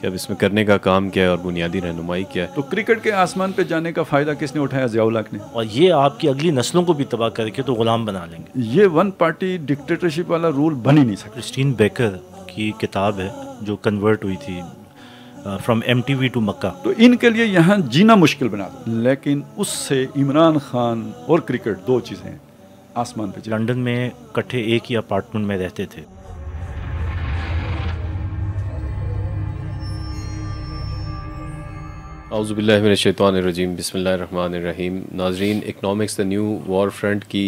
कि अब इसमें करने का काम क्या है और बुनियादी रहनुमाई क्या है? तो क्रिकेट के आसमान पे जाने का फ़ायदा किसने उठाया? जियाउलक ने। और ये आपकी अगली नस्लों को भी तबाह करके तो गुलाम बना लेंगे। ये वन पार्टी डिक्टेटरशिप वाला रूल बन ही नहीं सकता। क्रिस्टीन बेकर की किताब है जो कन्वर्ट हुई थी from M T V to Mecca तो इनके लिए यहाँ जीना मुश्किल बना दो। लेकिन उससे इमरान खान और क्रिकेट दो चीज़ें हैं आसमान पे लंदन में इकट्ठे एक ही अपार्टमेंट में रहते थे। आउज़बिल्लिनशैतवानरजीम बसमीम नाजरीन economics the new war front की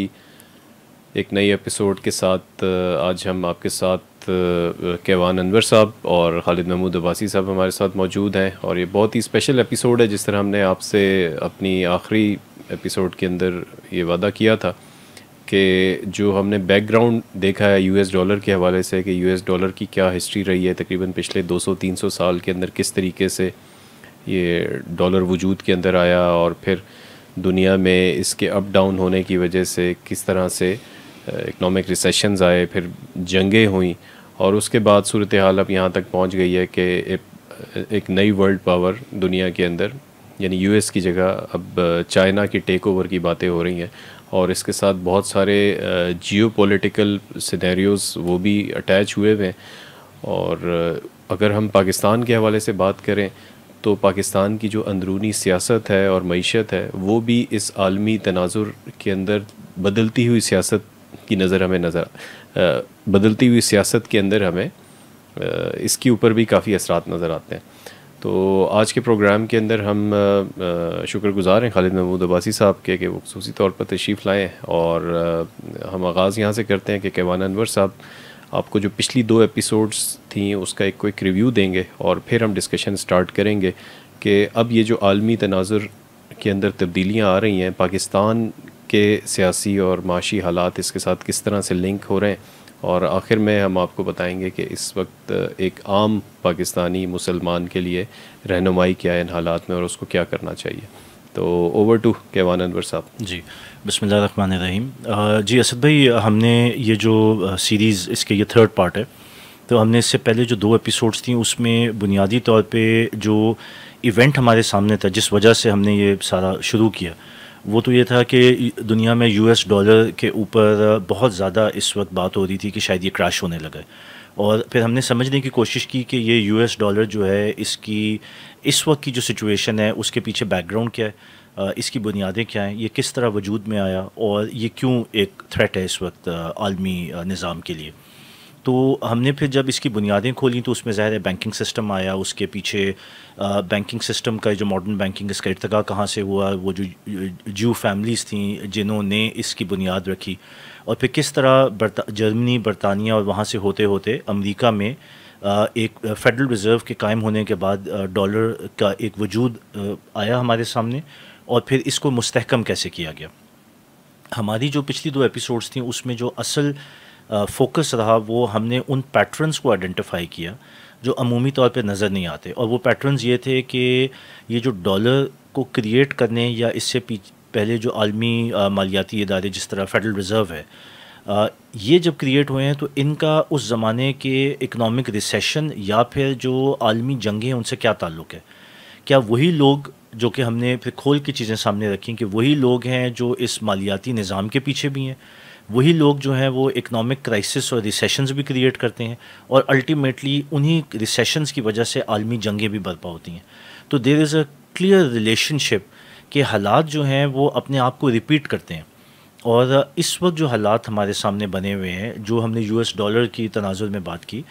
एक नई एपिसोड के साथ आज हम आपके साथ केवान अनवर साहब और खालिद महमूद अब्बासी साहब हमारे साथ मौजूद हैं और ये बहुत ही स्पेशल एपिसोड है जिस तरह हमने आपसे अपनी आखिरी एपिसोड के अंदर ये वादा किया था कि जो हमने बैकग्राउंड देखा है यूएस डॉलर के हवाले से कि यूएस डॉलर की क्या हिस्ट्री रही है तकरीबन पिछले 200-300 साल के अंदर किस तरीके से ये डॉलर वजूद के अंदर आया और फिर दुनिया में इसके अप डाउन होने की वजह से किस तरह से इकनॉमिक रिसेशंस आए, फिर जंगें हुई और उसके बाद सूरत हाल अब यहाँ तक पहुँच गई है कि एक- नई वर्ल्ड पावर दुनिया के अंदर, यानी यूएस की जगह अब चाइना की टेक ओवर की बातें हो रही हैं और इसके साथ बहुत सारे जियो पोलिटिकल वो भी अटैच हुए हुए हैं और अगर हम पाकिस्तान के हवाले से बात करें तो पाकिस्तान की जो अंदरूनी सियासत है और मीशत है, वो भी इस आलमी तनाजुर के अंदर बदलती हुई सियासत की नज़र हमें नज़र बदलती हुई सियासत के अंदर हमें इसके ऊपर भी काफ़ी असरात नज़र आते हैं। तो आज के प्रोग्राम के अंदर हम शुक्रगुजार हैं खालिद महमूद अब्बासी साहब के कि वो खसूसी तौर पर तशरीफ़ लाएँ और हम आगाज़ यहाँ से करते हैं कि कैवान अनवर साहब आपको जो पिछली दो एपिसोड्स थी, उसका एक क्विक रिव्यू देंगे और फिर हम डिस्कशन स्टार्ट करेंगे कि अब ये जो आलमी तनाज़र के अंदर तब्दीलियाँ आ रही हैं, पाकिस्तान के सियासी और माशी हालात इसके साथ किस तरह से लिंक हो रहे हैं? और आखिर में हम आपको बताएँगे कि इस वक्त एक आम पाकिस्तानी मुसलमान के लिए रहनुमाई क्या है इन हालात में और उसको क्या करना चाहिए। तो ओवर टू केवान अनवर साहब। जी बिस्मिल्लाहिर्रहमानिर्रहीम अ, जी असद भाई हमने ये जो सीरीज़ इसके ये थर्ड पार्ट है। तो हमने इससे पहले जो दो एपिसोड्स थी उसमें बुनियादी तौर पे जो इवेंट हमारे सामने था जिस वजह से हमने ये सारा शुरू किया वो तो ये था कि दुनिया में यूएस डॉलर के ऊपर बहुत ज़्यादा इस वक्त बात हो रही थी कि शायद ये क्रैश होने लगा है। और फिर हमने समझने की कोशिश की कि ये यूएस डॉलर जो है, इसकी, इस वक्त की जो सिचुएशन है, उसके पीछे बैकग्राउंड क्या है इसकी बुनियादें क्या हैं, ये किस तरह वजूद में आया और ये क्यों एक थ्रेट है इस वक्त आलमी निज़ाम के लिए। तो हमने फिर जब इसकी बुनियादें खोली तो उसमें ज़ाहिर है बैंकिंग सिस्टम आया, उसके पीछे बैंकिंग सिस्टम का जो मॉडर्न बैंकिंग इसका इर्तका कहाँ से हुआ, वो जो जू फैमिलीज़ थी, जिन्होंने इसकी बुनियाद रखी। और फिर किस तरह बरता, जर्मनी, बरतानिया और वहाँ से होते होते अमेरिका में एक फेडरल रिज़र्व के कायम होने के बाद डॉलर का एक वजूद आया हमारे सामने और फिर इसको मुस्तहकम कैसे किया गया? हमारी जो पिछली दो एपिसोड्स थी, उसमें जो असल फोकस रहा, वो हमने उन पैटर्न्स को आइडेंटिफाई किया, जो अमूमी तौर पे नज़र नहीं आते। और वो पैटर्न्स ये थे कि ये जो डॉलर को क्रिएट करने या इससे पहले जो आलमी मालियाती इदारे जिस तरह फेडरल रिज़र्व है अ, ये जब क्रिएट हुए हैं तो इनका उस ज़माने के इकनॉमिक रिसेशन या फिर जो आलमी जंगें हैं उनसे क्या ताल्लुक़ है? क्या वही लोग जो कि हमने फिर खोल की चीज़ें सामने रखी कि वही लोग हैं जो इस मालियाती निज़ाम के पीछे भी हैं? वही लोग जो हैं वो इकनॉमिक क्राइसिस और रिसेशंस भी क्रिएट करते हैं और अल्टीमेटली उन्हीं रिसेशंस की वजह से आलमी जंगें भी बर्पा होती हैं। तो there is a clear relationship के हालात जो हैं, वो अपने आप को रिपीट करते हैं। और इस वक्त जो हालात हमारे सामने बने हुए हैं, जो हमने यूएस डॉलर की तनाजुर में बात की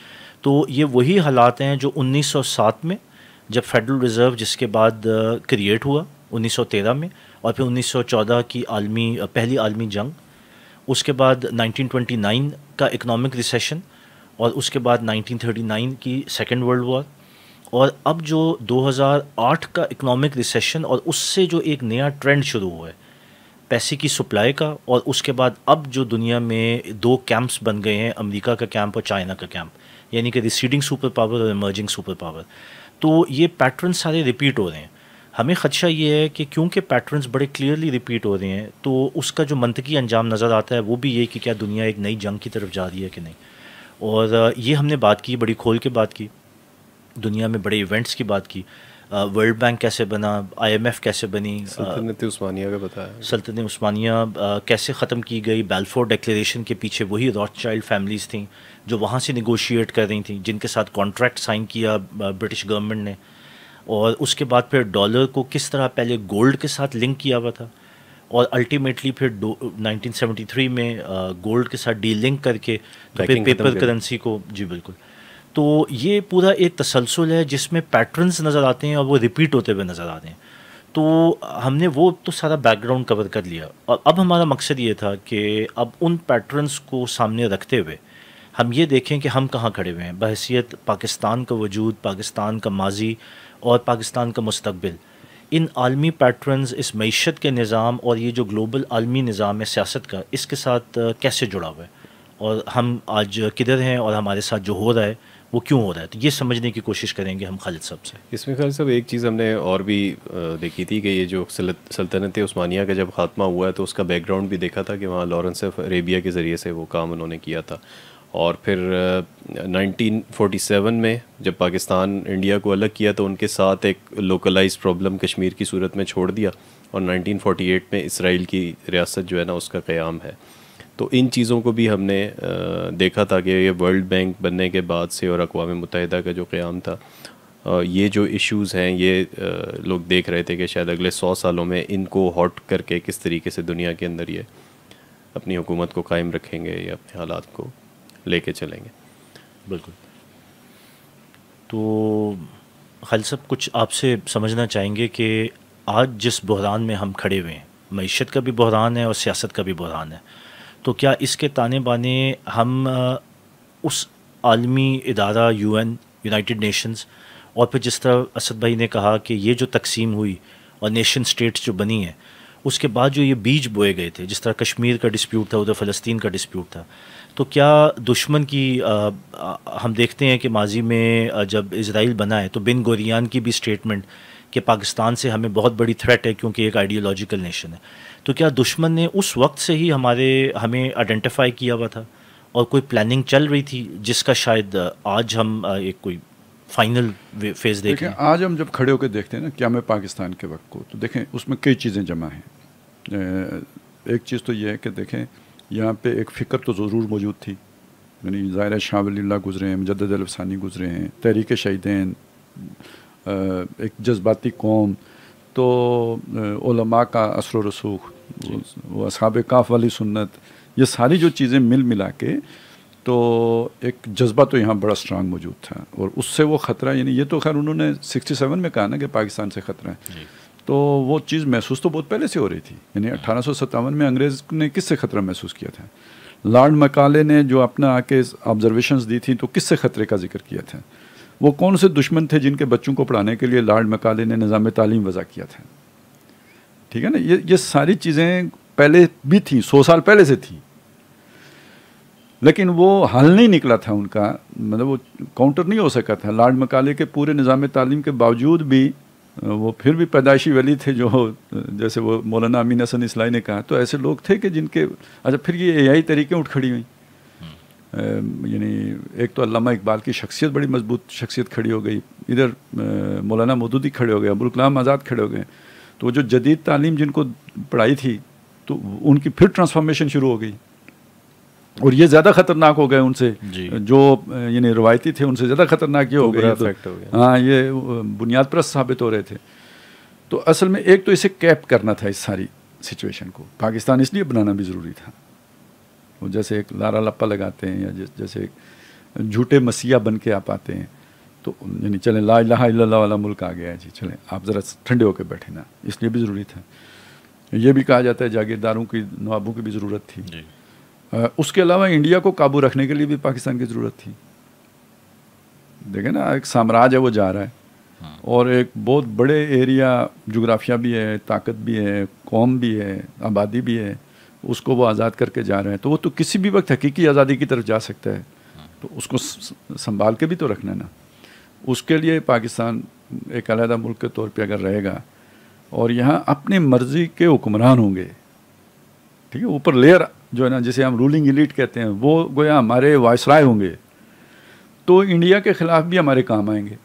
तो ये वही हालात हैं जो 1907 में, जब फेडरल रिज़र्व जिसके बाद क्रिएट हुआ 1913 में, और फिर 1914 की आलमी पहली आलमी जंग, उसके बाद 1929 का इकोनॉमिक रिसेशन और उसके बाद 1939 की सेकेंड वर्ल्ड वॉर और अब जो 2008 का इकोनॉमिक रिसेशन और उससे जो एक नया ट्रेंड शुरू हुआ है, पैसे की सप्लाई का और उसके बाद अब जो दुनिया में दो कैंप्स बन गए हैं, अमेरिका का कैंप और चाइना का कैंप यानी कि रिसीडिंग सुपर पावर और इमर्जिंग सुपर पावर तो ये पैटर्न सारे रिपीट हो रहे हैं। हमें ख़दशा ये है कि क्योंकि पैटर्न्स बड़े क्लियरली रिपीट हो रहे हैं तो उसका जो मनतकी अंजाम नज़र आता है, वो भी ये कि क्या दुनिया एक नई जंग की तरफ़ जा रही है कि नहीं। और ये हमने बात की, बड़ी खोल के बात की। दुनिया में बड़े इवेंट्स की बात की वर्ल्ड बैंक कैसे बना आईएमएफ कैसे बनी सल्तनत उस्मानिया का बताया। सल्तनत उस्मानिया कैसे ख़त्म की गई बेलफोर डिक्लेरेशन के पीछे वही रॉथ चाइल्ड फैमिलीज़ थी जो वहाँ से निगोशिएट कर रही थी जिनके साथ कॉन्ट्रैक्ट साइन किया ब्रिटिश गवर्नमेंट ने। और उसके बाद फिर डॉलर को किस तरह पहले गोल्ड के साथ लिंक किया हुआ था और अल्टीमेटली फिर 1973 में गोल्ड के साथ डी लिंक करके तो फिर पेपर करेंसी को जी बिल्कुल। तो ये पूरा एक तसलसल है जिसमें पैटर्न्स नज़र आते हैं और वो रिपीट होते हुए नज़र आते हैं। तो हमने वो तो सारा बैकग्राउंड कवर कर लिया। और अब हमारा मकसद ये था कि अब उन पैटर्न्स को सामने रखते हुए हम ये देखें कि हम कहाँ खड़े हुए हैं। बहसीत पाकिस्तान का वजूद, पाकिस्तान का माजी और पाकिस्तान का मुस्तबिल इन आलमी पैटर्न्स इस मीशत के निज़ाम और ये जो ग्लोबल आलमी निज़ाम है सियासत का, इसके साथ कैसे जुड़ा हुआ है? और हम आज किधर हैं और हमारे साथ जो हो रहा है वो क्यों हो रहा है? तो ये समझने की कोशिश करेंगे हम खालिद साहब से। इसमें खालिद साहब, एक चीज़ हमने और भी देखी थी कि ये जो सल्तनत उस्मानिया का जब ख़ात्मा हुआ है तो उसका बैकग्राउंड भी देखा था कि वहाँ लॉरेंस ऑफ़ अरेबिया के ज़रिए से वो काम उन्होंने किया था। और फिर 1947 में जब पाकिस्तान इंडिया को अलग किया तो उनके साथ एक लोकलाइज प्रॉब्लम कश्मीर की सूरत में छोड़ दिया और 1948 में इसराइल की रियासत जो है ना, उसका क़्याम है। तो इन चीज़ों को भी हमने देखा था कि ये वर्ल्ड बैंक बनने के बाद से और अकवा मुतहदा का जो क़्याम था ये जो इश्यूज़ हैं, ये लोग देख रहे थे कि शायद अगले सौ सालों में इनको हॉट करके किस तरीके से दुनिया के अंदर ये अपनी हुकूमत को कायम रखेंगे या अपने हालात को लेके चलेंगे। बिल्कुल। तो खाल सब कुछ आपसे समझना चाहेंगे कि आज जिस बहरान में हम खड़े हुए हैं, मीशत का भी बहरान है और सियासत का भी बहरान है। तो क्या इसके ताने बाने हम उस आलमी इदारा यू एन यूनाइटेड नेशंस और फिर जिस तरह असद भाई ने कहा कि ये जो तकसीम हुई और नेशन स्टेट्स जो बनी हैं उसके बाद जो ये बीज बोए गए थे जिस तरह कश्मीर का डिस्प्यूट था उधर फ़लस्तीन का डिस्प्यूट था तो क्या दुश्मन की आ, आ, हम देखते हैं कि माजी में जब इसराइल बना है तो बिन गोरियान की भी स्टेटमेंट कि पाकिस्तान से हमें बहुत बड़ी थ्रेट है क्योंकि एक आइडियोलॉजिकल नेशन है। तो क्या दुश्मन ने उस वक्त से ही हमारे हमें आइडेंटिफाई किया हुआ था? और कोई प्लानिंग चल रही थी जिसका शायद आज हम एक कोई फाइनल फ़ेज़ देखें आज हम जब खड़े होकर देखते हैं ना क्या मैं पाकिस्तान के वक्त को तो देखें उसमें कई चीज़ें जमा हैं। एक चीज़ तो ये है कि देखें यहाँ पे एक फ़िक्र तो ज़रूर मौजूद थी। यानी ज़ाहिर शाह वलील्ला गुज़रे हैं मुजद अलफसानी गुज़रे हैं तहरीक शहीदैन एक जज्बाती कौम तो ओलमा का असर रसूख वो असाब काफ वाली सुन्नत ये सारी जो चीज़ें मिल मिला के तो एक जज्बा तो यहाँ बड़ा स्ट्रांग मौजूद था। और उससे वो ख़तरा यानी ये तो खैर उन्होंने 67 में कहा ना कि पाकिस्तान से ख़तरा है। तो वो चीज़ महसूस तो बहुत पहले से हो रही थी यानी अठारह सौ सतावन में अंग्रेज़ ने किससे ख़तरा महसूस किया था? लॉर्ड मकाले ने जो अपना आके ऑब्जर्वेशंस दी थी तो किससे ख़तरे का ज़िक्र किया था? वो कौन से दुश्मन थे जिनके बच्चों को पढ़ाने के लिए लॉर्ड मकाले ने निज़ाम तालीम वज़ा किया था? ठीक है ना? ये ये सारी चीज़ें पहले भी थी, सौ साल पहले से थी। लेकिन वो हल नहीं निकला था उनका मतलब वो काउंटर नहीं हो सका था। लॉर्ड मकाले के पूरे निज़ाम तालीम के बावजूद भी, वो फिर भी पैदाइशी वली थे जो, जैसे वो मौलाना अमीन हसन इसलाई ने कहा। तो ऐसे लोग थे कि जिनके अच्छा फिर ये यही तरीके उठ खड़ी हुई। यानी एक तो अल्लामा इकबाल की शख्सियत बड़ी मज़बूत शख्सियत खड़ी हो गई। इधर मौलाना मदूदी खड़े हो गए अबुल कलाम आज़ाद खड़े हो गए। तो जो जदीद तालीम जिनको पढ़ाई थी तो उनकी फिर ट्रांसफॉर्मेशन शुरू हो गई। और ये ज़्यादा खतरनाक हो गए उनसे। जो। यानी रवायती थे उनसे ज़्यादा खतरनाक ये हो गए तो, हाँ ये बुनियाद प्रस्त साबित हो रहे थे। तो असल में एक तो इसे कैप करना था इस सारी सिचुएशन को। पाकिस्तान इसलिए बनाना भी ज़रूरी था। वो जैसे एक लारा लप्पा लगाते हैं या जैसे एक झूठे मसीहा बन के आप आते हैं तो यानी चलें ला इल्लल्लाह वाला मुल्क आ गया है जी चले आप ज़रा ठंडे होकर बैठे ना इसलिए भी ज़रूरी था। ये भी कहा जाता है जागीरदारों की नवाबों की भी ज़रूरत थी। उसके अलावा इंडिया को काबू रखने के लिए भी पाकिस्तान की ज़रूरत थी। देखें ना एक साम्राज्य है वो जा रहा है। हाँ। और एक बहुत बड़े एरिया जोग्राफिया भी है ताकत भी है कौम भी है आबादी भी है। उसको वो आज़ाद करके जा रहे हैं। तो वो तो किसी भी वक्त हकीकी आज़ादी की तरफ़ जा सकता है। तो उसको संभाल के भी तो रखना ना। उसके लिए पाकिस्तान एक अलहदा मुल्क के तौर पे अगर रहेगा और यहाँ अपनी मर्ज़ी के हुक्मरान होंगे, ठीक है, ऊपर लेयर जो है ना, जिसे हम रूलिंग इलीट कहते हैं, वो गोया हमारे वायसराय होंगे। तो इंडिया के ख़िलाफ़ भी हमारे काम आएँगे।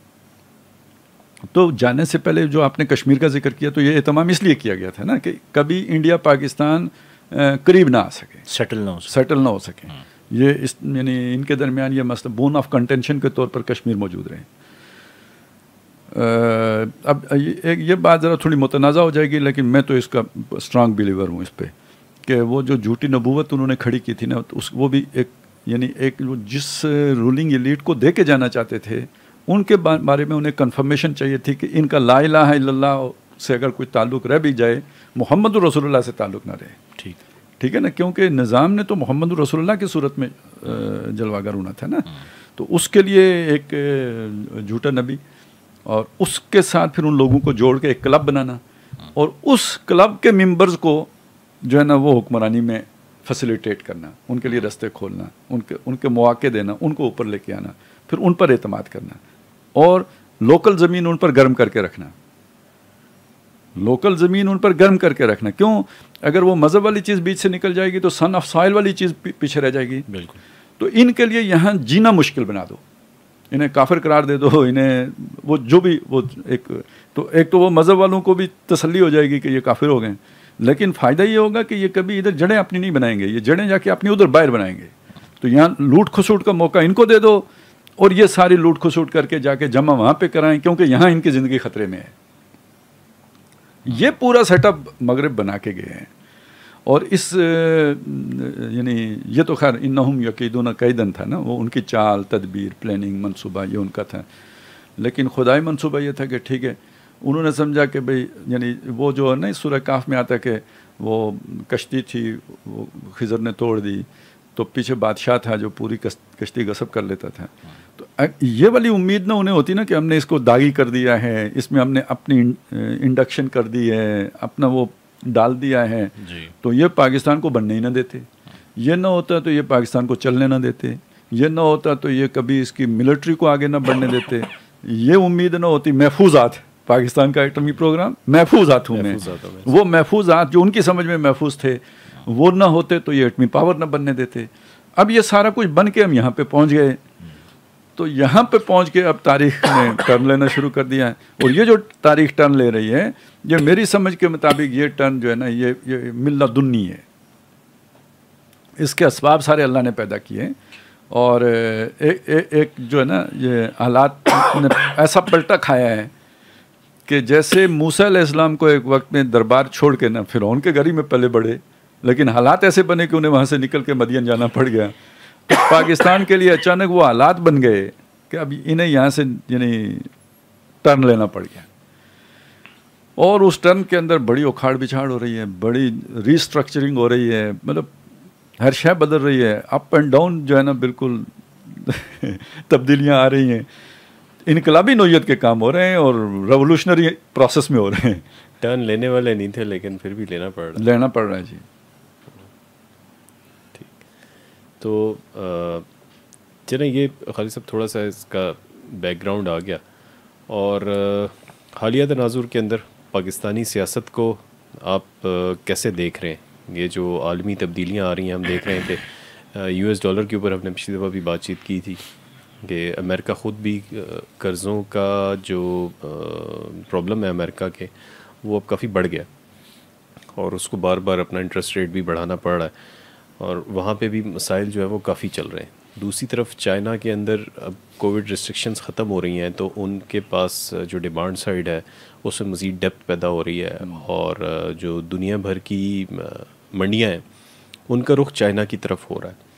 तो जाने से पहले जो आपने कश्मीर का ज़िक्र किया तो ये एहतमाम इसलिए किया गया था ना कि कभी इंडिया पाकिस्तान करीब ना आ सके। सेटल ना हो सके। सेटल ना हो सके। ये इस यानी इनके दरमियान ये मसला बोन ऑफ़ कंटेंशन के तौर पर कश्मीर मौजूद रहे। अब ये, ये बात ज़रा थोड़ी मुतनाज़ा हो जाएगी लेकिन मैं तो इसका स्ट्रांग बिलीवर हूँ इस पर कि वो जो झूठी नबूवत उन्होंने खड़ी की थी ना तो उस वो भी एक यानी एक जिस रूलिंग एलीट को दे के जाना चाहते थे उनके बारे में उन्हें कन्फर्मेशन चाहिए थी कि इनका ला इला से अगर कोई ताल्लुक़ रह भी जाए मोहम्मद रसोल्ला से ताल्लुक़ ना रहे। ठीक है ना? क्योंकि निज़ाम ने तो मोहम्मद रसोल्ला की सूरत में जलवागर होना था ना? तो उसके लिए एक झूठा नबी और उसके साथ फिर उन लोगों को जोड़ के एक क्लब बनाना और उस क्लब के मेंबर्स को जो है ना वो हुक्मरानी में फैसिलिटेट करना उनके लिए रास्ते खोलना उनके उनके मौके देना उनको ऊपर लेके आना फिर उन पर एतमाद करना और लोकल ज़मीन उन पर गर्म करके रखना। लोकल ज़मीन उन पर गर्म करके रखना। क्यों? अगर वो मज़हब वाली चीज़ बीच से निकल जाएगी तो सन ऑफ़ साइल वाली चीज़ पीछे रह जाएगी। बिल्कुल। तो इनके लिए यहाँ जीना मुश्किल बना दो। इन्हें काफिर करार दे दो इन्हें वो जो भी वो एक तो एक तो वो मज़हब वालों को भी तसल्ली हो जाएगी कि ये काफिर हो गए। लेकिन फ़ायदा ये होगा कि ये कभी इधर जड़ें अपनी नहीं बनाएँगे ये जड़ें जाके अपनी उधर बाहर बनाएँगे। तो यहाँ लूट खसूट का मौका इनको दे दो और ये सारी लूट खसूट करके जाके जमा वहाँ पे कराएँ क्योंकि यहाँ इनकी ज़िंदगी ख़तरे में है। ये पूरा सेटअप मगरब बना के गए हैं। और इस यानी ये तो खैर इन नहम यकीदुन कैदन था ना, वो उनकी चाल, तदबीर प्लानिंग मनसूबा, ये उनका था। लेकिन खुदाई मनसूबा ये था कि ठीक है, उन्होंने समझा कि भाई, यानी वो जो है ना, इस सूर्य काफ में आता कि वो कश्ती थी, वो खिजर ने तोड़ दी तो पीछे बादशाह था जो पूरी कश्ती गसब कर लेता था। ये वाली उम्मीद ना उन्हें होती ना कि हमने इसको दागी कर दिया है इसमें हमने अपनी इंडक्शन कर दी है अपना वो डाल दिया है तो ये पाकिस्तान को बनने ही ना देते। ये ना होता तो ये पाकिस्तान को चलने ना देते। ये ना होता तो ये कभी इसकी मिलिट्री को आगे ना बढ़ने देते। ये उम्मीद ना होती महफूजात पाकिस्तान का एटमी प्रोग्राम महफूजात हूँ मैं। वो महफूजात जो उनकी समझ में महफूज थे वो ना होते तो ये एटमी पावर ना बनने देते। अब ये सारा कुछ बन के हम यहाँ पे पहुँच गए। तो यहाँ पे पहुँच के अब तारीख ने टर्न लेना शुरू कर दिया है। और ये जो तारीख टर्न ले रही है ये मेरी समझ के मुताबिक ये टर्न जो है ना ये ये मिलना दुन्नी है। इसके इसबाब सारे अल्लाह ने पैदा किए। और एक ए, एक जो है ना ये हालात ने ऐसा पलटा खाया है कि जैसे मूसा इस्लाम को एक वक्त में दरबार छोड़ के ना फिर उनके गरी में पले बढ़े लेकिन हालात ऐसे बने कि उन्हें वहाँ से निकल के मदियन जाना पड़ गया। पाकिस्तान के लिए अचानक वो हालात बन गए कि अब इन्हें यहाँ से यानी टर्न लेना पड़ गया। और उस टर्न के अंदर बड़ी उखाड़ बिछाड़ हो रही है बड़ी रिस्ट्रक्चरिंग हो रही है मतलब हर शय बदल रही है। अप एंड डाउन जो है ना बिल्कुल तब्दीलियाँ आ रही हैं। इनकलाबी नोयत के काम हो रहे हैं और रेवोल्यूशनरी प्रोसेस में हो रहे हैं। टर्न लेने वाले नहीं थे लेकिन फिर भी लेना पड़ रहा लेना पड़ रहा है जी ठीक तो चलें, ये खाली सब थोड़ा सा इसका बैकग्राउंड आ गया। और हालिया तनाजुर के अंदर पाकिस्तानी सियासत को आप कैसे देख रहे हैं? ये जो आलमी तब्दीलियाँ आ रही हैं, हम देख रहे हैं कि यूएस डॉलर के ऊपर हमने पिछली दफ़ा भी बातचीत की थी कि अमेरिका ख़ुद भी कर्ज़ों का जो प्रॉब्लम है अमेरिका के, वो अब काफ़ी बढ़ गया। और उसको बार बार अपना इंटरेस्ट रेट भी बढ़ाना पड़ रहा है। और वहाँ पे भी मसाइल जो है वो काफ़ी चल रहे हैं। दूसरी तरफ़ चाइना के अंदर अब कोविड रिस्ट्रिक्शंस ख़त्म हो रही हैं तो उनके पास जो डिमांड साइड है उसमें मज़ीद डेप्थ पैदा हो रही है और जो दुनिया भर की मंडियाँ हैं उनका रुख चाइना की तरफ़ हो रहा है।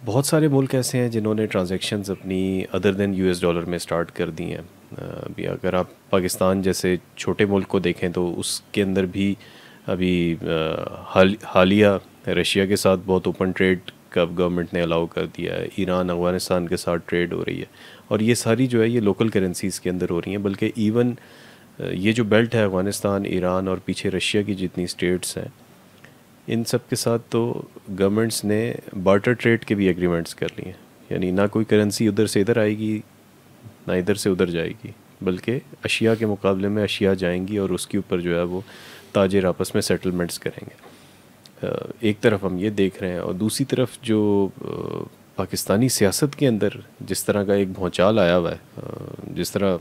बहुत सारे मुल्क ऐसे हैं जिन्होंने ट्रांजेक्शन्स अपनी अदर देन यूएस डॉलर में स्टार्ट कर दी हैं। अभी अगर आप पाकिस्तान जैसे छोटे मुल्क को देखें तो उसके अंदर भी अभी हाल, हालिया रशिया के साथ बहुत ओपन ट्रेड का गवर्नमेंट ने अलाउ कर दिया है। ईरान, अफ़गानिस्तान के साथ ट्रेड हो रही है। और ये सारी जो है, ये लोकल करेंसीज़ के अंदर हो रही हैं। बल्कि इवन ये जो बेल्ट है अफ़गानिस्तान, ईरान और पीछे रशिया की जितनी स्टेट्स हैं, इन सब के साथ तो गवर्नमेंट्स ने बार्टर ट्रेड के भी एग्रीमेंट्स कर लिए हैं। यानी ना कोई करेंसी उधर से इधर आएगी, ना इधर से उधर जाएगी। बल्कि अशिया के मुकाबले में अशिया जाएँगी और उसके ऊपर जो है वो ताजर आपस में सेटलमेंट्स करेंगे। एक तरफ़ हम ये देख रहे हैं और दूसरी तरफ़ जो पाकिस्तानी सियासत के अंदर जिस तरह का एक भौचाल आया हुआ है जिस तरह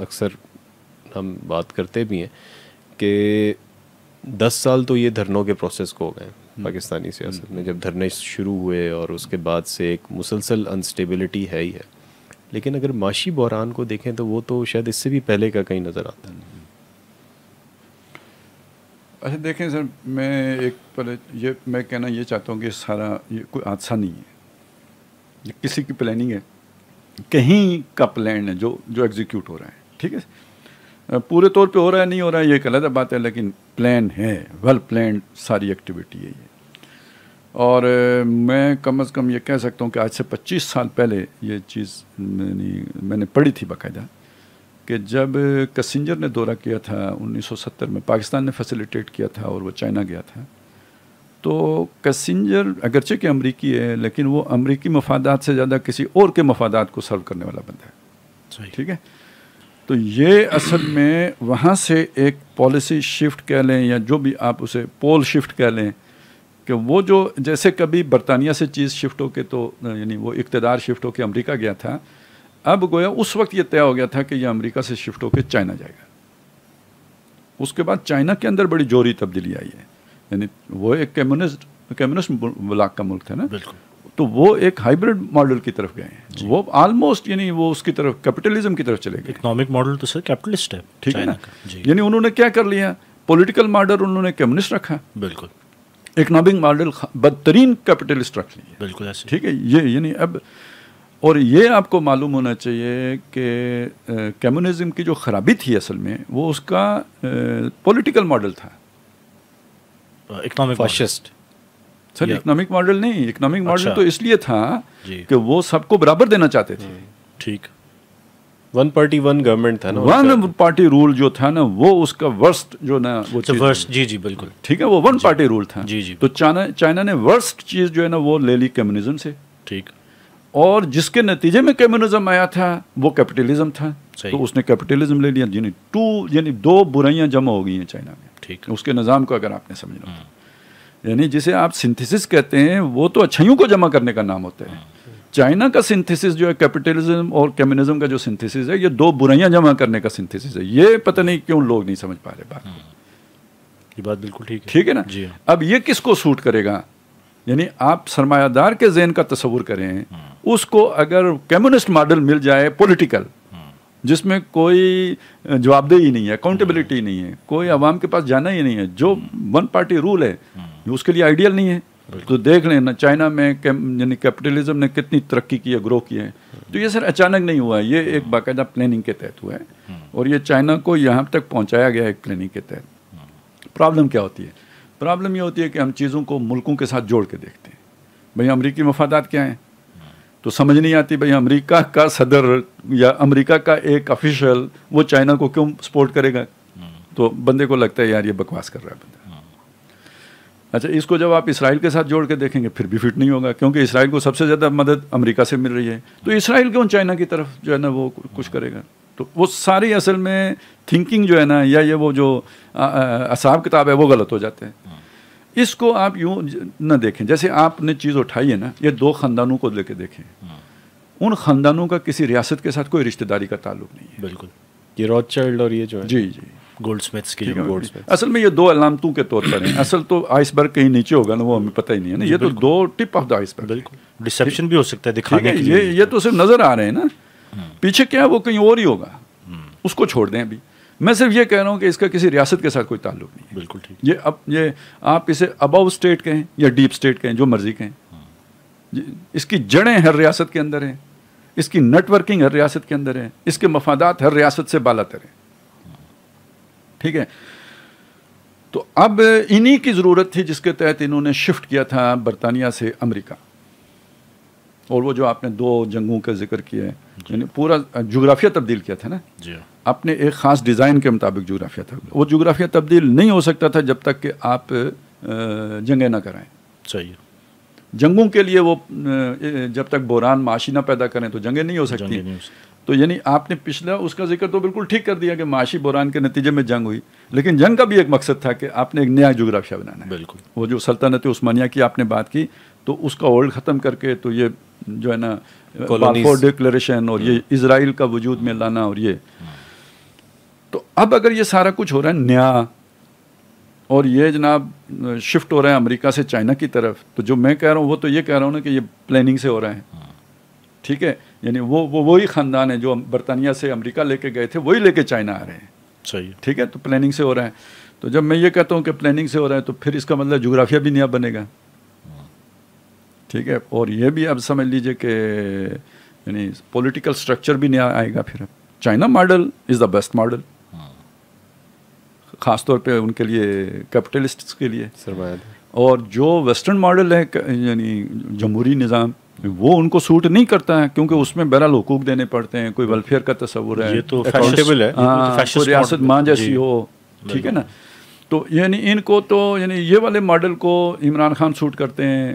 अक्सर हम बात करते भी हैं कि दस साल तो ये धरनों के प्रोसेस को हो गए हम्म। पाकिस्तानी सियासत में। जब धरने शुरू हुए और उसके बाद से एक मुसलसल अनस्टेबिलिटी है ही है। लेकिन अगर माशी बहरान को देखें तो वो तो शायद इससे भी पहले का कहीं नज़र आता है। अच्छा देखें सर, मैं एक पर ये, मैं कहना ये चाहता हूँ कि सारा, ये कोई हादसा नहीं है। ये किसी की प्लानिंग है। कहीं का प्लान है जो जो एग्जीक्यूट हो रहा है, ठीक है? पूरे तौर पे हो रहा है, नहीं हो रहा है, ये अलग बात है, लेकिन प्लान है वेल प्लान सारी एक्टिविटी है ये। और मैं कम अज़ कम ये कह सकता हूँ कि आज से 25 साल पहले ये चीज़ मैंने मैंने पढ़ी थी बाकायदा। कि जब कसिंजर ने दौरा किया था 1970 में पाकिस्तान ने फैसिलिटेट किया था और वो चाइना गया था तो कसिंजर अगरचे के अमरीकी है लेकिन वो अमरीकी मफादात से ज़्यादा किसी और के मफादात को सर्व करने वाला बंदा है। ठीक है? तो ये असल में वहाँ से एक पॉलिसी शिफ्ट कह लें या जो भी आप उसे पोल शिफ्ट कह लें कि वो जो जैसे कभी बरतानिया से चीज़ शिफ्ट होके तो यानी वो इकतदार शिफ्ट होके अमेरिका गया था अब गोया उस वक्त ये तय हो गया था कि ये अमेरिका से शिफ्ट होकर चाइना जाएगा। उसके बाद चाइना के अंदर बड़ी जोरी तब्दीली आई है। यानी वो एक कम्युनिस्ट कम्युनिस्ट ब्लाक का मुल्क था ना? बिल्कुल। तो वो एक हाइब्रिड मॉडल की तरफ़ गए हैं। वो ऑलमोस्ट यानी वो उसकी तरफ़ कैपिटलिज्म की तरफ़ चले गए। इकोनॉमिक मॉडल तो सर कैपिटलिस्ट है ठीक है ना? यानी उन्होंने क्या कर लिया? पॉलिटिकल मॉडल उन्होंने कम्युनिस्ट रखा। बिल्कुल। इकोनॉमिक मॉडल बदतरीन कैपिटलिस्ट रख लिया। बिल्कुल ऐसे। ठीक है ये यानी अब और ये आपको मालूम होना चाहिए कि कम्युनिज्म की जो खराबी थी असल में वो उसका पॉलिटिकल मॉडल था। Economic fascist sir economic model नहीं इकोनॉमिक मॉडल अच्छा। तो इसलिए था कि वो सबको बराबर देना चाहते थे। ठीक। वन पार्टी वन गवर्नमेंट था ना वन पार्टी रूल जो था ना वो उसका वर्स्ट जो ना वो तो चीज़ वर्स्ट जी जी बिल्कुल। ठीक है वो वन पार्टी रूल था। जी, जी। तो चाइना चाइना ने वर्स्ट चीज़ जो है ना वो ले ली कम्युनिज्म से। ठीक। और जिसके नतीजे में कम्युनिज्म आया था वो कैपिटलिज्म था। तो उसने कैपिटलिज्म ले लिया यानी टू यानी दो बुराइयाँ जमा हो गई हैं चाइना में। ठीक। उसके निज़ाम को अगर आपने समझना हो। यानी जिसे आप सिंथेसिस कहते हैं वो तो अच्छाइयों को जमा करने का नाम होता है। चाइना का सिंथेसिस जो है कैपिटलिज्म और कम्युनिज्म का जो सिंथेसिस है ये दो बुराइयाँ जमा करने का सिंथेसिस है। ये पता नहीं क्यों लोग नहीं समझ पा रहे बात। ये बात बिल्कुल ठीक है। ठीक है ना? जी। अब ये किसको सूट करेगा? यानी आप सरमायादार के जहन का तस्वुर करें उसको अगर कम्युनिस्ट मॉडल मिल जाए पॉलिटिकल जिसमें कोई जवाबदेही नहीं है अकाउंटेबिलिटी नहीं है कोई आवाम के पास जाना ही नहीं है जो वन पार्टी रूल है उसके लिए आइडियल नहीं है। तो देख लें ना चाइना में यानी कैपिटलिज्म ने कितनी तरक्की की है ग्रो की है। तो ये सर अचानक नहीं हुआ है ये एक बाकायदा प्लानिंग के तहत हुआ है। और ये चाइना को यहाँ तक पहुँचाया गया है एक प्लानिंग के तहत। प्रॉब्लम क्या होती है? प्रॉब्लम ये होती है कि हम चीज़ों को मुल्कों के साथ जोड़ के देखते हैं। भाई अमरीकी मफादात क्या हैं? तो समझ नहीं आती भाई अमेरिका का सदर या अमेरिका का एक ऑफिशियल वो चाइना को क्यों सपोर्ट करेगा? तो बंदे को लगता है यार ये बकवास कर रहा है बंदा। अच्छा इसको जब आप इसराइल के साथ जोड़ के देखेंगे फिर भी फिट नहीं होगा क्योंकि इसराइल को सबसे ज़्यादा मदद अमेरिका से मिल रही है। तो इसराइल क्यों चाइना की तरफ़ जो है ना वो कुछ करेगा? तो वो सारी असल में थिंकिंग जो है ना या ये वो जो असाब किताब है वो गलत हो जाते हैं। इसको आप यूँ न देखें। जैसे आपने चीज़ उठाई है ना ये दो ख़ानदानों को लेके देखें। उन ख़ानदानों का किसी रियासत के साथ कोई रिश्तेदारी का ताल्लुक नहीं है। बिल्कुल। ये रॉड चाइल्ड और ये जो है जी जी। गोल्ड स्मिथ्स की जो असल में ये दो अलामतों के तौर पर हैं। असल तो आइसबर्ग कहीं नीचे होगा ना वो हमें पता ही नहीं है ना। ये तो दो टिप ऑफ़ द आइसबर्ग। बिल्कुल। डिसेप्शन भी हो सकता है दिखाने है के ये लिए। ये तो सिर्फ़ नज़र आ रहे हैं ना। पीछे क्या है वो कहीं और ही होगा। उसको छोड़ दें अभी। मैं सिर्फ़ ये कह रहा हूँ कि इसका किसी रियासत के साथ कोई ताल्लुक नहीं है। बिल्कुल ठीक। ये अब ये आप इसे अबव स्टेट कहें या डीप स्टेट कहें जो मर्ज़ी कहें। ये- इसकी जड़ें हर रियासत के अंदर हैं इसकी नेटवर्किंग हर रियासत के अंदर है इसके मफादात हर रियासत से बालातर हैं। ठीक है? तो अब इन्हीं की ज़रूरत थी जिसके तहत इन्होंने शिफ्ट किया था बरतानिया से अमेरिका। और वो जो आपने दो जंगों का ज़िक्र किया है यानी पूरा जोग्राफिया तब्दील किया था ना? जी। आपने एक ख़ास डिज़ाइन के मुताबिक जोग्राफिया था। वो जोग्राफिया तब्दील नहीं हो सकता था जब तक कि आप जंगें ना कराएँ। सही है। जंगों के लिए वो जब तक बोरान माशी ना पैदा करें तो जंगें नहीं हो सकती। नहीं तो यानी आपने पिछला उसका ज़िक्र तो बिल्कुल ठीक कर दिया कि माशी बोरान के नतीजे में जंग हुई। लेकिन जंग का भी एक मकसद था कि आपने एक नया जोग्राफिया बनाना है। बिल्कुल। वो जो सल्तनत उस्मानिया की आपने बात की तो उसका ओल्ड ख़त्म करके तो ये जो है ना. बालफोर डिक्लेरेशन और ये इसराइल का वजूद में लाना और ये। तो अब अगर ये सारा कुछ हो रहा है नया और ये जनाब शिफ्ट हो रहा है अमेरिका से चाइना की तरफ़ तो जो मैं कह रहा हूँ वो तो ये कह रहा हूँ ना कि ये प्लानिंग से हो रहा है। ठीक है? यानी वो वो वही ख़ानदान है जो बरतानिया से अमेरिका लेके गए थे वही लेके चाइना आ रहे हैं। सही ठीक है? तो प्लानिंग से हो रहा है। तो जब मैं ये कहता हूँ कि प्लानिंग से हो रहा है तो फिर इसका मतलब जोग्राफिया भी नया बनेगा। ठीक है? और ये भी अब समझ लीजिए कि यानी पॉलिटिकल स्ट्रक्चर भी नया आएगा फिर। अब China model is the best model ख़ास तौर पे उनके लिए कैपिटलिस्ट के लिए। और जो वेस्टर्न मॉडल है यानी जमहूरी निज़ाम वो उनको सूट नहीं करता है क्योंकि उसमें बहरहाल हकूक देने पड़ते हैं कोई वेलफेयर का तस्वुर है। ये तो Accountable है। हाँ, रियासत माँ जैसी हो ठीक है ना? तो यानी इनको तो यानी ये वाले मॉडल को इमरान खान सूट करते हैं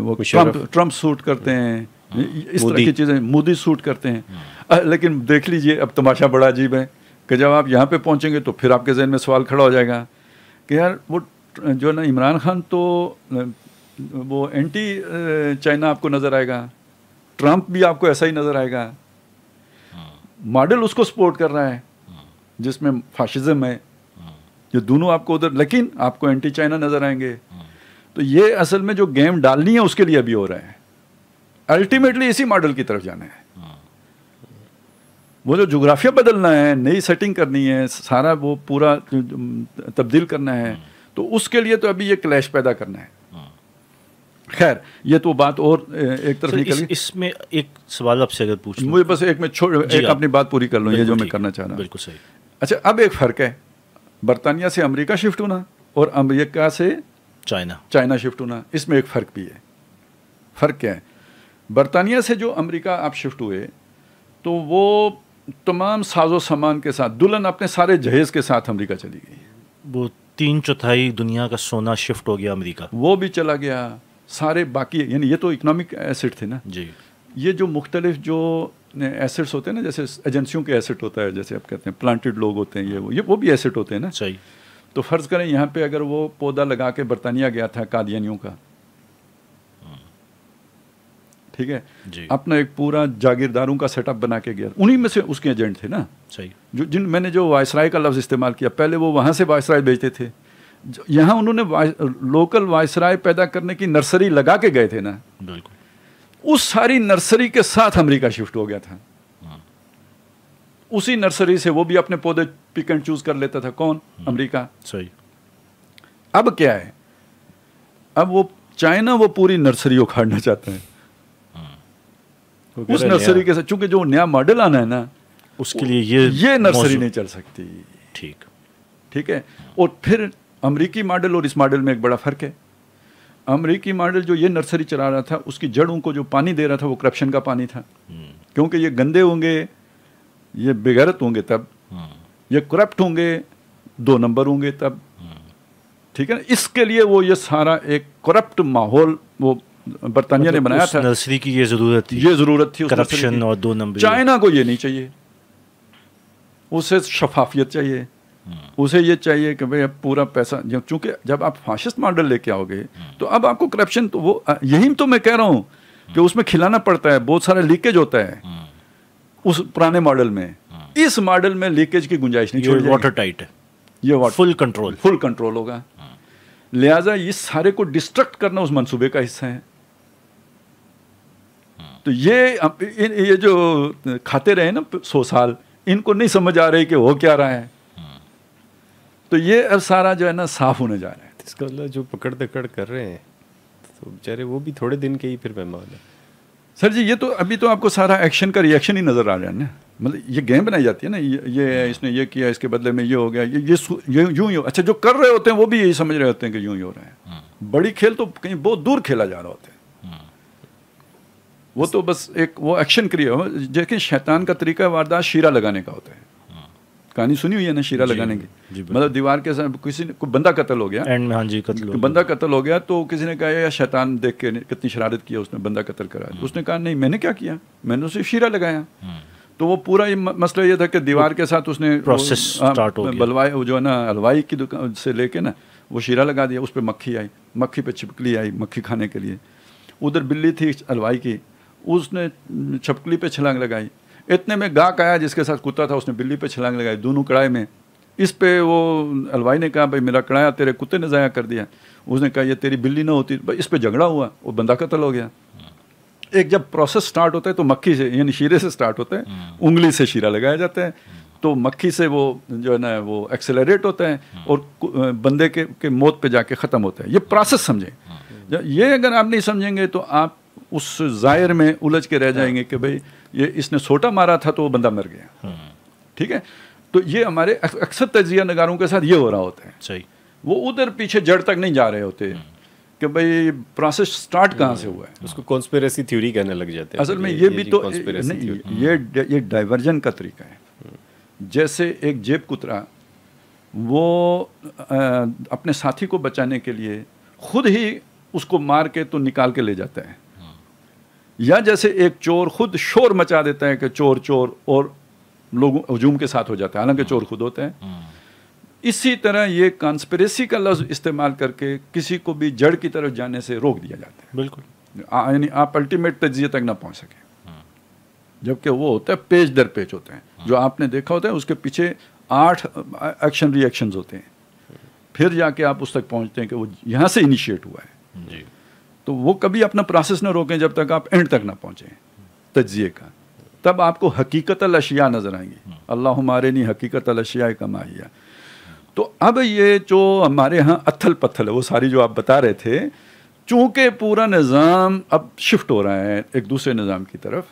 वो। ट्रंप ट्रंप सूट करते हैं इस तरह की चीज़ें मोदी सूट करते हैं। लेकिन देख लीजिए अब तमाशा बड़ा अजीब है। कि जब आप यहाँ पे पहुँचेंगे तो फिर आपके जहन में सवाल खड़ा हो जाएगा कि यार वो जो है ना इमरान खान तो वो एंटी चाइना आपको नज़र आएगा ट्रंप भी आपको ऐसा ही नज़र आएगा। मॉडल उसको सपोर्ट कर रहा है जिसमें फाशिज्म है। ये दोनों आपको उधर लेकिन आपको एंटी चाइना नज़र आएँगे। तो ये असल में जो गेम डालनी है उसके लिए अभी हो रहा है। अल्टीमेटली इसी मॉडल की तरफ़ जाना है। वो जो जोग्राफिया बदलना है नई सेटिंग करनी है सारा वो पूरा तब्दील करना है तो उसके लिए तो अभी ये क्लैश पैदा करना है। खैर ये तो बात और एक तरफ़ निकल इस, इसमें एक सवाल आपसे अगर पूछ मुझे बस एक में छोड़ एक अपनी बात पूरी कर लूँ ये जो मैं करना चाह रहा हूँ। बिल्कुल सही। अच्छा अब एक फ़र्क है बरतानिया से अमेरिका शिफ्ट होना और अमेरिका से चाइना। चाइना शिफ्ट होना इसमें एक फ़र्क भी है। फ़र्क क्या है? बरतानिया से जो अमेरिका आप शिफ्ट हुए तो वो तमाम साजो सामान के साथ दुल्हन अपने सारे जहेज़ के साथ अमेरिका चली गई। वो तीन चौथाई दुनिया का सोना शिफ्ट हो गया अमेरिका। वो भी चला गया सारे बाकी यानी ये तो इकोनॉमिक एसेट थे ना। जी। ये जो मुख्तलिफ़ जो एसेट्स होते हैं ना जैसे एजेंसियों के एसेट होता है जैसे आप कहते हैं प्लांटेड लोग होते हैं ये वो ये वो भी एसेट होते हैं ना। सही। तो फ़र्ज़ करें यहाँ पे अगर वो पौधा लगा के बरतानिया गया था कादियानियों का ठीक है? अपना एक पूरा जागीरदारों का सेटअप बना के गया। उन्हीं में से उसके एजेंट थे ना? सही। जो जिन मैंने जो वायसराय का लफ्ज़ इस्तेमाल किया पहले वो वहाँ से वायसराय भेजते थे। यहाँ उन्होंने वाय, लोकल वायसराय पैदा करने की नर्सरी लगा के गए थे ना? बिल्कुल। उस सारी नर्सरी के साथ अमेरिका शिफ्ट हो गया था। उसी नर्सरी से वो भी अपने पौधे पिक एंड चूज़ कर लेता था। कौन? अमेरिका। सही। अब क्या है? अब वो चाइना वो पूरी नर्सरी उखाड़ना चाहते है। उस नर्सरी के साथ चूँकि जो नया मॉडल आना है ना उसके लिए ये ये नर्सरी नहीं चल सकती। ठीक। ठीक है? और फिर अमरीकी मॉडल और इस मॉडल में एक बड़ा फ़र्क है। अमरीकी मॉडल जो ये नर्सरी चला रहा था उसकी जड़ों को जो पानी दे रहा था वो करप्शन का पानी था। हम्म, क्योंकि ये गंदे होंगे ये बेगैरत होंगे तब। हम्म, ये करप्ट होंगे दो नंबर होंगे तब। हम्म, ठीक है ना? इसके लिए वो ये सारा एक करप्ट माहौल वो बरतानिया ने मतलब बनाया था। नर्सरी की ये ज़रूरत थी ये ज़रूरत थी करप्शन और दो नंबर। चाइना को ये नहीं चाहिए। उसे शफाफियत चाहिए। हम्म। उसे ये चाहिए कि भाई अब पूरा पैसा जब चूँकि जब आप फाशिस्ट मॉडल लेके आओगे तो अब आपको करप्शन तो वो यही तो मैं कह रहा हूँ कि उसमें खिलाना पड़ता है बहुत सारा लीकेज होता है। हम्म, उस पुराने मॉडल में। इस मॉडल में लीकेज की गुंजाइश नहीं ये छोड़ी वाटर टाइट है। ये water full control full control होगा। लिहाजा इस सारे को डिस्ट्रक्ट करना उस मंसूबे का हिस्सा है। तो ये इन- ये जो खाते रहे ना सौ साल इनको नहीं समझ आ रही कि हो क्या रहा है। तो ये अब सारा जो है ना साफ़ होने जा रहा है। इसका मतलब जो पकड़ दकड़ कर रहे हैं तो बेचारे वो भी थोड़े दिन के ही फिर मेहमान है। सर जी ये तो अभी तो आपको सारा एक्शन का रिएक्शन ही नज़र आ रहा है ना। मतलब ये गेम बनाई जाती है ना ये ये इसने ये किया इसके बदले में ये हो गया ये ये ये यूँ ही हो अच्छा जो कर रहे होते हैं वो भी यही समझ रहे होते हैं कि यूँ ही हो रहा है। बड़ी खेल तो कहीं बहुत दूर खेला जा रहा होता है। वो तो बस एक वो एक्शन क्रिया हो देखिए शैतान का तरीका वारदात शीरा लगाने का होता है। कहानी सुनी हुई है ना शीरा लगाने की? मतलब दीवार के साथ किसी ने कोई बंदा कत्ल हो गया। एंड में हाँ जी कत्ल हो बंदा कत्ल हो गया तो किसी ने कहा यार शैतान देख के कितनी शरारत किया उसने बंदा कत्ल करा हम्म। उसने कहा नहीं मैंने क्या किया? मैंने उसे शीरा लगाया। तो वो पूरा ये मसला ये था कि दीवार के साथ उसने वो- Process हाँ, हो गया। बलवाई जो है ना हलवाई की दुकान से लेके ना वो शीरा लगा दिया उस पर मक्खी आई। मक्खी पे छिपकली आई मक्खी खाने के लिए। उधर बिल्ली थी हलवाई की उसने छपकली पे छलांग लगाई। इतने में गाक आया जिसके साथ कुत्ता था उसने बिल्ली पे छलांग लगाई दोनों कढ़ाई में। इस पे वो अलवाई ने कहा भाई मेरा कढ़ाया तेरे कुत्ते ने ज़ाया कर दिया। उसने कहा ये तेरी बिल्ली ना होती। भाई इस पे झगड़ा हुआ वो बंदा कत्ल हो गया। एक जब प्रोसेस स्टार्ट होता है तो मक्खी से यानी शीरे से स्टार्ट होता है हम्म। उंगली से शीरा लगाया जाता है। तो मक्खी से वो जो है ना वो एक्सेलरेट होता है हम्म। और बंदे के, के मौत पे जाके ख़त्म होता है। ये प्रोसेस समझें। हम्म। ये अगर आप नहीं समझेंगे तो आप उस ज़ाहिर में उलझ के रह जाएँगे कि भाई ये इसने सोटा मारा था तो वो बंदा मर गया। हम्म, ठीक है? तो ये हमारे अक्सर तजिया नगारों के साथ ये हो रहा होता है। सही। वो उधर पीछे जड़ तक नहीं जा रहे होते कि भाई प्रोसेस स्टार्ट कहाँ से हुआ है? उसको कॉन्स्पेरेसी थ्योरी कहने लग जाते हैं। असल में ये भी तो नहीं ये ये डाइवर्जन का तरीका है। जैसे एक जेब कुतरा वो अ, अपने साथी को बचाने के लिए खुद ही उसको मार के तो निकाल के ले जाता है। या जैसे एक चोर खुद शोर मचा देता है कि चोर चोर और लोग हजूम के साथ हो जाता है। हालाँकि चोर खुद होते हैं। हम्म, इसी तरह ये कॉन्स्पिरेसी का लफ्ज़ इस्तेमाल करके किसी को भी जड़ की तरफ़ जाने से रोक दिया जाता है। बिल्कुल। यानी आप अल्टीमेट तजिए तक ना पहुँच सके। जबकि वो होता है पेज दर पेज होते हैं। जो आपने देखा होता है उसके पीछे आठ एक्शन रिएक्शन होते हैं। फिर जाके आप उस तक पहुँचते हैं कि वो यहाँ से इनिशिएट हुआ है। जी। तो वो कभी अपना प्रोसेस ना रोकें जब तक आप एंड तक ना पहुँचें। तजिए का। तब आपको हकीकत अशिया नज़र आएँगी। अल्लाह हमारे नहीं हकीकत अशिया कमाइया तो अब ये जो हमारे यहाँ अथल पत्थल है वो सारी जो आप बता रहे थे चूँकि पूरा निज़ाम अब शिफ्ट हो रहा है एक दूसरे निज़ाम की तरफ़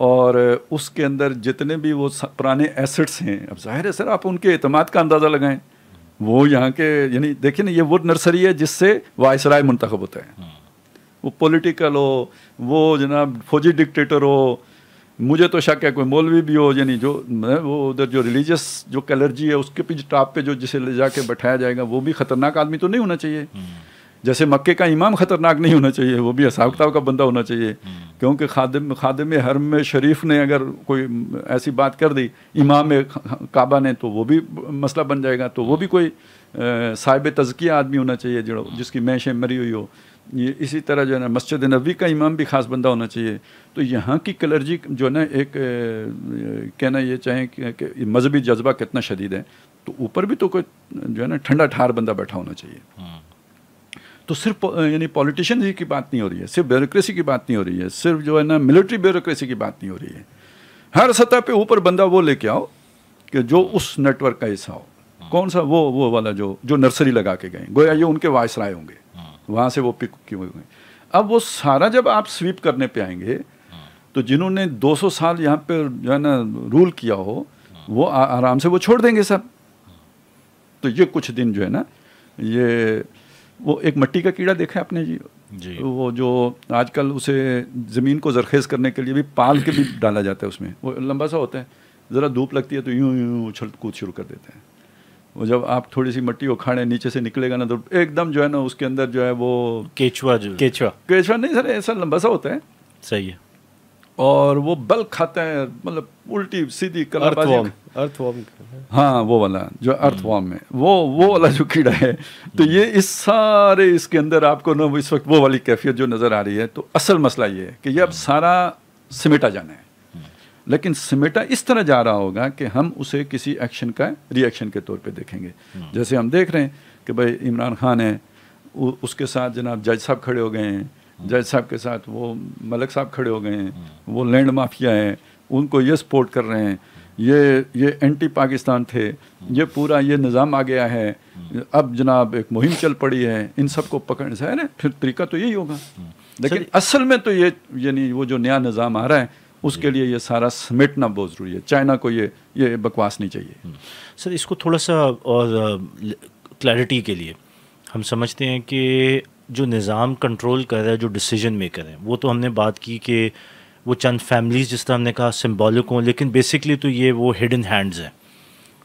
और उसके अंदर जितने भी वो पुराने एसेट्स हैं अब ज़ाहिर है सर आप उनके अतमाद का अंदाज़ा लगाएँ। वो यहाँ के यानी देखिए ना ये वो नर्सरी है जिससे वायसराय मुंतखब होता है। वो पॉलिटिकल हो वो जनाब फौजी डिक्टेटर हो मुझे तो शक है कोई मौलवी भी हो यानी जो वो उधर जो रिलीजियस जो कलर्जी है उसके पीछे टॉप पे जो जिसे ले जाके बैठाया जाएगा वो भी खतरनाक आदमी तो नहीं होना चाहिए। जैसे मक्के का इमाम खतरनाक नहीं होना चाहिए वो भी हिसाब किताब का बंदा होना चाहिए क्योंकि खादिम खादिम हरम में शरीफ ने अगर कोई ऐसी बात कर दी इमाम काबा ने तो वो भी मसला बन जाएगा तो वो भी कोई साहिब तजकिया आदमी होना चाहिए जो जिसकी मैशें मरी हुई हो। ये इसी तरह जो है ना मस्जिद नबी का इमाम भी ख़ास बंदा होना चाहिए। तो यहाँ की कलर्जी जो है ना एक कहना ये चाहें कि, कि मजहबी जज्बा कितना शदीद है तो ऊपर भी तो कोई जो है ना ठंडा ठार बंदा बैठा होना चाहिए। तो सिर्फ़ यानी पॉलिटिशियन ही की बात नहीं हो रही है सिर्फ़ ब्यूरोक्रेसी की बात नहीं हो रही है सिर्फ़ जो है ना मिलिट्री ब्यूरोक्रेसी की बात नहीं हो रही है। हर सतह पे ऊपर बंदा वो लेके आओ कि जो उस नेटवर्क का हिस्सा हो। कौन सा वो वो वाला जो जो नर्सरी लगा के गए गोया ये उनके वायसराय होंगे। वहाँ से वो पिक किए हुए अब वो सारा जब आप स्वीप करने पे आएँगे तो जिन्होंने 200 साल यहाँ पे जो है ना रूल किया हो वो आ, आराम से वो छोड़ देंगे सब। तो ये कुछ दिन जो है ना ये वो एक मट्टी का कीड़ा देखा है आपने जी? जी। वो जो आजकल उसे ज़मीन को जरखेज़ करने के लिए भी पाल के भी डाला जाता है उसमें। वो लंबा सा होता है ज़रा धूप लगती है तो यूँ यूँ उछल कूद शुरू कर देते हैं। वो जब आप थोड़ी सी मट्टी उखाड़े नीचे से निकलेगा ना तो एकदम जो है ना उसके अंदर जो है वो केचुआ जो केचुआ। केचवा नहीं सर ऐसा लंबा सा होता है। सही है। और वो बल खाता है मतलब उल्टी सीधी अर्थवॉर्म हाँ वो वाला जो अर्थवॉर्म में वो वो वाला जो कीड़ा है तो ये इस सारे इसके अंदर आपको ना इस वक्त वो वाली कैफियत जो नज़र आ रही है तो असल मसला ये है कि ये अब सारा सिमेटा जाना है। लेकिन सिमेटा इस तरह जा रहा होगा कि हम उसे किसी एक्शन का रिएक्शन के तौर पे देखेंगे। जैसे हम देख रहे हैं कि भाई इमरान खान है उ, उसके साथ जनाब जज साहब खड़े हो गए हैं। जज साहब के साथ वो मलक साहब खड़े हो गए हैं। वो लैंड माफिया है उनको ये सपोर्ट कर रहे हैं। ये ये एंटी पाकिस्तान थे ये पूरा ये निज़ाम आ गया है। अब जनाब एक मुहिम चल पड़ी है। इन सबको पकड़ने से है ना फिर तरीका तो यही होगा। लेकिन असल में तो ये यानी वो जो नया निज़ाम आ रहा है उसके लिए ये सारा समेटना बहुत ज़रूरी है। चाइना को ये ये बकवास नहीं चाहिए। सर, इसको थोड़ा सा और क्लैरिटी के लिए हम समझते हैं कि जो निज़ाम कंट्रोल कर रहा है, जो डिसीज़न मेकर है, वो तो हमने बात की कि वो चंद फैमिलीज़ जिस तरह हमने कहा सिम्बॉलिक हों, लेकिन बेसिकली तो ये वो हिडन हैंड्स हैं,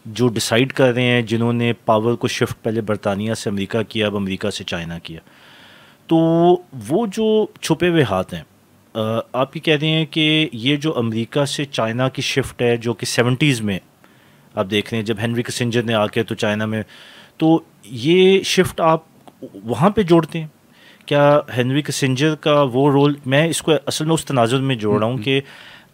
जो डिसाइड कर रहे हैं, जिन्होंने पावर को शिफ्ट पहले बरतानिया से अमेरिका किया, अब अमेरिका से चाइना किया। तो वो जो छुपे हुए हाथ हैं आप ये कह रहे हैं कि ये जो अमेरिका से चाइना की शिफ्ट है जो कि सेवेंटीज़ में आप देख रहे हैं जब हेनरी किसिंजर ने आके तो चाइना में तो ये शिफ्ट आप वहाँ पे जोड़ते हैं? क्या हेनरी किसिंजर का वो रोल मैं इसको असल में उस तनाजुर में जोड़ रहा हूँ कि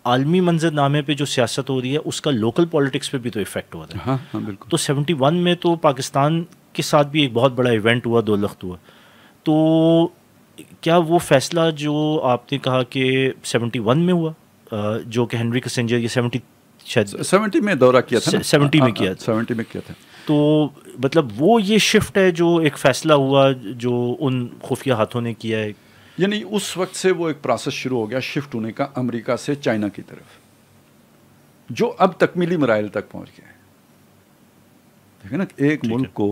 आलमी मंजरनामे पे जो सियासत हो रही है उसका लोकल पॉलिटिक्स पे भी तो इफ़ेक्ट हो रहा है। हाँ हाँ बिल्कुल। तो 71 में तो पाकिस्तान के साथ भी एक बहुत बड़ा इवेंट हुआ दो लख्त हुआ। तो क्या वो फैसला जो आपने कहा कि 71 में हुआ जो कि हेनरी किसेंजर ये 70 शायद सेवेंटी में दौरा किया था 70 में किया था। सेवेंटी में किया था। तो मतलब वो ये शिफ्ट है जो एक फैसला हुआ जो उन खुफिया हाथों ने किया है। यानी उस वक्त से वो एक प्रोसेस शुरू हो गया शिफ्ट होने का अमेरिका से चाइना की तरफ़ जो अब तकमीली मराइल तक पहुँच गया है। ना एक मुल्क को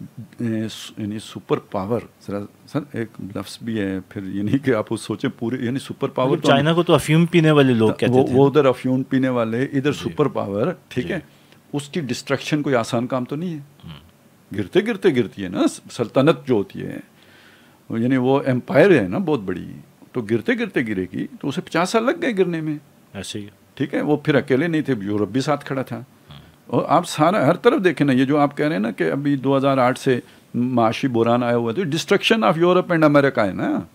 यानी सुपर पावर जरा सर एक लफ्स भी है फिर ये नहीं कि आप उस सोचें पूरे यानी सुपर पावर मतलब चाइना को तो अफीम पीने वाले लोग कहते वो थे वो उधर अफ्यून पीने वाले इधर सुपर पावर ठीक है उसकी डिस्ट्रक्शन कोई आसान काम तो नहीं है। हम्म। गिरते गिरते गिरती है ना सल्तनत जो होती है यानी वो एम्पायर है ना बहुत बड़ी तो गिरते गिरते गिरेगी तो उसे पचास साल लग गए गिरने में। ऐसे ही। ठीक है वो फिर अकेले नहीं थे यूरोप भी साथ खड़ा था। और आप सारा हर तरफ़ देखें ना ये जो आप कह रहे हैं ना कि अभी 2008 से माशी बुरान आया हुआ है तो destruction of Europe and America है ना?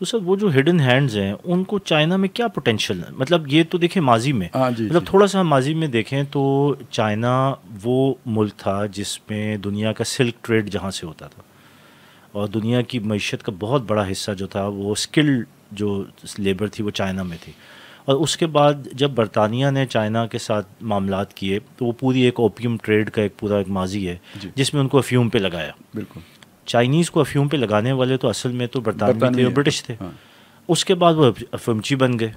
तो सर वो जो हिडन हैंड्स हैं उनको चाइना में क्या पोटेंशियल है? मतलब ये तो देखें माजी में। हाँ जी मतलब जी। थोड़ा सा हम माजी में देखें तो चाइना वो मुल्क था जिसमें दुनिया का सिल्क ट्रेड जहाँ से होता था। और दुनिया की मीशत का बहुत बड़ा हिस्सा जो था वो स्किल्ड जो लेबर थी वो चाइना में थी। और उसके बाद जब बरतानिया ने चाइना के साथ मामला किए तो वो पूरी एक ओपियम ट्रेड का एक पूरा एक माजी है जिसमें उनको अफ्यूम पे लगाया। बिल्कुल। चाइनीज़ को अफ्यूम पे लगाने वाले तो असल में तो बरतानवी थे ब्रिटिश थे। हाँ। उसके बाद वो अफमची बन गए।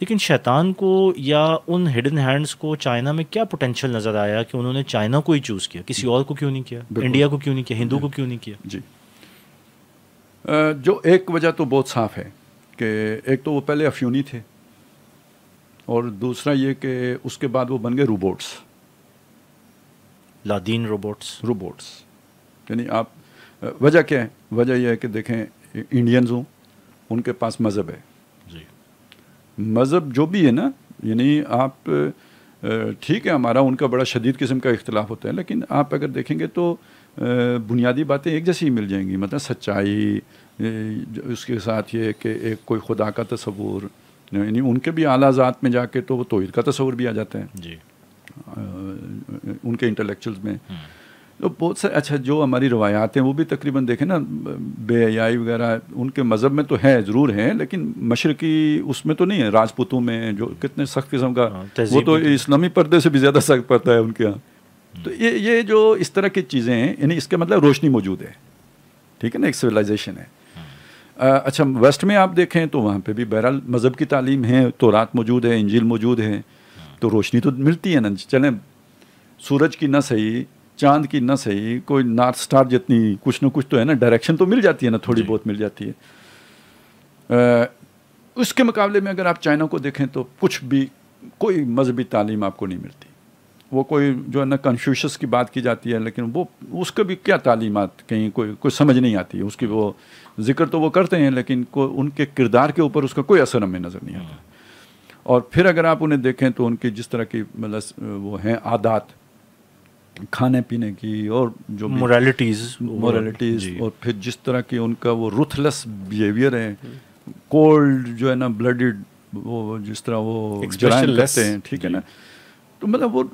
लेकिन शैतान को या उन हिडन हैंड्स को चाइना में क्या पोटेंशियल नज़र आया कि उन्होंने चाइना को ही चूज़ किया? किसी और को क्यों नहीं किया? इंडिया को क्यों नहीं किया? हिंदू को क्यों नहीं किया? जी। जो एक वजह तो बहुत साफ़ है कि एक तो वो पहले अफ्यूनी थे। और दूसरा ये कि उसके बाद वो बन गए रोबोट्स लादीन रोबोट्स रोबोट्स यानी आप वजह क्या है? वजह यह है कि देखें इंडियंस हों उनके पास मज़हब है। जी। मज़हब जो भी है ना यानी आप ठीक है हमारा उनका बड़ा शदीद किस्म का इख्तलाफ होता है लेकिन आप अगर देखेंगे तो बुनियादी बातें एक जैसी ही मिल जाएँगी। मतलब सच्चाई उसके साथ ये कि एक कोई खुदा का तस्वूर यानी उनके भी आला ज़ात में जाके तो वो तोहिद का तस्वर भी आ जाता है। जी। अ, उनके इंटेलेक्चुअल्स में। तो बहुत से अच्छा जो हमारी रवायात हैं वो भी तकरीबन देखें ना बेहयाई वगैरह उनके मज़हब में तो है ज़रूर है लेकिन मशरकी उसमें तो नहीं है राजपूतों में जो कितने सख्त किस्म का हाँ, वो तो तो- इस्लामी पर्दे से भी ज़्यादा सख्त पड़ता है उनके यहाँ। तो ये ये जो इस तरह की चीज़ें हैं यानी इसका मतलब रोशनी मौजूद है। ठीक है ना एक सिविलाइजेशन है। अच्छा वेस्ट में आप देखें तो वहाँ पे भी बहरहाल मज़हब की तालीम है तो रात मौजूद है इंजिल मौजूद है तो रोशनी तो मिलती है ना। चलें सूरज की न सही चाँद की न सही कोई नॉर्थ स्टार जितनी कुछ ना कुछ तो है ना डायरेक्शन तो मिल जाती है ना थोड़ी बहुत मिल जाती है। अ, उसके मुकाबले में अगर आप चाइना को देखें तो कुछ भी कोई मजहबी तालीम आपको नहीं मिलती। वो कोई जो है ना कन्फ्यूशस की बात की जाती है लेकिन वो उसके भी क्या तालीमत? कहीं कोई कोई समझ नहीं आती। है उसकी वो ज़िक्र तो वो करते हैं लेकिन को उनके किरदार के ऊपर उसका कोई असर हमें नज़र नहीं आता। और फिर अगर आप उन्हें देखें तो उनकी जिस तरह की मतलब वो हैं आदात खाने पीने की और जो मोरालिटीज़ मोरालिटीज और फिर जिस तरह की उनका वो रुथलेस बिहेवियर है कोल्ड जो है ना ब्लडेड वो जिस तरह वो जराइम। करते हैं ठीक है ना? तो मतलब वो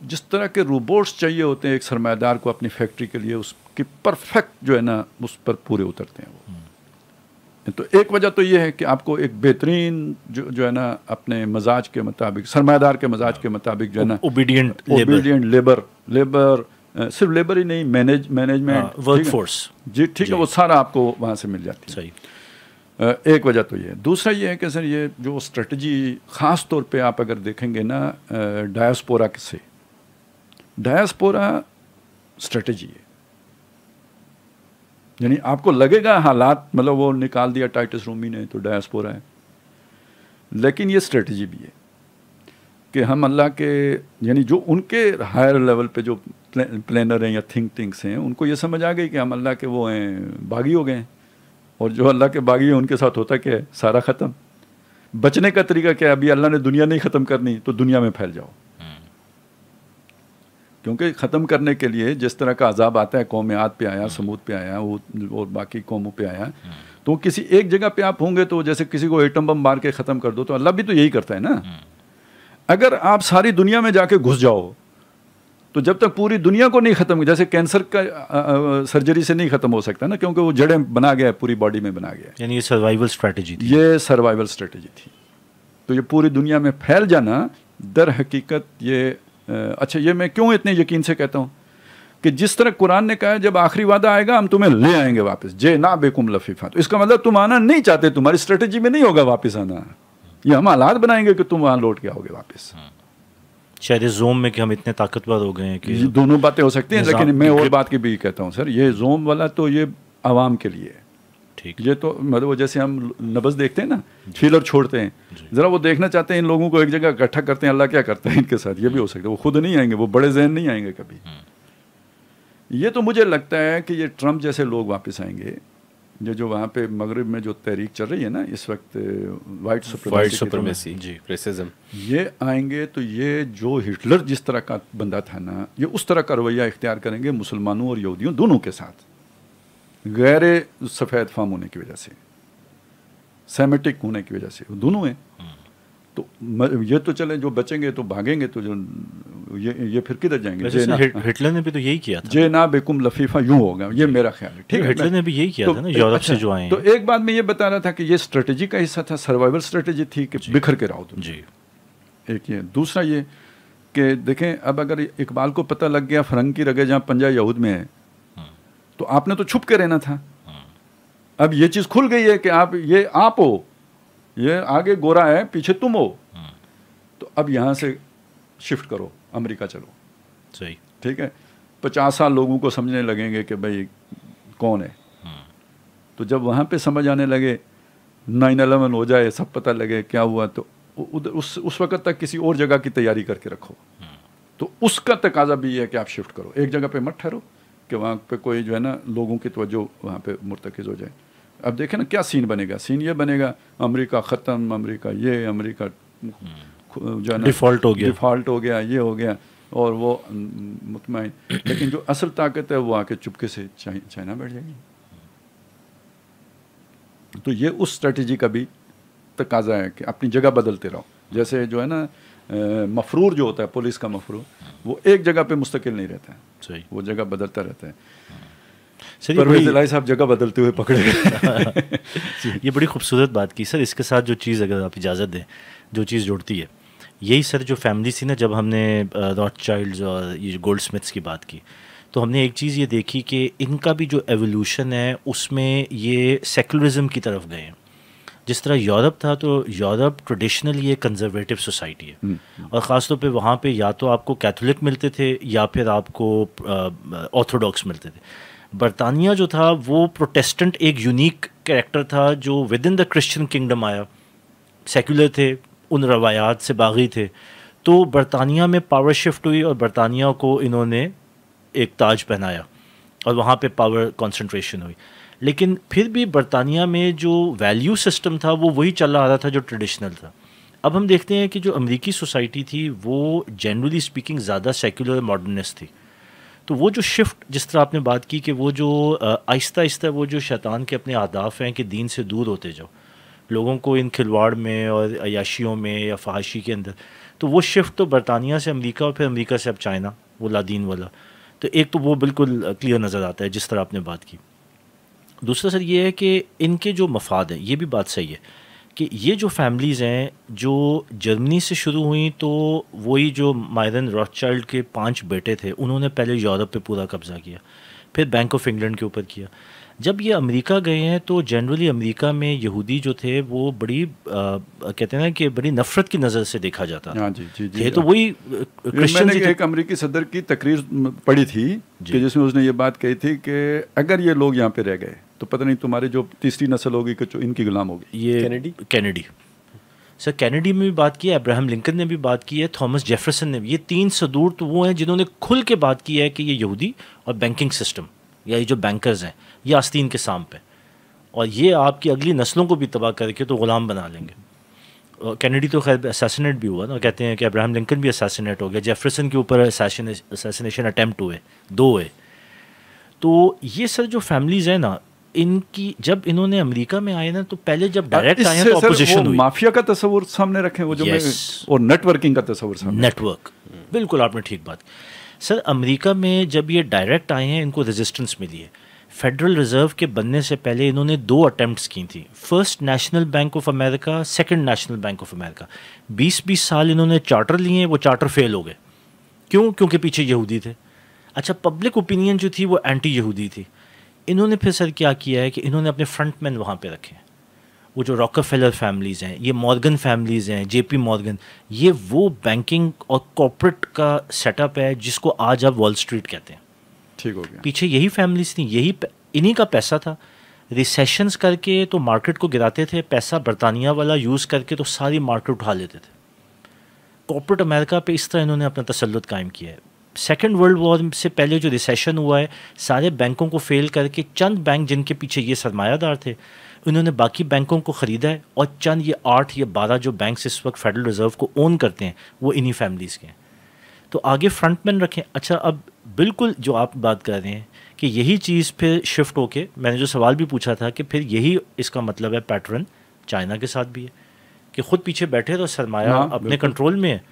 जिस तरह के रोबोट्स चाहिए होते हैं एक सरमादार को अपनी फैक्ट्री के लिए उसकी परफेक्ट जो है ना उस पर पूरे उतरते हैं वो। तो एक वजह तो ये है कि आपको एक बेहतरीन जो जो है ना अपने मजाज के मुताबिक सरमादार के मजाज के मुताबिक जो है ना ओबीडियंट ओबीडियंट लेबर लेबर सिर्फ़ लेबर ही नहीं मैनेज मैनेजमेंट वर्क फोर्स जी ठीक है वो सारा आपको वहाँ से मिल जाती है। सही। एक वजह तो ये। है दूसरा ये है कि सर ये जो स्ट्रेटजी ख़ास तौर पे आप अगर देखेंगे ना डायस्पोरा से डायस्पोरा स्ट्रेटजी है। यानी आपको लगेगा हालात मतलब वो निकाल दिया टाइटस रूमी ने तो डायस्पोरा है। लेकिन ये स्ट्रेटजी भी है कि हम अल्लाह के, यानी जो उनके हायर लेवल पे जो प्लानर हैं या थिंक थिंक्स हैं, उनको ये समझ आ गई कि हम अल्लाह के वो हैं, बागी हो गए हैं। और जो अल्लाह के बागी हैं उनके साथ होता क्या है? सारा ख़त्म। बचने का तरीका क्या है? अभी अल्लाह ने दुनिया नहीं ख़त्म करनी तो दुनिया में फैल जाओ। क्योंकि ख़त्म करने के लिए जिस तरह का अजाब आता है कौम आद पे आया समूद पे आया वो और बाकी कौमों पे आया तो किसी एक जगह पे आप होंगे तो जैसे किसी को एटम बम मार के ख़त्म कर दो तो अल्लाह भी तो यही करता है ना। अगर आप सारी दुनिया में जाके घुस जाओ तो जब तक पूरी दुनिया को नहीं ख़त्म जैसे कैंसर का सर्जरी से नहीं ख़त्म हो सकता ना क्योंकि वो जड़ें बना गया है पूरी बॉडी में बना गया यानी ये सर्वाइवल स्ट्रेटजी थी। ये सर्वाइवल स्ट्रेटजी थी। तो ये पूरी दुनिया में फैल जाना दर हकीकत ये अच्छा ये मैं क्यों इतने यकीन से कहता हूँ कि जिस तरह कुरान ने कहा जब आखिरी वादा आएगा हम तुम्हें ले आएँगे वापस। जे ना बेकुम लफीफा। तो इसका मतलब तुम आना नहीं चाहते तुम्हारी स्ट्रेटजी में नहीं होगा वापस आना। ये हम हालात बनाएँगे कि तुम वहाँ लौट के आओगे वापस। शायद इस जोम में कि हम इतने ताकतवर हो गए हैं कि दोनों बातें हो सकती हैं लेकिन मैं और बात की भी कहता हूँ सर ये जोम वाला तो ये आवाम के लिए ठीक। ये तो मतलब वो जैसे हम नबज देखते हैं ना फीलर छोड़ते हैं। ज़रा वो देखना चाहते हैं इन लोगों को एक जगह इकट्ठा करते हैं अल्लाह क्या करते हैं इनके साथ ये भी हो सकता है। वो खुद नहीं आएँगे वो बड़े जहन नहीं आएँगे कभी। हम्म। ये तो मुझे लगता है कि ये ट्रंप जैसे लोग वापस आएँगे ये जो वहाँ पे मगरब में जो तहरीक चल रही है ना इस वक्त वाइट वाइट सुप्रमेसी जी रेसिज्म ये आएँगे तो ये जो हिटलर जिस तरह का बंदा था ना ये उस तरह का रवैया इख्तियार करेंगे मुसलमानों और यहूदियों दोनों के साथ गैर सफ़ेद फाम होने की वजह से सेमेटिक होने की वजह से दोनों हैं। तो ये तो चले जो बचेंगे तो भागेंगे तो जो ये ये फिर किधर जाएँगे? जे ना हिटलर ने भी तो यही किया था। जे ना बेकुम लफीफा यूँ होगा ये मेरा ख्याल है ठीक है हिटलर ने भी यही किया तो, था ना यूरोप अच्छा, से जो आए तो एक बात मैं ये बता रहा था कि ये स्ट्रेटेजी का हिस्सा था सर्वाइवल स्ट्रेटेजी थी कि बिखर के रहो तुम। जी। एक ये दूसरा ये कि देखें अब अगर इकबाल को पता लग गया फरंग की रगे जहाँ पंजा यहूद में है तो आपने तो छुप के रहना था। अब ये चीज़ खुल गई है कि आप ये आप हो ये आगे गोरा है पीछे तुम हो। तो अब यहाँ से शिफ्ट करो अमेरिका चलो। सही। ठीक है? पचास साल लोगों को समझने लगेंगे कि भाई कौन है। तो जब वहाँ पे समझ आने लगे नाइन अलेवन हो जाए सब पता लगे क्या हुआ तो उधर उस उस वक्त तक किसी और जगह की तैयारी करके रखो। तो उसका तकाजा भी है कि आप शिफ्ट करो। एक जगह पे मत ठहरो कि वहाँ पे कोई जो है ना लोगों की तवज्जो वहाँ पे मुर्तकज़ हो जाए। अब देखें ना क्या सीन बनेगा? सीन ये बनेगा अमेरिका ख़त्म अमेरिका ये अमेरिका जो है ना डिफ़ॉल्ट हो गया। डिफ़ॉल्ट हो गया ये हो गया और वो मुतमिन लेकिन जो असल ताकत है वो आके चुपके से चाइना बैठ जाएगी। तो ये उस स्ट्रेटजी का भी तकाजा है कि अपनी जगह बदलते रहो। जैसे जो है ना मफरूर जो होता है पुलिस का मफरूर वो एक जगह पे मुस्तकिल नहीं रहता है। सही। वो जगह बदलता रहता है। परवेज साहब जगह बदलते हुए पकड़े गए ये बड़ी खूबसूरत बात की सर इसके साथ जो चीज़ अगर आप इजाज़त दें जो चीज़ जुड़ती है यही सर जो फैमिली थी ना जब हमने रॉट चाइल्ड और ये गोल्ड स्मिथ्स की बात की तो हमने एक चीज़ ये देखी कि इनका भी जो एवोल्यूशन है उसमें ये सेकुलरिज्म की तरफ़ गए हैं। जिस तरह यूरोप था तो यूरोप ट्रेडिशनली एक कंजर्वेटिव सोसाइटी है। हम्म। और ख़ास तौर पे वहाँ पे या तो आपको कैथोलिक मिलते थे या फिर आपको ऑर्थोडॉक्स मिलते थे। बरतानिया जो था, वो प्रोटेस्टेंट एक यूनिक कैरेक्टर था जो within the Christian kingdom आया। सेकुलर थे, उन रवायात से बागी थे। तो बरतानिया में पावर शिफ्ट हुई और बरतानिया को इन्होंने एक ताज पहनाया और वहाँ पे पावर कंसंट्रेशन हुई। लेकिन फिर भी बरतानिया में जो वैल्यू सिस्टम था, वो वही चल रहा था जो ट्रेडिशनल था। अब हम देखते हैं कि जो अमरीकी सोसाइटी थी, वो जनरली स्पीकिंग ज़्यादा सेकुलर मॉडर्निस्ट थी। तो वो जो शिफ्ट जिस तरह आपने बात की कि वो जो आहिस्ता आहिस्ता वो जो शैतान के अपने आदाफ हैं कि दीन से दूर होते जाओ, लोगों को इन खिलवाड़ में और अयाशियों में या फहाशी के अंदर तो वो शिफ्ट तो बरतानिया से अमेरिका और फिर अमेरिका से अब चाइना, वो लादीन वाला। तो एक तो वो बिल्कुल क्लियर नज़र आता है जिस तरह आपने बात की। दूसरा सर ये है कि इनके जो मफाद हैं, ये भी बात सही है। कि ये जो फैमिलीज़ हैं जो जर्मनी से शुरू हुई तो वही जो मायरन रॉथचाइल्ड के पाँच बेटे थे उन्होंने पहले यूरोप पे पूरा कब्ज़ा किया फिर बैंक ऑफ़ इंग्लैंड के ऊपर किया। जब ये अमेरिका गए हैं तो जनरली अमेरिका में यहूदी जो थे वो बड़ी आ, कहते हैं ना कि बड़ी नफरत की नज़र से देखा जाता। हाँ जी जी जी तो वही क्रिश्चियन एक अमेरिकी सदर की तकरीर पढ़ी थी कि जिसमें उसने ये बात कही थी कि अगर ये लोग यहाँ पे रह गए तो पता नहीं तुम्हारे जो तीसरी नस्ल होगी कि इनकी गुलाम होगी। ये कैनेडी? कैनेडी। सर कैनेडी में भी बात की है अब्राहम लिंकन ने भी बात की है थॉमस जेफरसन ने भी। ये तीन सदूर तो वो हैं जिन्होंने खुल के बात की है कि ये यहूदी और बैंकिंग सिस्टम या ये जो बैंकर्स हैं ये आस्तीन के साम पे। और ये आपकी अगली नस्लों को भी तबाह करके तो ग़ुलाम बना लेंगे। और कैनेडी तो खैर असैसिनेट भी हुआ ना कहते हैं कि अब्राहम लिंकन भी असैसिनेट हो गया। जेफरसन के ऊपर असैसिनेशन अटैम्प्ट हुए दो हुए। तो ये सर जो फैमिलीज़ हैं ना इनकी जब इन्होंने अमेरिका में आए ना तो पहले जब डायरेक्ट आए तो अपोजिशन हुई। माफिया का तस्वुर सामने रखें वो जो yes. मैं और नेटवर्किंग का तस्वुर सामने नेटवर्क बिल्कुल आपने ठीक बात सर अमेरिका में जब ये डायरेक्ट आए हैं इनको रेजिस्टेंस मिली है। फेडरल रिज़र्व के बनने से पहले इन्होंने दो अटेम्प्ट्स की थी। First national bank of America second national bank of America 20-20 साल इन्होंने चार्टर लिए वो चार्टर फेल हो गए। क्यों? क्योंकि पीछे यहूदी थे। अच्छा पब्लिक ओपिनियन जो थी वो एंटी यहूदी थी। इन्होंने फिर सर क्या किया है कि इन्होंने अपने फ्रंट मैन वहाँ पर रखे हैं। वो जो रॉकफेलर फैमिलीज़ हैं ये मॉर्गन फैमिलीज़ हैं जे पी मॉर्गन ये वो बैंकिंग और कॉर्पोरेट का सेटअप है जिसको आज आप वॉल स्ट्रीट कहते हैं। ठीक हो गया। पीछे यही फैमिलीज़ थी यही इन्हीं का पैसा था। रिसेशंस करके तो मार्केट को गिराते थे पैसा बरतानिया वाला यूज़ करके तो सारी मार्केट उठा लेते थे। कॉर्पोरेट अमेरिका पे इस तरह इन्होंने अपना तसल्लुत कायम किया है। सेकेंड वर्ल्ड वॉर से पहले जो रिसेशन हुआ है सारे बैंकों को फेल करके चंद बैंक जिनके पीछे ये सरमायादार थे उन्होंने बाकी बैंकों को ख़रीदा है और चंद ये आठ या बारह जो बैंक इस वक्त फेडरल रिज़र्व को ओन करते हैं वो इन्हीं फैमिलीज़ के हैं। तो आगे फ्रंटमैन रखें। अच्छा अब बिल्कुल जो आप बात कर रहे हैं कि यही चीज़ फिर शिफ्ट होके मैंने जो सवाल भी पूछा था कि फिर यही इसका मतलब है पैटर्न चाइना के साथ भी है कि खुद पीछे बैठे तो सरमाया हाँ, अपने कंट्रोल में है।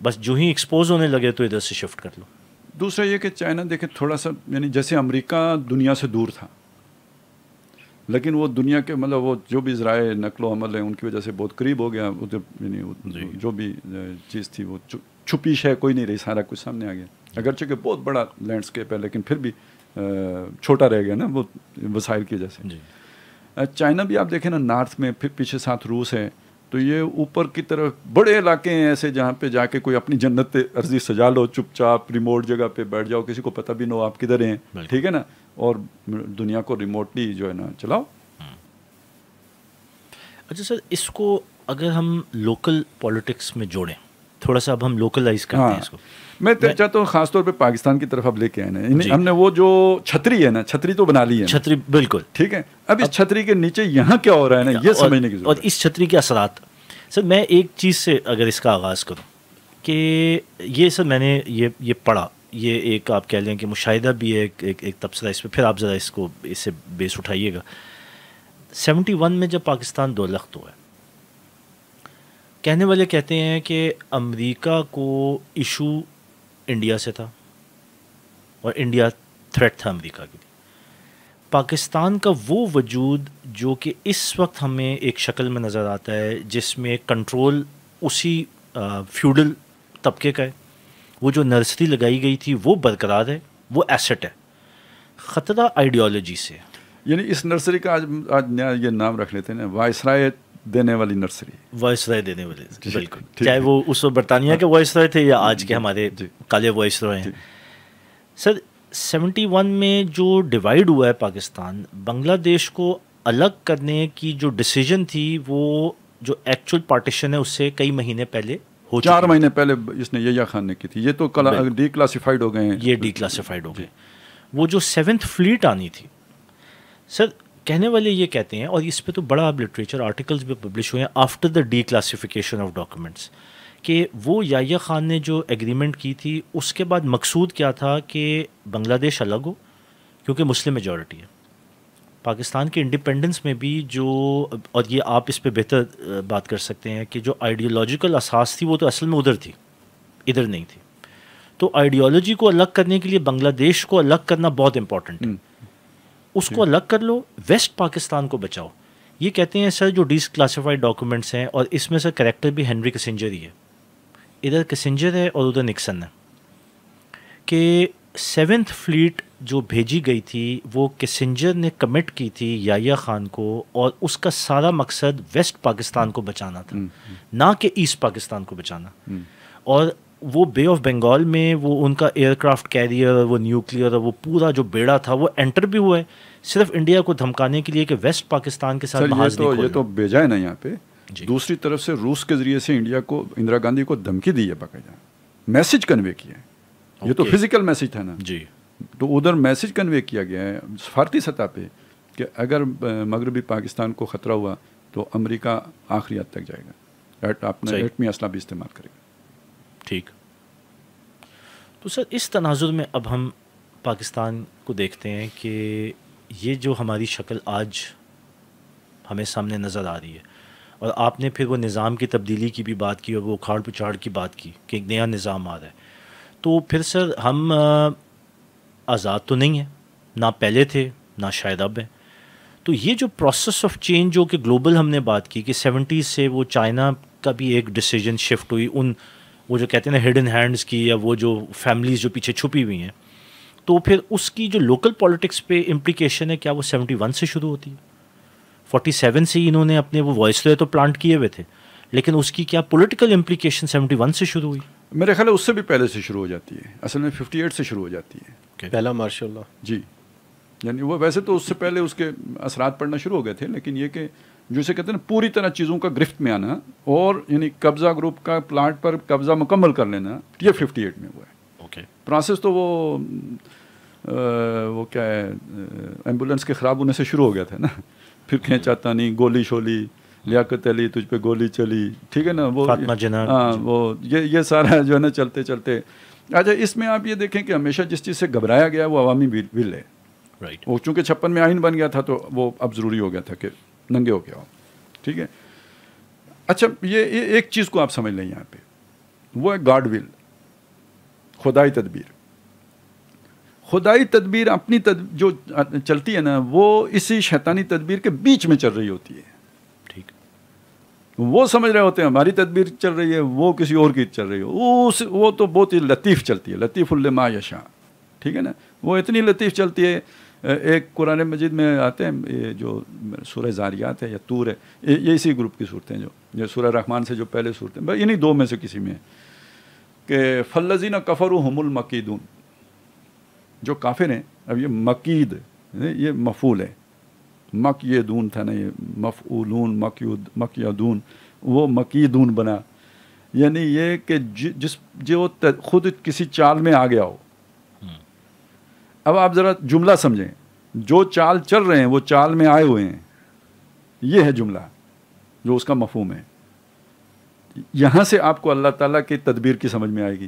बस जो ही एक्सपोज होने लगे तो इधर से शिफ्ट कर लो। दूसरा ये कि चाइना देखे थोड़ा सा यानी जैसे अमेरिका दुनिया से दूर था लेकिन वो दुनिया के मतलब वो जो भी ज़राए नकलो अमल है उनकी वजह से बहुत करीब हो गया उधर यानी जो। भी चीज़ थी वो छुपी शय कोई नहीं रही सारा कुछ सामने आ गया। अगरचे कि बहुत बड़ा लैंडस्केप है लेकिन फिर भी छोटा रह गया ना वो वसाइल की वजह से। चाइना भी आप देखें ना नॉर्थ में फिर पीछे साथ रूस है तो ये ऊपर की तरफ़ बड़े इलाके हैं ऐसे जहाँ पे जाके कोई अपनी जन्नत अर्जी सजा लो चुपचाप रिमोट जगह पे बैठ जाओ किसी को पता भी ना हो आप किधर हैं ठीक है ना? और दुनिया को रिमोटली जो है ना चलाओ। अच्छा सर इसको अगर हम लोकल पॉलिटिक्स में जोड़ें थोड़ा सा अब हम लोकलाइज करते हाँ, हैं हाँ। इसको। मैं तो चाहता हूँ खासतौर पे पाकिस्तान की तरफ़ अब लेके आए ना हमने वो जो छतरी है ना छतरी तो बना ली है छतरी बिल्कुल। ठीक है? अब इस छतरी के नीचे यहाँ क्या हो रहा है ना ये समझने की और इस छतरी के असरात। सर मैं एक चीज़ से अगर इसका आगाज़ करूँ कि ये सर मैंने ये ये पढ़ा। ये एक आप कह लें कि मुशाहिदा भी है एक एक, एक तबसरा इस पर फिर आप ज़रा इसको इससे बेस उठाइएगा। सेवेंटी वन में जब पाकिस्तान दो लख्त हुआ है कहने वाले कहते हैं कि अमेरिका को इशू इंडिया से था और इंडिया थ्रेट था अमेरिका के लिए। पाकिस्तान का वो वजूद जो कि इस वक्त हमें एक शक्ल में नज़र आता है, जिसमें कंट्रोल उसी फ्यूडल तबके का है। वो जो नर्सरी लगाई गई थी, वो बरकरार है, वो एसेट है। ख़तरा आइडियोलॉजी से यानी इस नर्सरी का आज आज नया ये नाम रख लेते हैं वायसराय देने वाली नर्सरी। वॉइस राय देने वाले बिल्कुल। चाहे वो उस वक्त बरतानिया के वॉइस राय थे या आज के हमारे काले वॉइस राय। हैं। सर 71 में जो डिवाइड हुआ है पाकिस्तान बांग्लादेश को अलग करने की जो डिसीज़न थी वो जो एक्चुअल पार्टीशन है उससे कई महीने पहले हो चार महीने पहले इसने यैया खान ने की थी। ये तो कला। डिक्लासिफाइड हो गए हैं। ये डिक्लासिफाइड हो गए। वो जो सेवेंथ फ्लीट आनी थी। सर कहने वाले ये कहते हैं, और इस पर तो बड़ा अब लिटरेचर आर्टिकल्स भी पब्लिश हुए हैं after the declassification of documents कि वो याया खान ने जो एग्रीमेंट की थी, उसके बाद मकसूद क्या था कि बांग्लादेश अलग हो, क्योंकि मुस्लिम मेजॉरिटी है। पाकिस्तान के इंडिपेंडेंस में भी जो, और ये आप इस पर बेहतर बात कर सकते हैं कि जो आइडियोलॉजिकल असास थी, वो तो असल में उधर थी, इधर नहीं थी। तो आइडियोलॉजी को अलग करने के लिए, बांग्लादेश को अलग करना बहुत इंपॉर्टेंट है। उसको अलग कर लो वेस्ट पाकिस्तान को बचाओ। ये कहते हैं सर जो डिसक्लासिफाइड डॉक्यूमेंट्स हैं और इसमें सर करेक्टर भी हेनरी कसेंजर ही है। इधर कसेंजर है और उधर निक्सन है। कि सेवेंथ फ्लीट जो भेजी गई थी वो किसिंजर ने कमिट की थी याया खान को और उसका सारा मकसद वेस्ट पाकिस्तान को बचाना था। ना कि ईस्ट पाकिस्तान को बचाना। और वो बे ऑफ़ बंगाल में वो उनका एयरक्राफ्ट कैरियर और वो न्यूक्लियर और वो पूरा जो बेड़ा था वो एंटर भी हुआ है। सिर्फ़ इंडिया को धमकाने के लिए कि वेस्ट पाकिस्तान के साथ ये तो ये तो भेजा है ना यहाँ पे। दूसरी तरफ़ से रूस के ज़रिए से इंडिया को इंदिरा गांधी को धमकी दी है बाकायदा। मैसेज कन्वे किया है। ये तो फ़िज़िकल मैसेज था ना। जी। तो उधर मैसेज कन्वे किया गया है सफारती सतह पे कि अगर मगरबी पाकिस्तान को ख़तरा हुआ तो अमरीका आखिरी हद तक जाएगा। एट अपना एटमी असला भी इस्तेमाल करेगा। ठीक। तो सर, इस तनाजुर में अब हम पाकिस्तान को देखते हैं कि ये जो हमारी शक्ल आज हमें सामने नज़र आ रही है, और आपने फिर वो निज़ाम की तब्दीली की भी बात की और वो उखाड़ पुछाड़ की बात की कि एक नया निज़ाम आ रहा है। तो फिर सर, हम आज़ाद तो नहीं हैं, ना पहले थे, ना शायद अब हैं। तो ये जो प्रोसेस ऑफ़ चेंज जो कि ग्लोबल हमने बात की कि सेवेंटीज़ से वो चाइना का भी एक डिसीज़न शिफ्ट हुई, उन वो जो कहते हैं ना हिडन हैंड्स की या वो जो फैमिलीज़ जो पीछे छुपी हुई हैं तो फिर उसकी जो लोकल पॉलिटिक्स पे इम्प्लीकेशन है क्या वो सेवेंटी वन से शुरू होती है? फोर्टी सेवन से इन्होंने अपने वो वॉइस तो प्लांट किए हुए थे लेकिन उसकी क्या पॉलिटिकल इम्प्लीकेशन सेवेंटी वन से शुरू हुई? मेरे ख्याल उससे भी पहले से शुरू हो जाती है असल में फिफ्टी एट से शुरू हो जाती है। Okay. पहला मार्शल जी। यानी वो वैसे तो उससे पहले उसके असरात पड़ना शुरू हो गए थे लेकिन ये कि जैसे कहते हैं ना पूरी तरह चीज़ों का गिरफ्त में आना और यानी कब्ज़ा ग्रुप का प्लाट पर कब्ज़ा मुकम्मल कर लेना ये फिफ्टी एट में हुआ है। Okay okay. प्रोसेस तो वो आ, वो क्या है एंबुलेंस के ख़राब होने से शुरू हो गया था ना। फिर चाहता नहीं गोली शोली लियाकत अली तुझ पे गोली चली ठीक है ना वो हाँ वो ये ये सारा जो है ना चलते चलते अच्छा इसमें आप ये देखें कि हमेशा जिस चीज़ से घबराया गया वो अवामी विल है राइट वो चूँकि छप्पन में आइन बन गया था तो वो अब ज़रूरी हो गया था कि नंगे हो गया हो ठीक है? अच्छा ये, ये एक चीज़ को आप समझ लें यहाँ पे। वो है गॉड विल खुदाई तदबीर। खुदाई तदबीर अपनी तद, जो चलती है ना वो इसी शैतानी तदबीर के बीच में चल रही होती है। ठीक। वो समझ रहे होते हैं हमारी तदबीर चल रही है वो किसी और की चल रही हो। उस वो तो बहुत ही लतीफ़ चलती है लतीफ़ुल्लमा यशा। ठीक है ना? वो इतनी लतीफ़ चलती है एक कुरान मजिद में आते हैं, ये जो सूर्य जारियात है या तूर है, ये इसी ग्रुप की सूरतें जो ये सूर्य रहमान से जो पहले सूरतें इन्हीं दो में से किसी में है। कि फल्लजीन कफ़र हमुल मकीदून, जो काफिर हैं, अब ये मकीद, ये मफूल है। मक ये दून था ना ये, मफूलून मकयूद मकयादून वो मकीदून बना। यानी ये कि जिस, जो खुद किसी चाल में आ गया हो अब आप ज़रा जुमला समझें। जो चाल चल रहे हैं, वो चाल में आए हुए हैं। ये है जुमला, जो उसका मफहूम है। यहाँ से आपको अल्लाह ताला की तदबीर की समझ में आएगी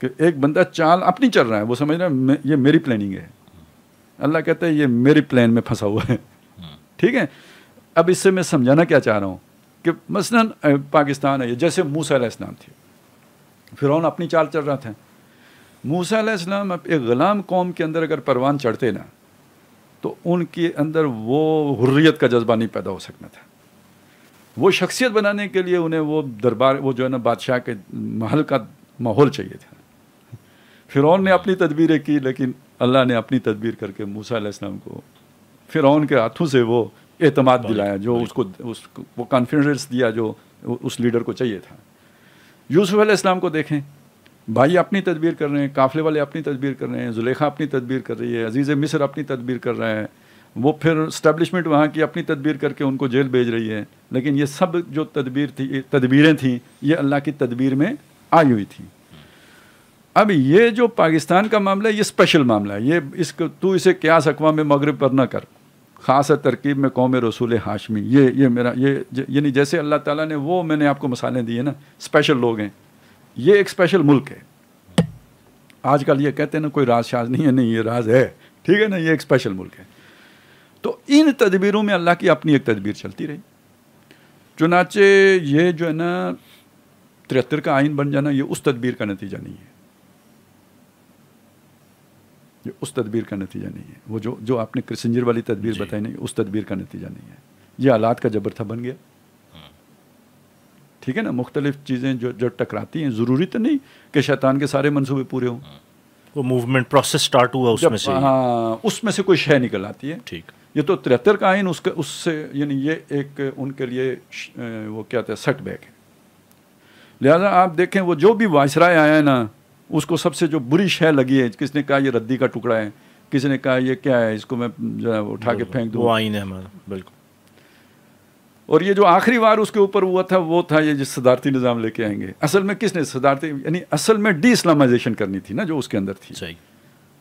कि एक बंदा चाल अपनी चल रहा है, वो समझ रहा है ये मेरी प्लानिंग है। अल्लाह कहता है, ये मेरी प्लान में फंसा हुआ है। ठीक है? अब इससे मैं समझाना क्या चाह रहा हूँ कि मसलन पाकिस्तान है, जैसे मूसा इस्लाम थे। फिर अपनी चाल चल रहा था। मूसा इस्लाम एक ग़ुलाम कौम के अंदर अगर परवान चढ़ते ना तो उनके अंदर वो हुर्रियत का जज्बा नहीं पैदा हो सकता था। वो शख्सियत बनाने के लिए उन्हें वो दरबार वो जो है ना बादशाह के महल का माहौल चाहिए था। फिर ने अपनी तदबीरें की लेकिन अल्लाह ने अपनी तदबीर करके मूसा इस्लाम को फिर के हाथों से वो एतमाद दिलाया जो उसको उस वो कॉन्फिडेंस दिया जो उस लीडर को चाहिए था। यूसुफ को देखें भाई अपनी तदबीर कर रहे हैं, काफले वाले अपनी तदबीर कर रहे हैं, जुलेखा अपनी तदबीर कर रही है, अज़ीज़ मिस्र अपनी तदबीर कर रहे हैं। वो फिर स्टैब्लिशमेंट वहाँ की अपनी तदबीर करके उनको जेल भेज रही है। लेकिन ये सब जो तदबीर थी तदबीरें थी, ये अल्लाह की तदबीर में आई हुई थी। अब ये जो पाकिस्तान का मामला है, ये स्पेशल मामला है। ये इसको, तू इसे क्या सकवा में मगरब पर ना कर। ख़ास तरकीब में कौम रसूल हाशमी। ये ये मेरा, ये यानी जैसे अल्लाह ताला ने, वो मैंने आपको मसाले दिए ना स्पेशल लोग हैं। ये एक स्पेशल मुल्क है। आजकल ये कहते हैं ना कोई राज शाज नहीं है नहीं ये राज है। ठीक है ना ये एक स्पेशल मुल्क है। तो इन तदबीरों में अल्लाह की अपनी एक तदबीर चलती रही। चुनाचे ये जो है ना तिहत्तर का आइन बन जाना ये उस तदबीर का नतीजा नहीं है। ये उस तदबीर का नतीजा नहीं है। वो जो जो आपने क्रिसंजर वाली तदबीर बताई नहीं उस तदबीर का नतीजा नहीं है। ये आलात का जबर था बन गया। ठीक है ना मुख्तलिफ़ चीज़ें जो जो टकराती हैं ज़रूरी तो नहीं कि शैतान के सारे मनसूबे पूरे हों। वो मूवमेंट प्रोसेस स्टार्ट हुआ उसमें से हाँ। उसमें से कोई शय निकल आती है। ठीक। ये तो तिहत्तर का आइन उसके उससे यानी ये एक उनके लिए वो क्या कहते हैं सेटबैक है। लिहाजा आप देखें वो जो भी वायसराय आया है ना उसको सबसे जो बुरी शय लगी है किसने कहा ये रद्दी का टुकड़ा है किसी ने कहा ये क्या है इसको मैं जो है उठा के फेंक दूँ। आइन है हमारा बिल्कुल। और ये जो आखिरी वार उसके ऊपर हुआ था वो था ये जिस सदारती निज़ाम लेके आएँगे। असल में किसने सदारती यानी असल में डी इस्लामाइजेशन करनी थी ना जो उसके अंदर थी। सही।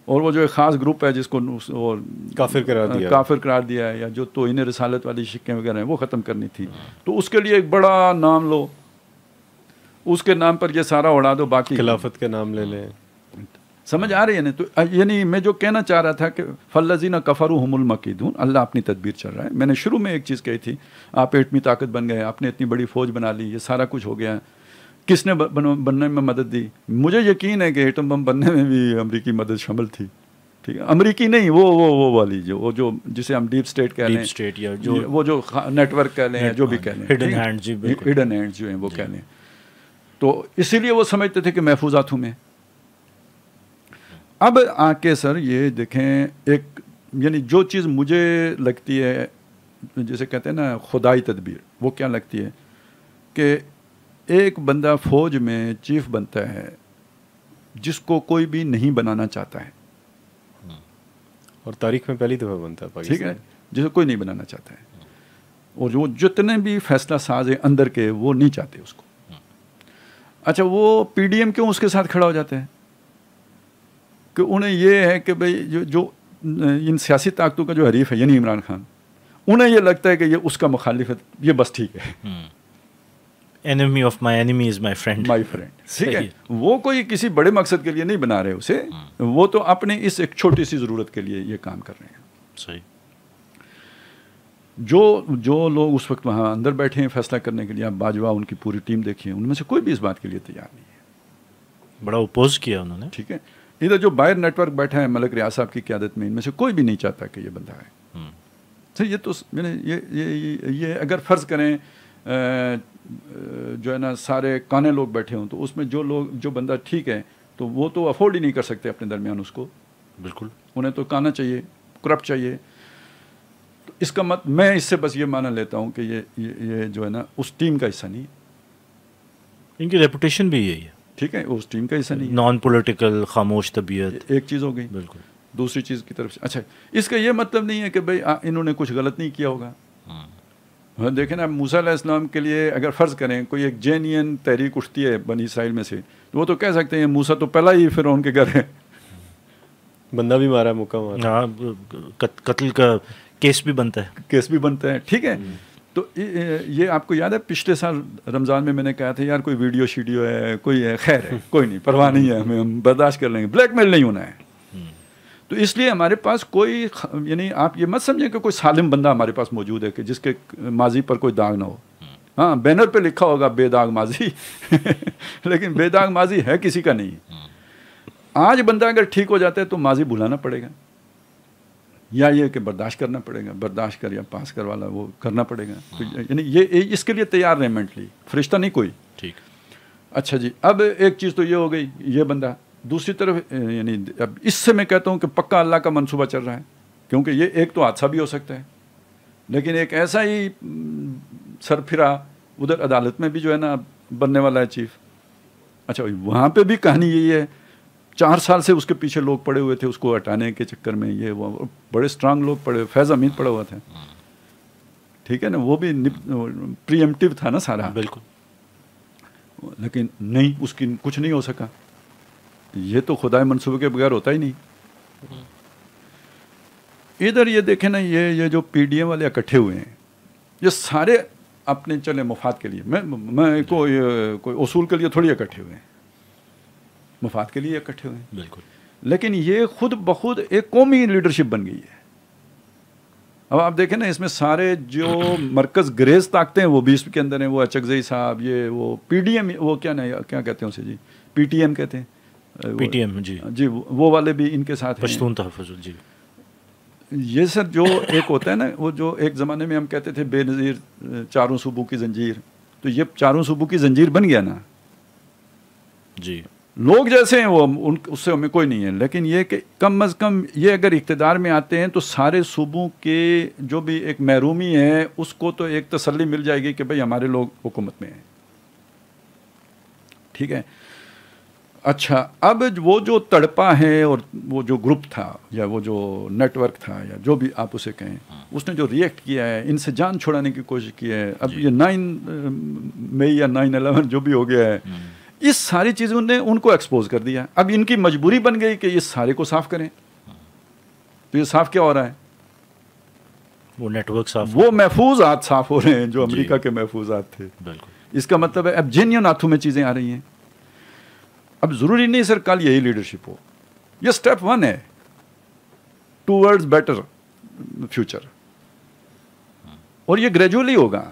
और वो जो एक ख़ास ग्रुप है जिसको और काफिर करार दिया। काफिर करार दिया है या जो तो इन्हें रसालत वाली शिक्के वगैरह हैं वो ख़त्म करनी थी। तो उसके लिए एक बड़ा नाम लो। उसके नाम पर ये सारा उड़ा दो बाकी खिलाफत के नाम ले लें। समझ आ रही है ना? तो यानी मैं जो कहना चाह रहा था कि फल्लजीना कफरू हमुल मकीदून अल्लाह अपनी तदबीर चल रहा है। मैंने शुरू में एक चीज़ कही थी आप एटमी ताकत बन गए आपने इतनी बड़ी फौज बना ली ये सारा कुछ हो गया। किसने बन, बनने में मदद दी? मुझे यकीन है कि एटम बम बनने में भी अमरीकी मदद शामिल थी। ठीक है? अमरीकी नहीं वो वो वो वाली जो वो जो जिसे हम डीप स्टेट कह लें। स्टेट या जो वो जो नेटवर्क कह लें जो भी कह लें। हिडन हैंड जी हिडन हैंड जो हैं वो कह लें। तो इसीलिए वो समझते थे कि महफूजात हूँ मैं। अब आके सर ये देखें एक यानी जो चीज़ मुझे लगती है जैसे कहते हैं ना खुदाई तदबीर वो क्या लगती है? कि एक बंदा फौज में चीफ बनता है जिसको कोई भी नहीं बनाना चाहता है। और तारीख में पहली दफ़ा बनता है ठीक है? जिसे कोई नहीं बनाना चाहता है। और जो जितने भी फैसला साज है अंदर के वो नहीं चाहते उसको। अच्छा वो पीडीएम क्यों उसके साथ खड़ा हो जाता है? कि उन्हें यह है कि भाई जो जो इन सियासी ताकतों का जो हरीफ है यानी इमरान खान उन्हें यह लगता है कि ये उसका मुखालिफ है ये बस ठीक है। Enemy of my enemy is my friend my friend ठीक है? वो कोई किसी बड़े मकसद के लिए नहीं बना रहे उसे। हम्म। वो तो अपने इस एक छोटी सी ज़रूरत के लिए ये काम कर रहे हैं। सही। जो जो लोग उस वक्त वहाँ अंदर बैठे हैं फैसला करने के लिए आप बाजवा उनकी पूरी टीम देखिए उनमें से कोई भी इस बात के लिए तैयार नहीं है। बड़ा अपोज किया उन्होंने। ठीक है? इधर जो बाहर नेटवर्क बैठा है मलक रियाज साहब की क्यादत में इनमें से कोई भी नहीं चाहता कि ये बंदा है हम्म। सर ये तो मैंने ये ये ये, ये अगर फ़र्ज़ करें जो है ना सारे काने लोग बैठे हों तो उसमें जो लोग जो बंदा ठीक है तो वो तो अफोर्ड ही नहीं कर सकते अपने दरमियान उसको। बिल्कुल। उन्हें तो काना चाहिए करप्ट चाहिए। तो इसका मत मैं इससे बस ये माना लेता हूँ कि ये ये ये जो है ना उस टीम का हिस्सा नहीं इनकी रेपुटेशन भी यही है। ठीक है उस टीम का हिस्सा नहीं नॉन पॉलिटिकल खामोश तबीयत। एक चीज़ हो गई। बिल्कुल। दूसरी चीज़ की तरफ़ से अच्छा इसका ये मतलब नहीं है कि भाई इन्होंने कुछ गलत नहीं किया होगा। हाँ, हाँ देखें ना मूसा इस्लाम के लिए अगर फ़र्ज़ करें कोई एक जेनियन तहरीक उठती है बनी इसराइल में से तो वो तो कह सकते हैं मूसा तो पहला ही फिर उनके घर है। बंदा भी मारा मुका मारा। हाँ कत्ल का केस भी बनता है। केस भी बनता है ठीक है? हम्म। तो ये आपको याद है, पिछले साल रमज़ान में मैंने कहा था, यार, कोई वीडियो शीडियो है, कोई है, खैर है, कोई नहीं, परवाह नहीं है, हमें हम बर्दाश्त कर लेंगे, ब्लैकमेल नहीं होना है। तो इसलिए हमारे पास कोई यानी आप ये मत समझें कि कोई सालिम बंदा हमारे पास मौजूद है कि जिसके माजी पर कोई दाग ना हो। हाँ बैनर पे लिखा होगा, बेदाग माजी। लेकिन बेदाग माजी है किसी का नहीं। आज बंदा अगर ठीक हो जाता है तो माजी भुलाना पड़ेगा। या ये कि बर्दाश्त करना पड़ेगा बर्दाश्त कर या पास कर वाला वो करना पड़ेगा। तो हाँ। यानी ये इसके लिए तैयार रहे मेंटली फरिश्ता नहीं कोई। ठीक। अच्छा जी अब एक चीज़ तो ये हो गई ये बंदा दूसरी तरफ़ यानी अब इससे मैं कहता हूँ कि पक्का अल्लाह का मनसूबा चल रहा है क्योंकि ये एक तो हादसा भी हो सकता है लेकिन एक ऐसा ही सर फिरा उधर अदालत में भी जो है ना बनने वाला है चीफ। अच्छा वहाँ पे भी कहानी यही है चार साल से उसके पीछे लोग पड़े हुए थे उसको हटाने के चक्कर में ये वो बड़े स्ट्रांग लोग पड़े हुए फैज़ अमीन पड़ा हुआ था। ठीक है ना वो भी प्रियमटिव था ना सारा। बिल्कुल। लेकिन नहीं उसकी कुछ नहीं हो सका। ये तो खुदाए मनसूबे के बगैर होता ही नहीं। इधर ये देखें ना ये ये जो पीडीएम वाले इकट्ठे हुए हैं ये सारे अपने चले मुफाद के लिए। मैं मैं को कोई उसूल के लिए थोड़ी इकट्ठे हुए हैं। मुफाद के लिए इकट्ठे हुए हैं। बिल्कुल। लेकिन ये खुद ब खुद एक कौमी लीडरशिप बन गई है। अब आप देखें ना इसमें सारे जो मरकज़ ग्रेज ताकते हैं वो भी इसके अंदर हैं वो अचकजई साहब ये वो पीडीएम वो क्या ना क्या कहते हैं उसे जी? पीटीएम कहते हैं। पीटीएम जी। जी वो वाले भी इनके साथ पश्तून जी। ये सर जो एक होता है ना वो जो एक ज़माने में हम कहते थे बेनज़ीर चारों सूबों की जंजीर तो ये चारों सूबों की जंजीर बन गया ना? जी। लोग जैसे हैं वो उन उससे हमें कोई नहीं है लेकिन ये कि कम अज़ कम ये अगर इकतदार में आते हैं तो सारे सूबों के जो भी एक महरूमी है उसको तो एक तसल्ली मिल जाएगी कि भाई हमारे लोग हुकूमत में हैं ठीक है अच्छा अब वो जो तड़पा है और वो जो ग्रुप था या वो जो नेटवर्क था या जो भी आप उसे कहें हाँ। उसने जो रिएक्ट किया है इनसे जान छुड़ाने की कोशिश की है अब ये नाइन मई या नाइन अलेवन जो भी हो गया है हम्म। इस सारी चीज़ों ने उनको एक्सपोज कर दिया। अब इनकी मजबूरी बन गई कि ये सारे को साफ़ करें। तो ये साफ़ क्या हो रहा है? वो नेटवर्क साफ़ वो महफूज हाथ साफ़ हो रहे हैं जो अमेरिका के महफूज हाथ थे। बिल्कुल। इसका मतलब है अब जेन्यन हाथों में चीज़ें आ रही हैं। अब ज़रूरी नहीं सर कल यही लीडरशिप हो। ये स्टेप वन है। टूवर्ड्स बेटर फ्यूचर और ये ग्रेजुअली होगा।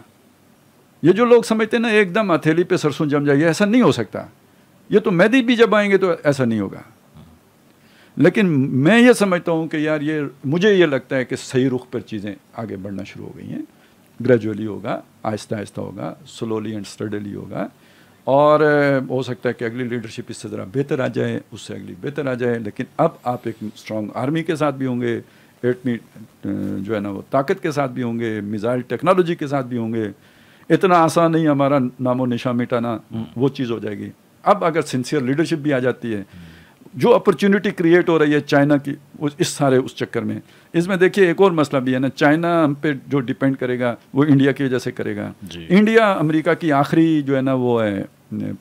ये जो लोग समझते हैं ना, एकदम हथेली पे सरसों जम जाइए ऐसा नहीं हो सकता। ये तो मैदी भी जब आएँगे तो ऐसा नहीं होगा। लेकिन मैं ये समझता हूँ कि यार ये, मुझे ये लगता है कि सही रुख पर चीज़ें आगे बढ़ना शुरू हो गई हैं। ग्रेजुअली होगा, आहिस्ता आहिस्ता होगा स्लोली एंड स्टडली होगा। और, हो सकता है कि अगली लीडरशिप इससे ज़रा बेहतर आ जाए, उससे अगली बेहतर आ जाए। लेकिन अब आप एक स्ट्रॉन्ग आर्मी के साथ भी होंगे एटमी जो है ना, वो ताकत के साथ भी होंगे मिज़ाइल टेक्नोलॉजी के साथ भी होंगे। इतना आसान नहीं हमारा नामो निशा मिटाना वो चीज़ हो जाएगी। अब अगर सिंसियर लीडरशिप भी आ जाती है जो अपॉर्चुनिटी क्रिएट हो रही है चाइना की उस इस सारे उस चक्कर में। इसमें देखिए एक और मसला भी है ना चाइना हम पे जो डिपेंड करेगा वो इंडिया की वजह से करेगा। इंडिया अमेरिका की आखिरी जो है ना वो है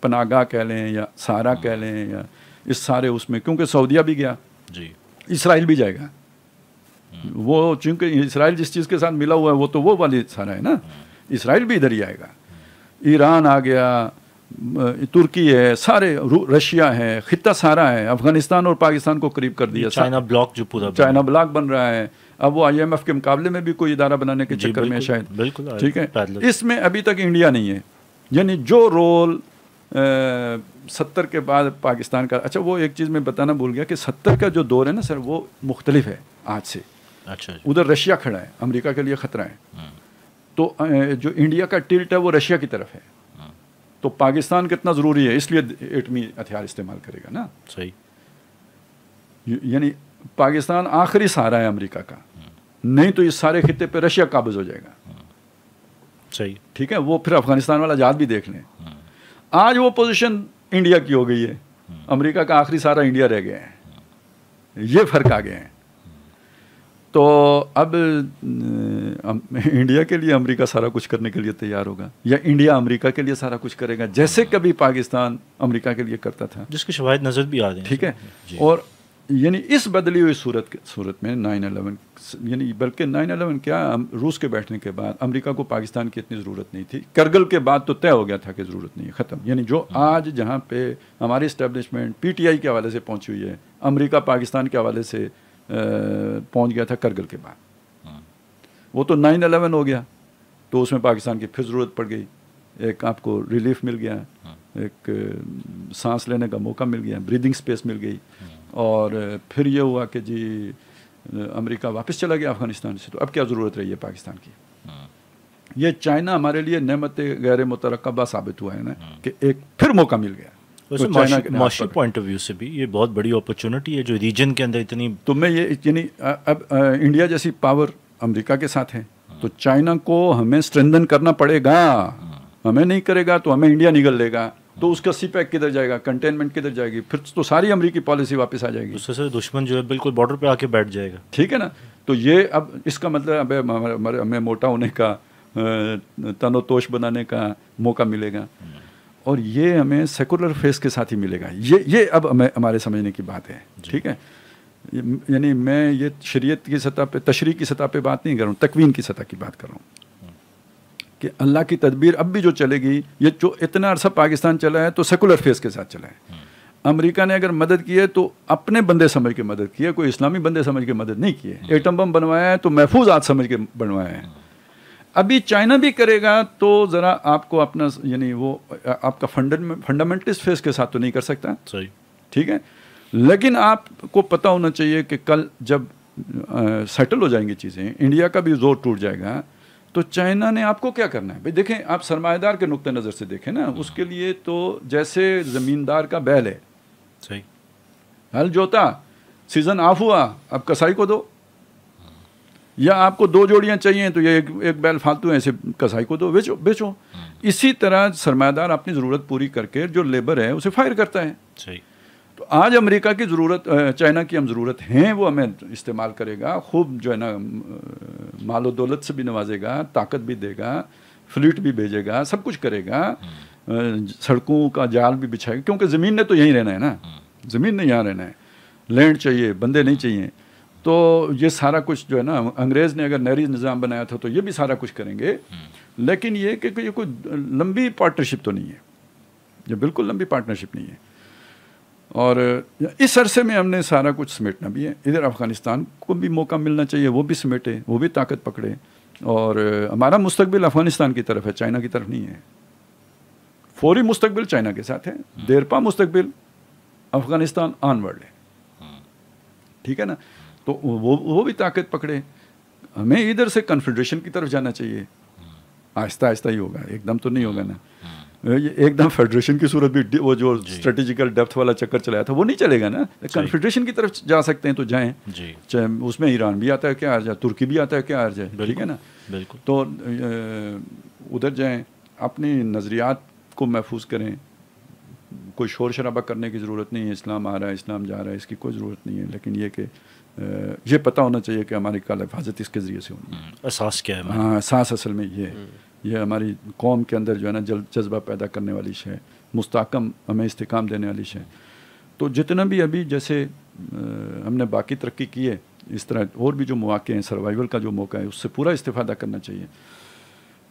पनागा कह लें या सारा कह लें या इस सारे उसमें क्योंकि सऊदिया भी गया। जी। इसराइल भी जाएगा। वो चूँकि इसराइल जिस चीज़ के साथ मिला हुआ है वो तो वो वाली सारा है ना। इसराइल भी इधर ही आएगा। ईरान आ गया तुर्की है सारे रशिया है खिता सारा है अफ़गानिस्तान और पाकिस्तान को करीब कर दिया। चाइना ब्लॉक जो पूरा चाइना ब्लॉक बन रहा है। अब वो आईएमएफ के मुकाबले में भी कोई इदारा बनाने के चक्कर में शायद। बिल्कुल ठीक है? इसमें अभी तक इंडिया नहीं है। यानी जो रोल सत्तर के बाद पाकिस्तान का अच्छा वो एक चीज़ मैं बताना भूल गया कि सत्तर का जो दौर है ना सर वो मुख्तलिफ़ है आज से। अच्छा। उधर रशिया खड़ा है अमेरिका के लिए ख़तरा है। हम्म। तो जो इंडिया का टिल्ट है वो रशिया की तरफ़ है। तो पाकिस्तान कितना ज़रूरी है? इसलिए एटमी हथियार इस्तेमाल करेगा ना। सही। यानी पाकिस्तान आखिरी सहारा है अमेरिका का। नहीं तो इस सारे खत्े पे रशिया काबज हो जाएगा। सही। ठीक है? वो फिर अफ़गानिस्तान वाला जात भी देख लें। आज वो पोजीशन इंडिया की हो गई है। अमेरिका का आखिरी सारा इंडिया रह गया है। ये फ़र्क आ गया हैं। तो अब इंडिया के लिए अमेरिका सारा कुछ करने के लिए तैयार होगा या इंडिया अमेरिका के लिए सारा कुछ करेगा जैसे कभी पाकिस्तान अमेरिका के लिए करता था। जिसकी शवायद नज़र भी आ रही ठीक है? और यानी इस बदली हुई सूरत सूरत में नाइन अलेवन यानी बल्कि नाइन अलेवन क्या रूस के बैठने के बाद अमेरिका को पाकिस्तान की इतनी ज़रूरत नहीं थी। करगिल के बाद तो तय हो गया था कि ज़रूरत नहीं है ख़त्म। यानी जो आज जहाँ पे हमारी इस्टेब्लिशमेंट पीटीआई के हवाले से पहुँची हुई है अमेरिका पाकिस्तान के हवाले से पहुँच गया था करगिल के बाद। वो तो नाइन अलेवन हो गया तो उसमें पाकिस्तान की फिर ज़रूरत पड़ गई एक आपको रिलीफ मिल गया। एक सांस लेने का मौका मिल गया ब्रीदिंग स्पेस मिल गई। और फिर ये हुआ कि जी अमेरिका वापस चला गया अफ़गानिस्तान से तो अब क्या ज़रूरत रही है पाकिस्तान की ये चाइना हमारे लिए नमत गैर मुतरकबा साबित हुआ है ना, कि एक फिर मौका मिल गया वैसे तो माशी पॉइंट ऑफ़ व्यू से भी ये बहुत बड़ी अपॉर्चुनिटी है जो रीजन के अंदर इतनी तो मैं ये यानी अब इंडिया जैसी पावर अमेरिका के साथ है तो चाइना को हमें स्ट्रेंथन करना पड़ेगा। हमें नहीं करेगा तो हमें इंडिया निकल लेगा। तो उसका सी पैक किधर जाएगा कंटेनमेंट किधर जाएगी? फिर तो सारी अमरीकी पॉलिसी वापस आ जाएगी। उससे दुश्मन जो है बिल्कुल बॉर्डर पे आके बैठ जाएगा। ठीक है ना? तो ये अब इसका मतलब अब हमें मोटा होने का तनोतोष बनाने का मौका मिलेगा। और ये हमें सेकुलर फेस के साथ ही मिलेगा। ये ये अब हमें हमारे समझने की बात है। ठीक है? यानी मैं ये शरीयत की सतह पे तशरी की सतह पे बात नहीं कर रहा हूँ तकवीन की सतह की बात कर रहा हूँ। कि अल्लाह की तदबीर अब भी जो चलेगी ये जो इतना अरसा पाकिस्तान चला है तो सेकुलर फेस के साथ चला है। अमेरिका ने अगर मदद की है तो अपने बंदे समझ के मदद की है कोई इस्लामी बंदे समझ के मदद नहीं की है। एटम बम बनवाया है तो महफूज आज समझ के बनवाया है। अभी चाइना भी करेगा तो ज़रा आपको अपना यानी वो आपका फंडामेंटलिस्ट फेस के साथ तो नहीं कर सकता। सही। ठीक है? लेकिन आपको पता होना चाहिए कि कल जब सेटल हो जाएँगी चीज़ें इंडिया का भी ज़ोर टूट जाएगा तो चाइना ने आपको क्या करना है? भाई देखें आप सरमाएदार के नुक़ नज़र से देखें ना उसके लिए तो जैसे ज़मींदार का बैल है। सही। हल जोता सीज़न ऑफ़ हुआ अब कसाई को दो। या आपको दो जोड़ियाँ चाहिए तो ये एक, एक बैल फालतू ऐसे कसाई को दो बेचो बेचो हम्म। इसी तरह सरमादार अपनी ज़रूरत पूरी करके जो लेबर है उसे फायर करता है सही तो आज अमेरिका की ज़रूरत चाइना की हम ज़रूरत हैं वो हमें इस्तेमाल करेगा खूब जो है ना मालो दौलत से भी नवाजेगा ताकत भी देगा फ्लीट भी भेजेगा सब कुछ करेगा हम्म। सड़कों का जाल भी बिछाएगा क्योंकि ज़मीन ने तो यहीं रहना है ना हम्म। ज़मीन ने यहाँ रहना है लैंड चाहिए बंदे नहीं चाहिए तो ये सारा कुछ जो है ना अंग्रेज़ ने अगर नहरी निज़ाम बनाया था तो ये भी सारा कुछ करेंगे। हम्म। लेकिन ये कि ये कोई लंबी पार्टनरशिप तो नहीं है। ये बिल्कुल लंबी पार्टनरशिप नहीं है। और इस अरसे में हमने सारा कुछ समेटना भी है। इधर अफ़गानिस्तान को भी मौका मिलना चाहिए वो भी समेटे वो भी ताकत पकड़े। और हमारा मुस्तबिल अफ़गानिस्तान की तरफ़ है चाइना की तरफ़ नहीं है। फौरी मुस्तबिल चाइना के साथ है। देरपा मुस्तकबिल अफ़गानिस्तान ऑनवर्ड है। ठीक है ना? तो वो वो भी ताकत पकड़े। हमें इधर से कन्फेडरेशन की तरफ़ जाना चाहिए। आहिस्ता आहिस्ता ही होगा। एकदम तो नहीं होगा ना। एकदम फेडरेशन की सूरत भी वो जो स्ट्रेटेजिकल डेप्थ वाला चक्कर चलाया था वो नहीं चलेगा ना। कन्फेडरेशन की तरफ़ जा सकते हैं तो जाएँ। चाहे उसमें ईरान भी आता है क्या आ जाए तुर्की भी आता है क्या आ जाए ठीक है ना? बिल्कुल। तो उधर जाएँ अपने नज़रियात को महफूज करें। कोई शोर शराबा करने की ज़रूरत नहीं है इस्लाम आ रहा है इस्लाम जा रहा है इसकी कोई ज़रूरत नहीं है। लेकिन ये कि ये पता होना चाहिए कि हमारी कल हिफाजत इसके ज़रिए से होनी है। एहसास क्या है हाँ एहसास असल में ये ये हमारी कौम के अंदर जो है ना जल जज्बा पैदा करने वाली शे मुस्तकम हमें इस्तेकाम देने वाली शे तो जितना भी अभी जैसे हमने बाकी तरक्की की है इस तरह और भी जो मौक़े हैं सर्वाइवल का जो मौका है उससे पूरा इस्तेफादा करना चाहिए।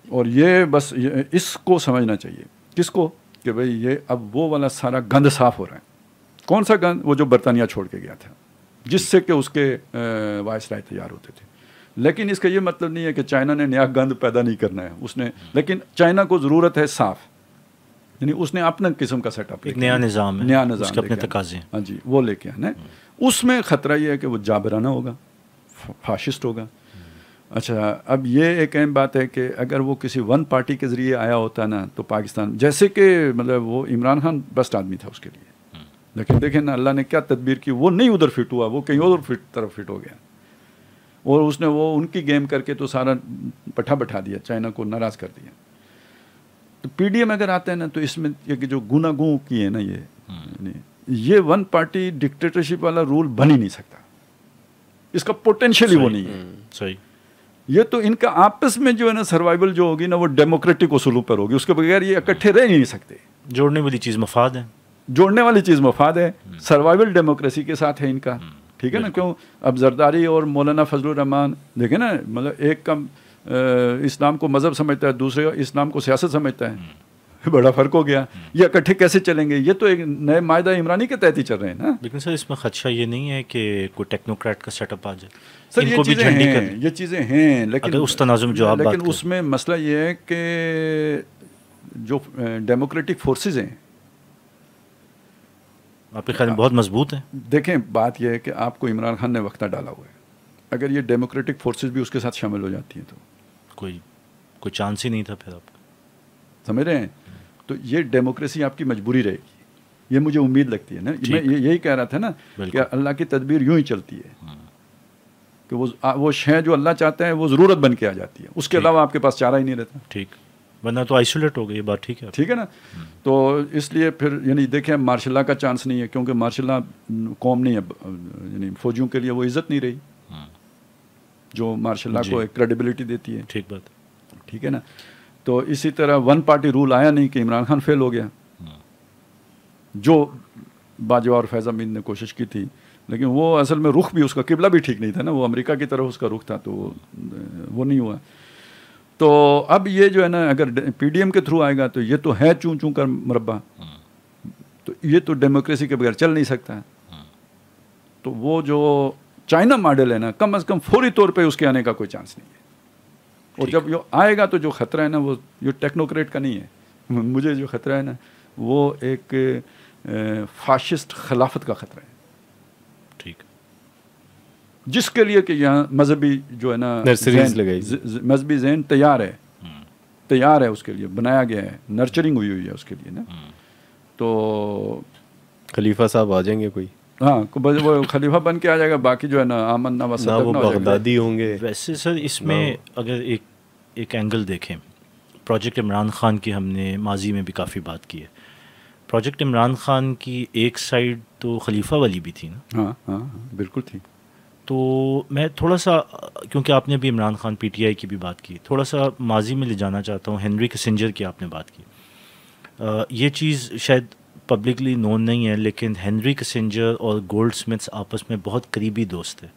और ये बस ये इसको समझना चाहिए। किसको? कि भाई ये अब वो वाला सारा गंद साफ़ हो रहा है। कौन सा गंद वो जो बरतानिया छोड़ के गया था। जिससे कि उसके वायस राय तैयार होते थे। लेकिन इसका ये मतलब नहीं है कि चाइना ने नया गंद पैदा नहीं करना है। उसने लेकिन चाइना को ज़रूरत है साफ़। यानी उसने अपना किस्म का सेटअप एक नया निज़ाम नया निज़ाम अपने तकाजे हाँ। जी वो लेके आना है। उसमें ख़तरा ये है कि वो जाबराना होगा फाशिस्ट होगा। अच्छा अब ये एक अहम बात है कि अगर वो किसी वन पार्टी के ज़रिए आया होता ना तो पाकिस्तान जैसे कि मतलब वो इमरान खान बेस्ट आदमी था उसके लिए। लेकिन देखें ना अल्लाह ने क्या तदबीर की? वो नहीं उधर फिट हुआ वो कहीं और फिट तरफ़ फिट हो गया। और उसने वो उनकी गेम करके तो सारा पठा बैठा दिया चाइना को नाराज़ कर दिया। तो पीडीएम अगर आते हैं ना तो इसमें ये जो गुना गु की है ना ये हम्म। ये वन पार्टी डिक्टेटरशिप वाला रूल बन ही नहीं सकता। इसका पोटेंशियल ही वो नहीं है। हम्म, सही। ये तो इनका आपस में जो है ना सर्वाइवल जो होगी ना वो डेमोक्रेटिक उसूलों पर होगी। उसके बगैर ये इकट्ठे रह ही नहीं सकते। जोड़ने वाली चीज़ मफाद है। जोड़ने वाली चीज़ मफाद है। सर्वाइवल हम्म। डेमोक्रेसी के साथ है इनका। ठीक है ना? क्यों? अब जरदारी और मौलाना फजल रहमान देखे ना मतलब एक कम इस्लाम को मज़हब समझता है दूसरे इस्लाम को सियासत समझता है। हम्म। बड़ा फ़र्क हो गया। ये इकट्ठे कैसे चलेंगे? ये तो एक नए मायदा इमरानी के तहत ही चल रहे हैं ना। लेकिन सर इसमें खदशा ये नहीं है कि कोई टेक्नोक्रेट का सेटअप आ जाए। सर ये चीज़ें हैं ये चीज़ें हैं लेकिन उस तनाजुम जो आप लेकिन उसमें मसला ये है कि जो डेमोक्रेटिक फोर्सेज हैं आपके ख्याल में बहुत मज़बूत है? देखें बात यह है कि आपको इमरान खान ने वक्ता डाला हुआ है। अगर ये डेमोक्रेटिक फोर्सेस भी उसके साथ शामिल हो जाती हैं तो। कोई कोई चांस ही नहीं था फिर आपका। समझ रहे हैं? तो ये डेमोक्रेसी आपकी मजबूरी रहेगी। ये मुझे उम्मीद लगती है ना? मैं यही कह रहा था ना कि अल्लाह की तदबीर यूँ ही चलती है। हाँ। कि वो वो शय जो अल्लाह चाहते हैं वो ज़रूरत बन के आ जाती है। उसके अलावा आपके पास चारा ही नहीं रहता। ठीक। वरना तो आइसोलेट हो गई ये बात ठीक है। ठीक है ना? तो इसलिए फिर यानी देखें मार्शल्ला का चांस नहीं है क्योंकि मार्शल्ला कौम नहीं है यानी फौजियों के लिए वो इज़्ज़त नहीं रही। हाँ। जो मार्शल्ला को एक क्रेडिबिलिटी देती है। ठीक बात। ठीक है ना? तो इसी तरह वन पार्टी रूल आया नहीं कि इमरान खान फेल हो गया। हाँ। जो बाजवा और फैज़ अमीन ने कोशिश की थी लेकिन वो असल में रुख भी उसका किबला भी ठीक नहीं था ना वो अमेरिका की तरफ़ उसका रुख था तो वो नहीं हुआ। तो अब ये जो है ना अगर पीडीएम के थ्रू आएगा तो ये तो है चूं चूं कर मरबा तो ये तो डेमोक्रेसी के बगैर चल नहीं सकता। है तो वो जो चाइना मॉडल है ना कम अज़ कम फौरी तौर पे उसके आने का कोई चांस नहीं है। और जब यो आएगा तो जो ख़तरा है ना वो जो टेक्नोक्रेट का नहीं है। मुझे जो ख़तरा है ना वो एक फाशिस्ट खिलाफत का ख़तरा है। जिसके लिए कि यहाँ मजहबी जो है ना मजहबी जहन तैयार है। तैयार है उसके लिए बनाया गया है। नर्चरिंग हुई हुई है उसके लिए ना। हम्म। तो खलीफा साहब आ जाएँगे कोई? हाँ वो खलीफा बन के आ जाएगा बाकी जो है ना आमन ना ना वो बगदादी होंगे। वैसे सर इसमें अगर एक एक एंगल देखें प्रोजेक्ट इमरान खान की हमने माजी में भी काफ़ी बात की है। प्रोजेक्ट इमरान खान की एक साइड तो खलीफा वाली भी थी ना? हाँ हाँ, हाँ बिल्कुल थी। तो मैं थोड़ा सा क्योंकि आपने भी इमरान खान पीटीआई की भी बात की थोड़ा सा माजी में ले जाना चाहता हूँ हेनरी कसेंजर की आपने बात की। आ, ये चीज़ शायद पब्लिकली नोन नहीं है लेकिन हेनरी कसेंजर और गोल्ड स्मिथ्स आपस में बहुत करीबी दोस्त थे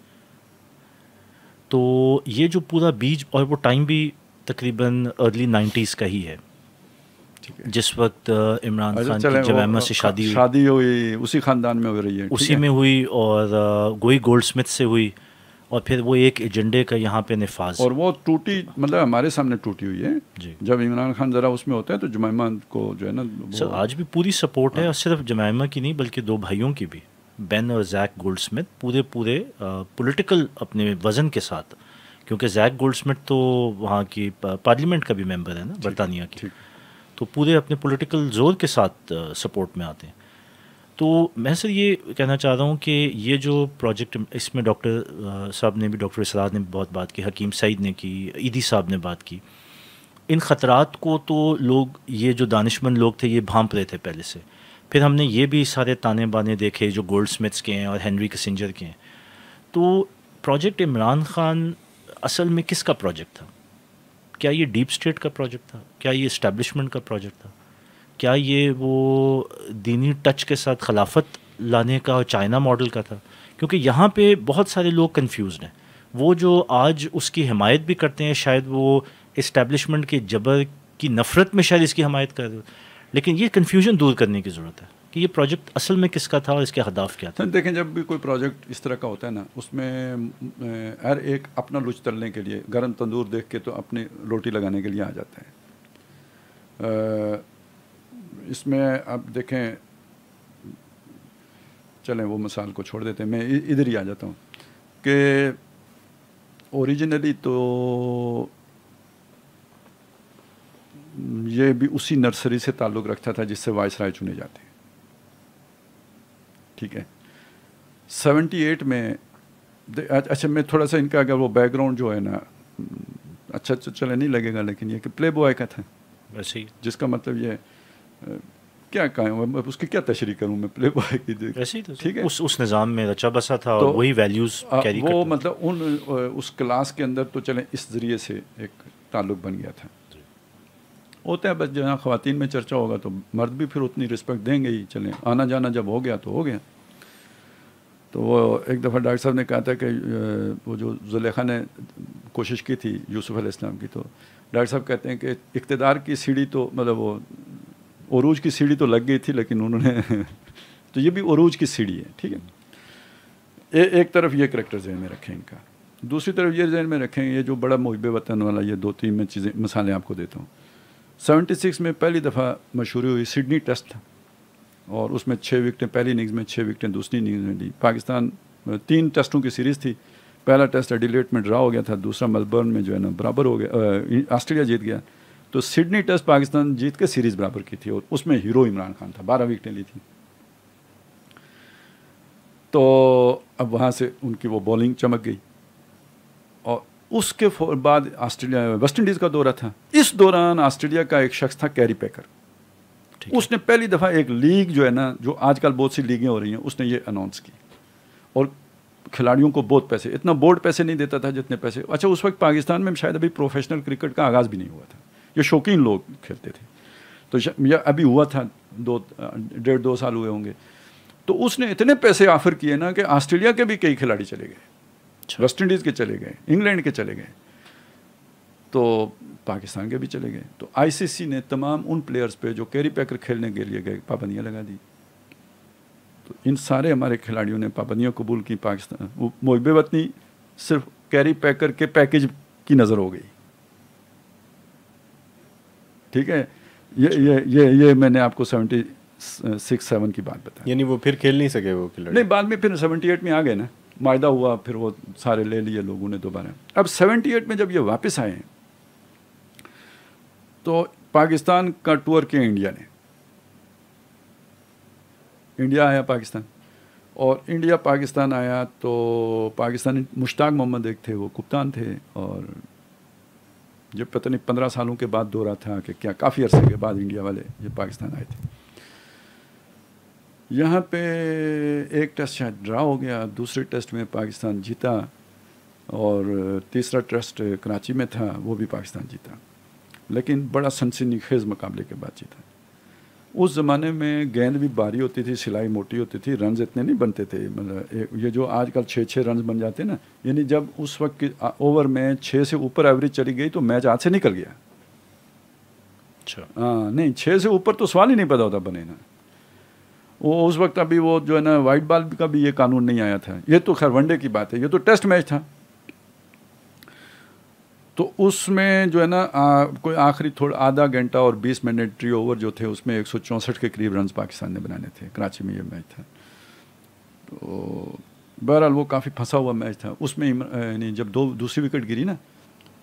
तो ये जो पूरा बीज और वो टाइम भी तकरीबन अर्ली नाइन्टीज़ का ही है। जिस वक्त इमरान अच्छा, खान की वो, जमैमा से शादी हुई। शादी हुई उसी खानदान में हो रही है उसी में हुई और गोई गोल्ड स्मिथ से हुई और फिर वो एक एजेंडे का यहाँ पे नफाज। और वो टूटी मतलब हमारे सामने टूटी हुई है। जब इमरान खान ज़रा उसमें होता है तो जुमैमा को जो है ना सर आज भी पूरी सपोर्ट है और सिर्फ़ जमैमा की नहीं बल्कि दो भाइयों की भी बेन और जैक गोल्डस्मिथ पूरे पूरे पोलिटिकल अपने वज़न के साथ। क्योंकि जैक गोल्डस्मिथ तो वहाँ की पार्लियामेंट का भी मेंबर है ना बरतानिया की। तो पूरे अपने पॉलिटिकल ज़ोर के साथ सपोर्ट में आते हैं। तो मैं सर ये कहना चाह रहा हूँ कि ये जो प्रोजेक्ट इसमें डॉक्टर साहब ने भी डॉक्टर इसरार ने बहुत बात की, हकीम सईद ने की, ईदी साहब ने बात की। इन ख़तरात को तो लोग, ये जो दानिशमंद लोग थे, ये भांप रहे थे पहले से। फिर हमने ये भी सारे ताने बाने देखे, जो गोल्ड स्मिथ्स के हैं और हेनरी कसिंजर के हैं। तो प्रोजेक्ट इमरान खान असल में किसका प्रोजेक्ट था? क्या ये डीप स्टेट का प्रोजेक्ट था? क्या ये इस्टेब्लिशमेंट का प्रोजेक्ट था? क्या ये वो दीनी टच के साथ खिलाफत लाने का और चाइना मॉडल का था? क्योंकि यहाँ पे बहुत सारे लोग कंफ्यूज हैं। वो जो आज उसकी हमायत भी करते हैं, शायद वो इस्टेब्लिशमेंट के जबर की नफ़रत में शायद इसकी हमायत कर रहे लेकिन ये कन्फ्यूज़न दूर करने की ज़रूरत है। कि ये प्रोजेक्ट असल में किसका था और इसके हदाफ क्या थे? देखें, जब भी कोई प्रोजेक्ट इस तरह का होता है ना, उसमें हर एक अपना लुच तलने के लिए, गर्म तंदूर देख के तो अपनी रोटी लगाने के लिए आ जाते हैं। इसमें आप देखें, चलें, वो मिसाल को छोड़ देते हैं, मैं इधर ही आ जाता हूँ, कि ओरिजिनली तो ये भी उसी नर्सरी से ताल्लुक़ रखता था जिससे वायसराय चुने जाते ठीक है। 78 में अच्छा मैं थोड़ा सा इनका अगर वो बैकग्राउंड जो है ना अच्छा तो चले नहीं लगेगा लेकिन ये कि प्ले बॉय का था। वैसे ही। जिसका मतलब ये क्या कहें उसकी क्या तशरी करूँ मैं प्ले बॉय की तो ठीक है। उस उस निज़ाम में रचा बसा था तो, और वही वैल्यूज़ कैरी वो मतलब उन उस क्लास के अंदर तो चले इस ज़रिए से एक ताल्लुक़ बन गया था। होता है बस जहाँ ख़वातीन में चर्चा होगा तो मर्द भी फिर उतनी रिस्पेक्ट देंगे ही चलें आना जाना जब हो गया तो हो गया। तो वो एक दफ़ा डॉक्टर साहब ने कहा था कि वो जो जुलेखा ने कोशिश की थी यूसुफ अलैहिस्सलाम की तो डॉक्टर साहब कहते हैं कि इकतदार की सीढ़ी तो मतलब वो अरूज की सीढ़ी तो लग गई थी लेकिन उन्होंने तो ये भी अरूज की सीढ़ी है ठीक है? ए, एक तरफ़ ये करेक्टर जहन में रखें इनका। दूसरी तरफ़ ये जहन में रखें ये जो बड़ा मुहब वतन वाला ये दो तीन मैं चीज़ें मिसालें आपको देता हूँ। सेवेंटी सिक्स में पहली दफ़ा मशहूरी हुई सिडनी टेस्ट था। और उसमें छः विकटें, पहली इनिंग्स में छः विकटें, दूसरी इनिंग्स में दी। पाकिस्तान तीन टेस्टों की सीरीज़ थी। पहला टेस्ट एडिलेट में ड्रा हो गया था, दूसरा मेलबर्न में जो है ना बराबर हो गया ऑस्ट्रेलिया जीत गया। तो सिडनी टेस्ट पाकिस्तान जीत के सीरीज़ बराबर की थी और उसमें हीरो इमरान खान था, बारह विकटें ली थी। तो अब वहाँ से उनकी वो बॉलिंग चमक गई। और उसके बाद ऑस्ट्रेलिया, वेस्ट इंडीज़ का दौरा था। इस दौरान ऑस्ट्रेलिया का एक शख्स था, कैरी पैकर। उसने पहली दफ़ा एक लीग जो है ना जो आजकल बहुत सी लीगें हो रही हैं उसने ये अनाउंस की। और खिलाड़ियों को बहुत पैसे इतना बोर्ड पैसे नहीं देता था जितने पैसे। अच्छा उस वक्त पाकिस्तान में शायद अभी प्रोफेशनल क्रिकेट का आगाज़ भी नहीं हुआ था। ये शौकीन लोग खेलते थे। तो या अभी हुआ था दो डेढ़ दो साल हुए होंगे। तो उसने इतने पैसे ऑफ़र किए ना कि ऑस्ट्रेलिया के भी कई खिलाड़ी चले गए। अच्छा। वेस्ट इंडीज़ के चले गए इंग्लैंड के चले गए। तो पाकिस्तान के भी चले गए। तो आईसीसी ने तमाम उन प्लेयर्स पे जो कैरी पैकर खेलने के लिए गए पाबंदियाँ लगा दी। तो इन सारे हमारे खिलाड़ियों ने पाबंदियाँ कबूल की पाकिस्तान वो मुहब वतनी सिर्फ़ कैरी पैकर के पैकेज की नज़र हो गई। ठीक है? ये ये ये ये मैंने आपको सेवेंटी सिक्स सेवन की बात बताई। यानी वो फिर खेल नहीं सके वो खिलाड़ी? नहीं बाद में फिर 78 में आ गए ना। मायदा हुआ फिर वो सारे ले लिए लोगों ने दोबारा। अब 78 में जब ये वापस आए हैं, तो पाकिस्तान का टूर किया इंडिया ने। इंडिया आया पाकिस्तान। और इंडिया पाकिस्तान आया तो पाकिस्तानी मुश्ताक मोहम्मद एक थे, वो कप्तान थे और जब पता नहीं पंद्रह सालों के बाद दौरा था कि क्या, काफ़ी अरसे के बाद इंडिया वाले ये पाकिस्तान आए थे। यहाँ पे एक टेस्ट शायद ड्रा हो गया, दूसरे टेस्ट में पाकिस्तान जीता और तीसरा टेस्ट कराची में था, वो भी पाकिस्तान जीता। लेकिन बड़ा सनसनी खेज़ मुकाबले के बाद जीता। उस ज़माने में गेंद भी भारी होती थी सिलाई मोटी होती थी रन्स इतने नहीं बनते थे मतलब ये जो आजकल छः छः रन्स बन जाते हैं ना यानी जब उस वक्त ओवर में छः से ऊपर एवरेज चली गई तो मैच हाथ से निकल गया। अच्छा। हाँ नहीं छः से ऊपर तो सवाल ही नहीं पैदा होता बने ना। वो उस वक्त अभी वो जो है ना वाइट बॉल का भी ये कानून नहीं आया था। ये तो खैर वनडे की बात है ये तो टेस्ट मैच था। तो उसमें जो है ना आ, कोई आखिरी थोड़ा आधा घंटा और 20 मिनट ट्री ओवर जो थे उसमें एक सौ चौंसठ के करीब रन पाकिस्तान ने बनाने थे कराची में ये मैच था। तो बहरहाल वो काफ़ी फंसा हुआ मैच था। उसमें यानी जब दो दूसरी विकेट गिरी ना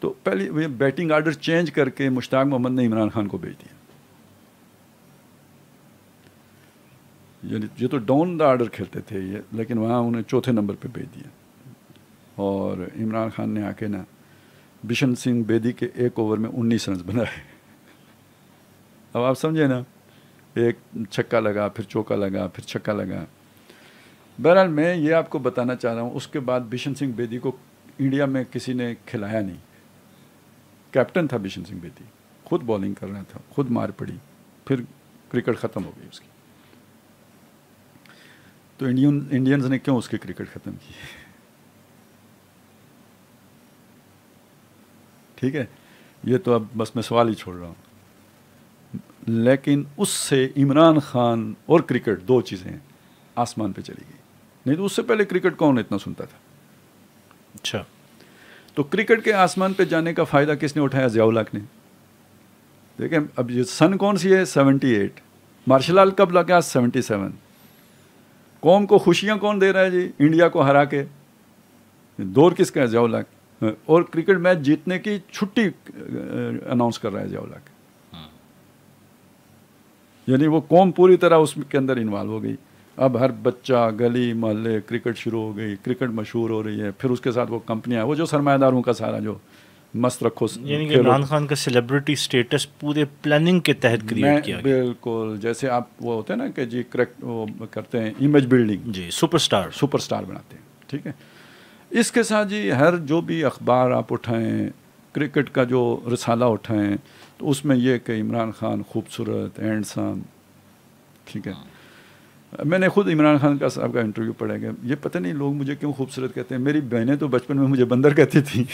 तो पहले बैटिंग आर्डर चेंज करके मुश्ताक मोहम्मद ने इमरान खान को भेज दिया। ये तो डाउन द आर्डर खेलते थे ये लेकिन वहाँ उन्हें चौथे नंबर पे भेज दिया। और इमरान खान ने आके ना बिशन सिंह बेदी के एक ओवर में उन्नीस रन बनाए। अब आप समझे ना, एक छक्का लगा, फिर चौका लगा, फिर छक्का लगा। बहरहाल मैं ये आपको बताना चाह रहा हूँ, उसके बाद बिशन सिंह बेदी को इंडिया में किसी ने खिलाया नहीं। कैप्टन था बिशन सिंह बेदी, खुद बॉलिंग कर रहा था, खुद मार पड़ी, फिर क्रिकेट ख़त्म हो गई उसकी। तो इंडियन इंडियंस ने क्यों उसकी क्रिकेट ख़त्म की? ठीक है? ये तो अब बस मैं सवाल ही छोड़ रहा हूँ। लेकिन उससे इमरान खान और क्रिकेट दो चीज़ें आसमान पे चली गई। नहीं तो उससे पहले क्रिकेट कौन इतना सुनता था? अच्छा। तो क्रिकेट के आसमान पे जाने का फ़ायदा किसने उठाया? जियाउलाक ने। देखें अब ये सन कौन सी है? सेवेंटी एट मार्शल आर्ट कब लगा? सेवेंटी सेवन कौम को खुशियाँ कौन दे रहा है जी? इंडिया को हरा के। दौर किसका है? जियाउलाक और क्रिकेट मैच जीतने की छुट्टी अनाउंस कर रहा है के यानी वो कौम पूरी तरह उसके अंदर इन्वॉल्व हो गई। अब हर बच्चा गली मोहल्ले क्रिकेट शुरू हो गई क्रिकेट मशहूर हो रही है फिर उसके साथ वो कंपनियाँ वो जो सरमादारों का सारा जो मस्त रखो यानी इमरान खान का सेलिब्रिटी स्टेटस पूरे प्लानिंग के तहत क्रिएट किया गया। बिल्कुल जैसे आप वो होते हैं ना कि जी करेक्ट वो करते हैं इमेज बिल्डिंग जी सुपरस्टार सुपरस्टार बनाते हैं ठीक है? इसके साथ जी, हर जो भी अखबार आप उठाएँ, क्रिकेट का जो रसाला उठाएँ तो उसमें यह कि इमरान खान खूबसूरत, हैंडसम, ठीक है। मैंने खुद इमरान खान का साहब का इंटरव्यू पढ़ा गया ये पता नहीं लोग मुझे क्यों खूबसूरत कहते हैं। मेरी बहनें तो बचपन में मुझे बंदर कहती थी।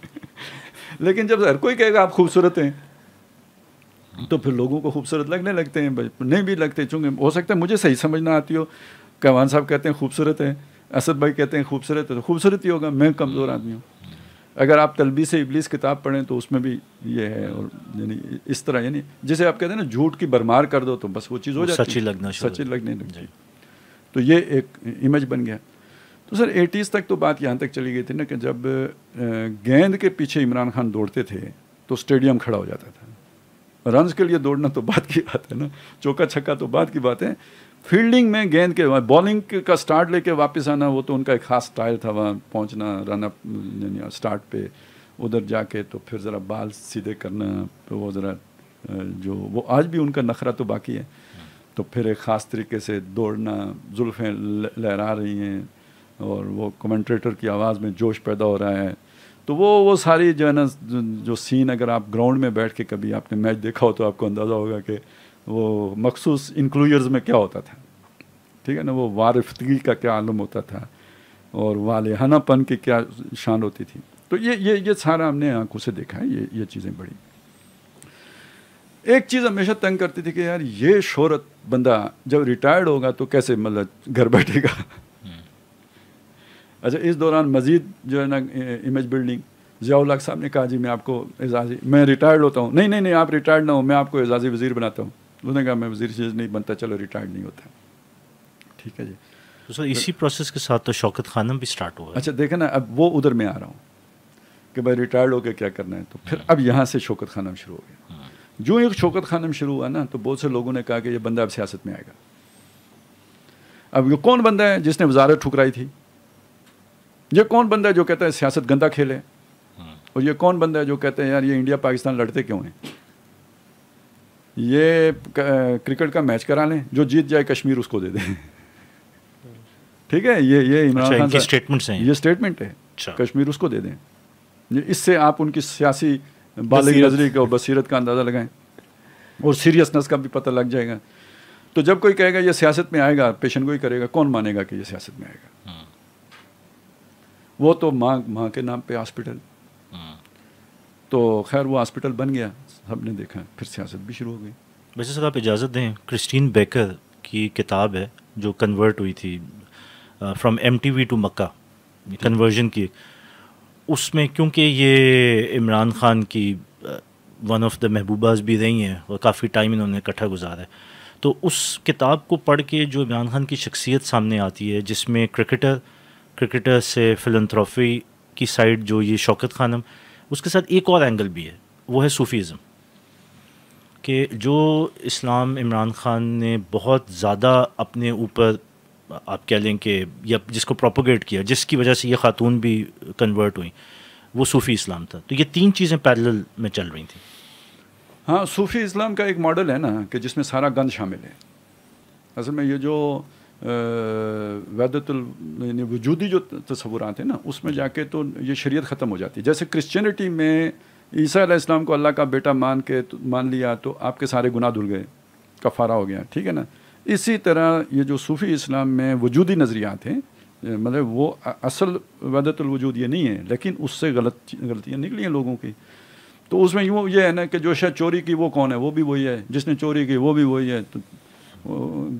लेकिन जब हर कोई कहेगा, आप खूबसूरत हैं तो फिर लोगों को खूबसूरत लगने लगते हैं नहीं भी लगते, चूँकि हो सकता है मुझे सही समझना आती हो। कहवान साहब कहते हैं, खूबसूरत है। असद भाई कहते हैं खूबसूरत है तो खूबसूरत ही होगा मैं कमज़ोर आदमी हूँ। अगर आप तलबी से इबलीस किताब पढ़ें तो उसमें भी ये है और यानी इस तरह यानी जैसे आप कहते हैं ना झूठ की भरमार कर दो तो बस वो चीज़ हो जाती सच्ची लगना सच्ची लगने लग तो ये एक इमेज बन गया। तो सर एटीज़ तक तो बात यहाँ तक चली गई थी ना कि जब गेंद के पीछे इमरान खान दौड़ते थे तो स्टेडियम खड़ा हो जाता था। रन्स के लिए दौड़ना तो बात की बात है ना चौका छक्का तो बात की बात है। फील्डिंग में गेंद के बॉलिंग का स्टार्ट लेके वापस आना, वो तो उनका एक ख़ास स्टाइल था, वहाँ पहुँचना रन अप स्टार्ट पे उधर जाके तो फिर ज़रा बाल सीधे करना तो वो ज़रा जो, वो आज भी उनका नखरा तो बाकी है। तो फिर एक ख़ास तरीके से दौड़ना, जुल्फ़ें लहरा रही हैं, और वो कमेंट्रेटर की आवाज़ में जोश पैदा हो रहा है। तो वो वो सारी जो है ना, जो सीन अगर आप ग्राउंड में बैठ के कभी आपने मैच देखा हो तो आपको अंदाज़ा होगा कि वो मखसूस इंक्लूजर्स में क्या होता था? ठीक है ना, वो वारफगी का क्या आलम होता था? और वालहानापन की क्या शान होती थी? तो ये ये ये सारा हमने आँखों से देखा है, ये ये चीज़ें बड़ी। एक चीज़ हमेशा तंग करती थी कि यार, ये शोहरत बंदा जब रिटायर्ड होगा तो कैसे मतलब घर बैठेगा? अच्छा इस दौरान मज़ीद जो है ना, इमेज बिल्डिंग जियाउल्ला साहब ने कहा, जी, मैं आपको एजाजी, मैं रिटायर्ड होता हूँ। नहीं नहीं नहीं, आप रिटायर्ड ना हो, मैं आपको एजाजी वज़ीर बनाता हूँ। उसने कहा मैं वज़ीर चीज़ नहीं बनता चलो रिटायर्ड नहीं होता ठीक है जी। तो सर इसी प्रोसेस के साथ तो शौकत खानम भी स्टार्ट हुआ अच्छा देखे ना अब वो उधर में आ रहा हूँ कि भाई रिटायर्ड होकर क्या करना है तो फिर अब यहाँ से शौकत खानम शुरू हो गया। हम्म। जो एक शौकत खानम शुरू हुआ ना तो बहुत से लोगों ने कहा कि ये बंदा अब सियासत में आएगा। अब ये कौन बंदा है जिसने वजारत ठुकराई थी? ये कौन बंदा है जो कहता है सियासत गंदा खेल है? हम्म। और ये कौन बंदा है जो कहते हैं यार ये इंडिया पाकिस्तान लड़ते क्यों हैं? ये क्रिकेट का मैच करा लें जो जीत जाए कश्मीर उसको दे दें। ठीक है? ये ये इमरान अच्छा, खान स्टेटमेंट है। ये स्टेटमेंट है। अच्छा। कश्मीर उसको दे दें। इससे आप उनकी सियासी बालगी नजरी का बसीरत का अंदाज़ा लगाएँ। और सीरियसनेस का भी पता लग जाएगा। तो जब कोई कहेगा ये सियासत में आएगा पेशन गोई करेगा कौन मानेगा कि ये सियासत में आएगा? हाँ। वो तो माँ माँ के नाम पे हॉस्पिटल हाँ। तो खैर वो हॉस्पिटल बन गया। सबने देखा, फिर सियासत भी शुरू हो गई। वैसे सर आप इजाज़त दें, क्रिस्टीन बेकर की किताब है, जो कन्वर्ट हुई थी from M T V to Mecca conversion की। उसमें क्योंकि ये इमरान खान की वन ऑफ़ द महबूबाज भी रही हैं, और काफ़ी टाइम इन्होंने इकट्ठा गुजारा है। तो उस किताब को पढ़ के जो इमरान खान की शख्सियत सामने आती है, जिसमें क्रिकेटर क्रिकेटर से फिलंथ्रॉफी की साइड जो ये शौकत खानम, उसके साथ एक और एंगल भी है, वो है सूफ़ीज़म। कि जो इस्लाम इमरान खान ने बहुत ज़्यादा अपने ऊपर, आप कह लें कि, या जिसको प्रोपोगेट किया, जिसकी वजह से ये खातून भी कन्वर्ट हुई, वो सूफ़ी इस्लाम था। तो ये तीन चीज़ें पैरेलल में चल रही थी। हाँ सूफ़ी इस्लाम का एक मॉडल है ना, कि जिसमें सारा गंद शामिल है। असल में ये जो वैदतुल वजूदी जो तस्वुरात हैं ना, उसमें जाके तो ये शरीयत ख़त्म हो जाती है। जैसे क्रिश्चियनिटी में ईसा इस्लाम को अल्लाह का बेटा मान के तो, मान लिया तो आपके सारे गुनाह धुल गए कफ़ारा हो गया ठीक है ना? इसी तरह ये जो सूफ़ी इस्लाम में वजूदी नज़रियात हैं मतलब वो असल वजूद ये नहीं है लेकिन उससे गलत गलतियाँ निकली हैं लोगों की। तो उसमें यूँ ये है ना कि जो शायद चोरी की वो कौन है? वो भी वही है। जिसने चोरी की वो भी वही है। तो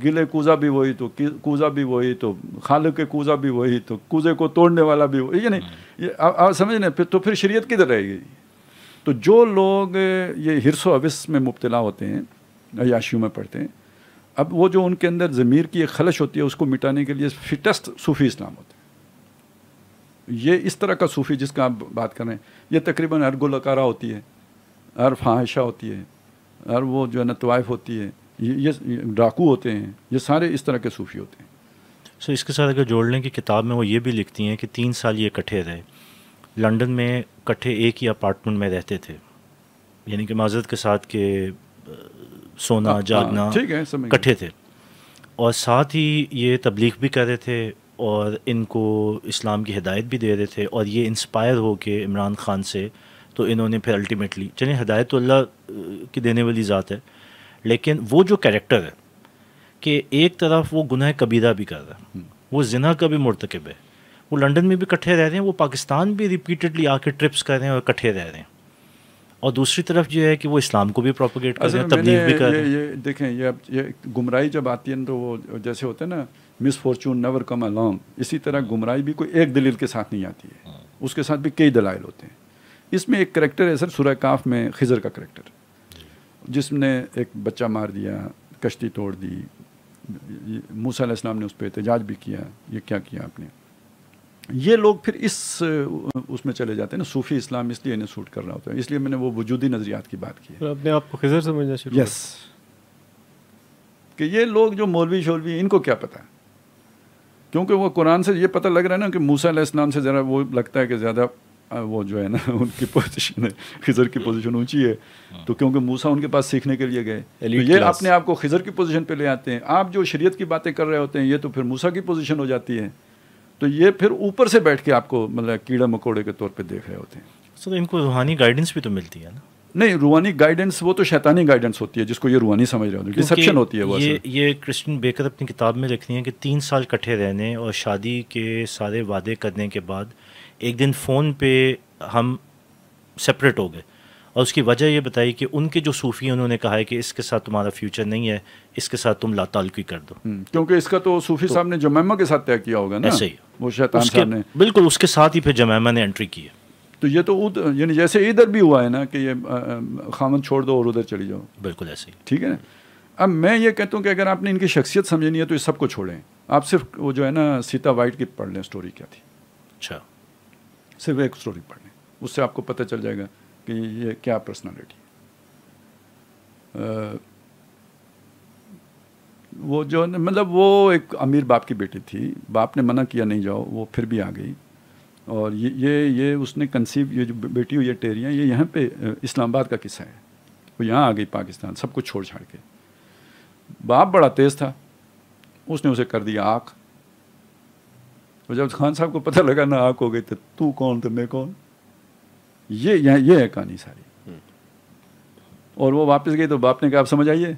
गिले कूज़ा भी वही तो कूज़ा भी वही तो खाल के कूज़ा भी वही तो कूज़े को तोड़ने वाला भी वही नहीं ये आप समझ लें फिर तो फिर शरीयत किधर रहेगी? तो जो लोग ये हिरसो अविस में मुबतला होते हैं अयाशियों में पढ़ते हैं अब वो जो उनके अंदर ज़मीर की एक खलश होती है उसको मिटाने के लिए फिटेस्ट सूफ़ी इस्लाम होते हैं। ये इस तरह का सूफ़ी जिसका आप बात कर रहे हैं ये तकरीबन हर गुलकारा होती है हर फाहिशा होती है हर वो जो है ना तवाइफ होती है ये डाकू होते हैं ये सारे इस तरह के सूफ़ी होते हैं। सो so, इसके साथ अगर जोड़ लें कि किताब में वो ये भी लिखती हैं कि तीन साल ये इकट्ठे रहे। लंदन में इकट्ठे एक ही अपार्टमेंट में रहते थे। यानी कि माजरत के साथ के सोना आ, हाँ, जागना हाँ, है इकट्ठे थे। और साथ ही ये तबलीग भी कर रहे थे और इनको इस्लाम की हिदायत भी दे रहे थे और ये इंस्पायर हो के इमरान ख़ान से तो इन्होंने फिर अल्टीमेटली चलिए हिदायत तो अल्लाह की देने वाली ज़ात है लेकिन वो जो कैरेक्टर है कि एक तरफ़ वो गुनाह कबीरा भी कर रहा है हम्म। वो जिना का भी मरतकब है वो लंदन में भी इकट्ठे रह रहे हैं वो पाकिस्तान भी रिपीटेडली आके ट्रिप्स कर रहे हैं और इकट्ठे रह रहे हैं। और दूसरी तरफ़ जो है कि वो इस्लाम को भी प्रोपोगेट कर रहे हैं तबलीग भी कर रहे हैं। ये, ये देखें ये ये गुमराही जब आती है तो वो जैसे होते हैं ना misfortune never come along इसी तरह गुमराही भी कोई एक दलील के साथ नहीं आती है। उसके साथ भी कई दलाइल होते हैं। इसमें एक करेक्टर है सर सुरह काफ में खिजर का करेक्टर जिसने एक बच्चा मार दिया कश्ती तोड़ दी मूसा ने उस पर एहतजाज भी किया ये क्या किया आपने? ये लोग फिर इस उसमें चले जाते हैं ना सूफ़ी इस्लाम इसलिए इन्हें सूट कर रहा होता है इसलिए मैंने वो वजूदी नज़रियात की बात की है। अपने आप को खिजर समझना शुरू यस कि ये लोग जो मौलवी शोलवी इनको क्या पता? है क्योंकि वो कुरान से ये पता लग रहा है ना कि मूसा इस्लाम से ज़रा वो लगता है कि ज़्यादा वो जो है ना उनकी पोजीशन है खिजर की पोजीशन ऊँची है। हाँ। तो क्योंकि मूसा उनके पास सीखने के लिए गए तो ये अपने आप को खिजर की पोजीशन पे ले आते हैं। आप जो शरीयत की बातें कर रहे होते हैं ये तो फिर मूसा की पोजीशन हो जाती है। तो ये फिर ऊपर से बैठ के आपको मतलब कीड़ा मकोड़े के तौर पर देख रहे होते हैं। सर इनको रूहानी गाइडेंस भी तो मिलती है ना? नहीं रूहानी गाइडेंस वो तो शैतानी गाइडेंस होती है जिसको ये रूहानी समझ रहे होते डिसेप्शन होती है वो ये ये क्रिश्चियन बेकर अपनी किताब में लिखती हैं कि तीन साल इकट्ठे रहने और शादी के सारे वादे करने के बाद एक दिन फ़ोन पे हम सेपरेट हो गए। और उसकी वजह ये बताई कि उनके जो सूफ़ी उन्होंने कहा है कि इसके साथ तुम्हारा फ्यूचर नहीं है इसके साथ तुम लातालकी कर दो। हम्म, क्योंकि इसका तो सूफ़ी तो, साहब ने जमैमा के साथ तय किया होगा ना? ऐसे ही। वो शैतान साहब ने। बिल्कुल उसके साथ ही फिर जमैमा ने एंट्री की है। तो ये तो उधर यानी जैसे इधर भी हुआ है ना कि ये खामन छोड़ दो और उधर चली जाओ। बिल्कुल ऐसे ही। ठीक है ना? अब मैं ये कहता हूँ कि अगर आपने इनकी शख्सियत समझनी है तो इस सबको छोड़ें। आप सिर्फ़ वो जो है ना सीता वाइट की पढ़ लें स्टोरी क्या थी? अच्छा। सिर्फ़ एक स्टोरी पढ़ लें। उससे आपको पता चल जाएगा कि ये क्या पर्सनालिटी वो जो मतलब वो एक अमीर बाप की बेटी थी। बाप ने मना किया, नहीं जाओ, वो फिर भी आ गई। और ये ये ये उसने कंसीव ये जो बेटी हुई, ये टेरियाँ, ये यहाँ पे इस्लामाबाद का किस्सा है। वो यहाँ आ गई पाकिस्तान, सब कुछ छोड़ छाड़ के। बाप बड़ा तेज़ था। उसने उसे कर दिया आँख। तो जब खान साहब को पता लगा, ना आँख हो गई तो तू कौन तो मैं कौन? ये यहाँ ये है कहानी सारी। हम्म। और वो वापस गई तो बाप ने कहा आप समझ आइए।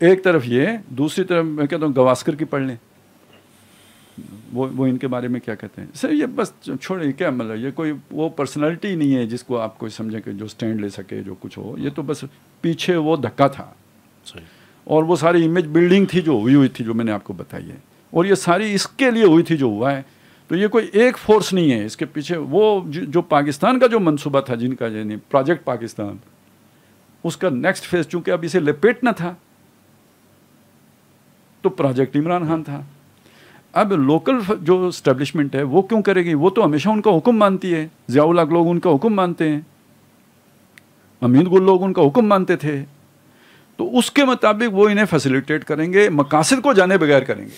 एक तरफ़ ये दूसरी तरफ़ मैं कहता हूँ गवास्कर की पढ़ लें वो वो इनके बारे में क्या कहते हैं? सर ये बस छोड़िए क्या मतलब? ये कोई वो पर्सनालिटी नहीं है जिसको आप कोई समझे कि जो स्टैंड ले सके जो कुछ हो। ये तो बस पीछे वो धक्का था। और वो सारी इमेज बिल्डिंग थी जो हुई हुई थी जो मैंने आपको बताई है। और ये सारी इसके लिए हुई थी जो हुआ है तो ये कोई एक फोर्स नहीं है। इसके पीछे वो जो, पाकिस्तान का जो मंसूबा था जिनका यानी प्रोजेक्ट पाकिस्तान उसका नेक्स्ट फ़ेज़ चूँकि अब इसे लपेटना था तो प्रोजेक्ट इमरान खान था। अब लोकल जो स्टैब्लिशमेंट है वो क्यों करेगी? वो तो हमेशा उनका हुक्म मानती है। जियाउल लोग उनका हुक्म मानते हैं। अमीन गुल लोग उनका हुक्म मानते थे। तो उसके मुताबिक वो इन्हें फैसिलिटेट करेंगे मकासद को जाने बगैर करेंगे।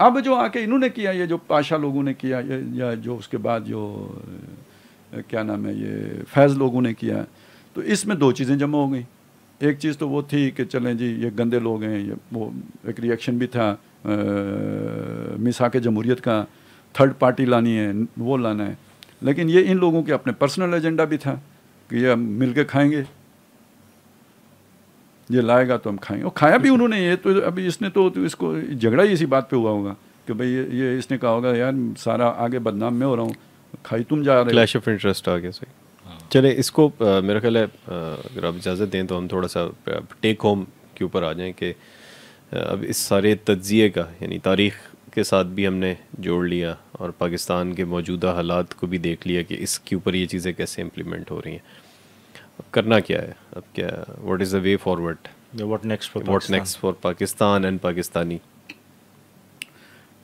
अब जो आके इन्होंने किया, ये जो पाशा लोगों ने किया, ये, या जो उसके बाद जो क्या नाम है, ये फैज़ लोगों ने किया तो इसमें दो चीज़ें जमा हो गई। एक चीज़ तो वो थी कि चलें जी, ये गंदे लोग हैं, ये वो एक रिएक्शन भी था मिसा के जमहूरियत का थर्ड पार्टी लानी है, वो लाना है। लेकिन ये इन लोगों के अपने पर्सनल एजेंडा भी था कि ये हम मिल के खाएँगे। ये लाएगा तो हम खाएँगे। और खाया भी उन्होंने ये तो अभी इसने तो, तो इसको झगड़ा ही इसी बात पे हुआ होगा कि भाई ये ये इसने कहा होगा यार सारा आगे बदनाम में हो रहा हूँ खाई तुम जा रहे क्लैश ऑफ़ इंटरेस्ट आ गया सही। चले इसको आ, मेरा ख्याल है अगर आप इजाज़त दें तो हम थोड़ा सा टेक होम के ऊपर आ जाएँ कि अब इस सारे तजिए का यानी तारीख़ के साथ भी हमने जोड़ लिया और पाकिस्तान के मौजूदा हालात को भी देख लिया कि इसके ऊपर ये चीज़ें कैसे इम्प्लीमेंट हो रही हैं। अब करना क्या है? अब क्या what is the way forward what next for what next for Pakistan and Pakistani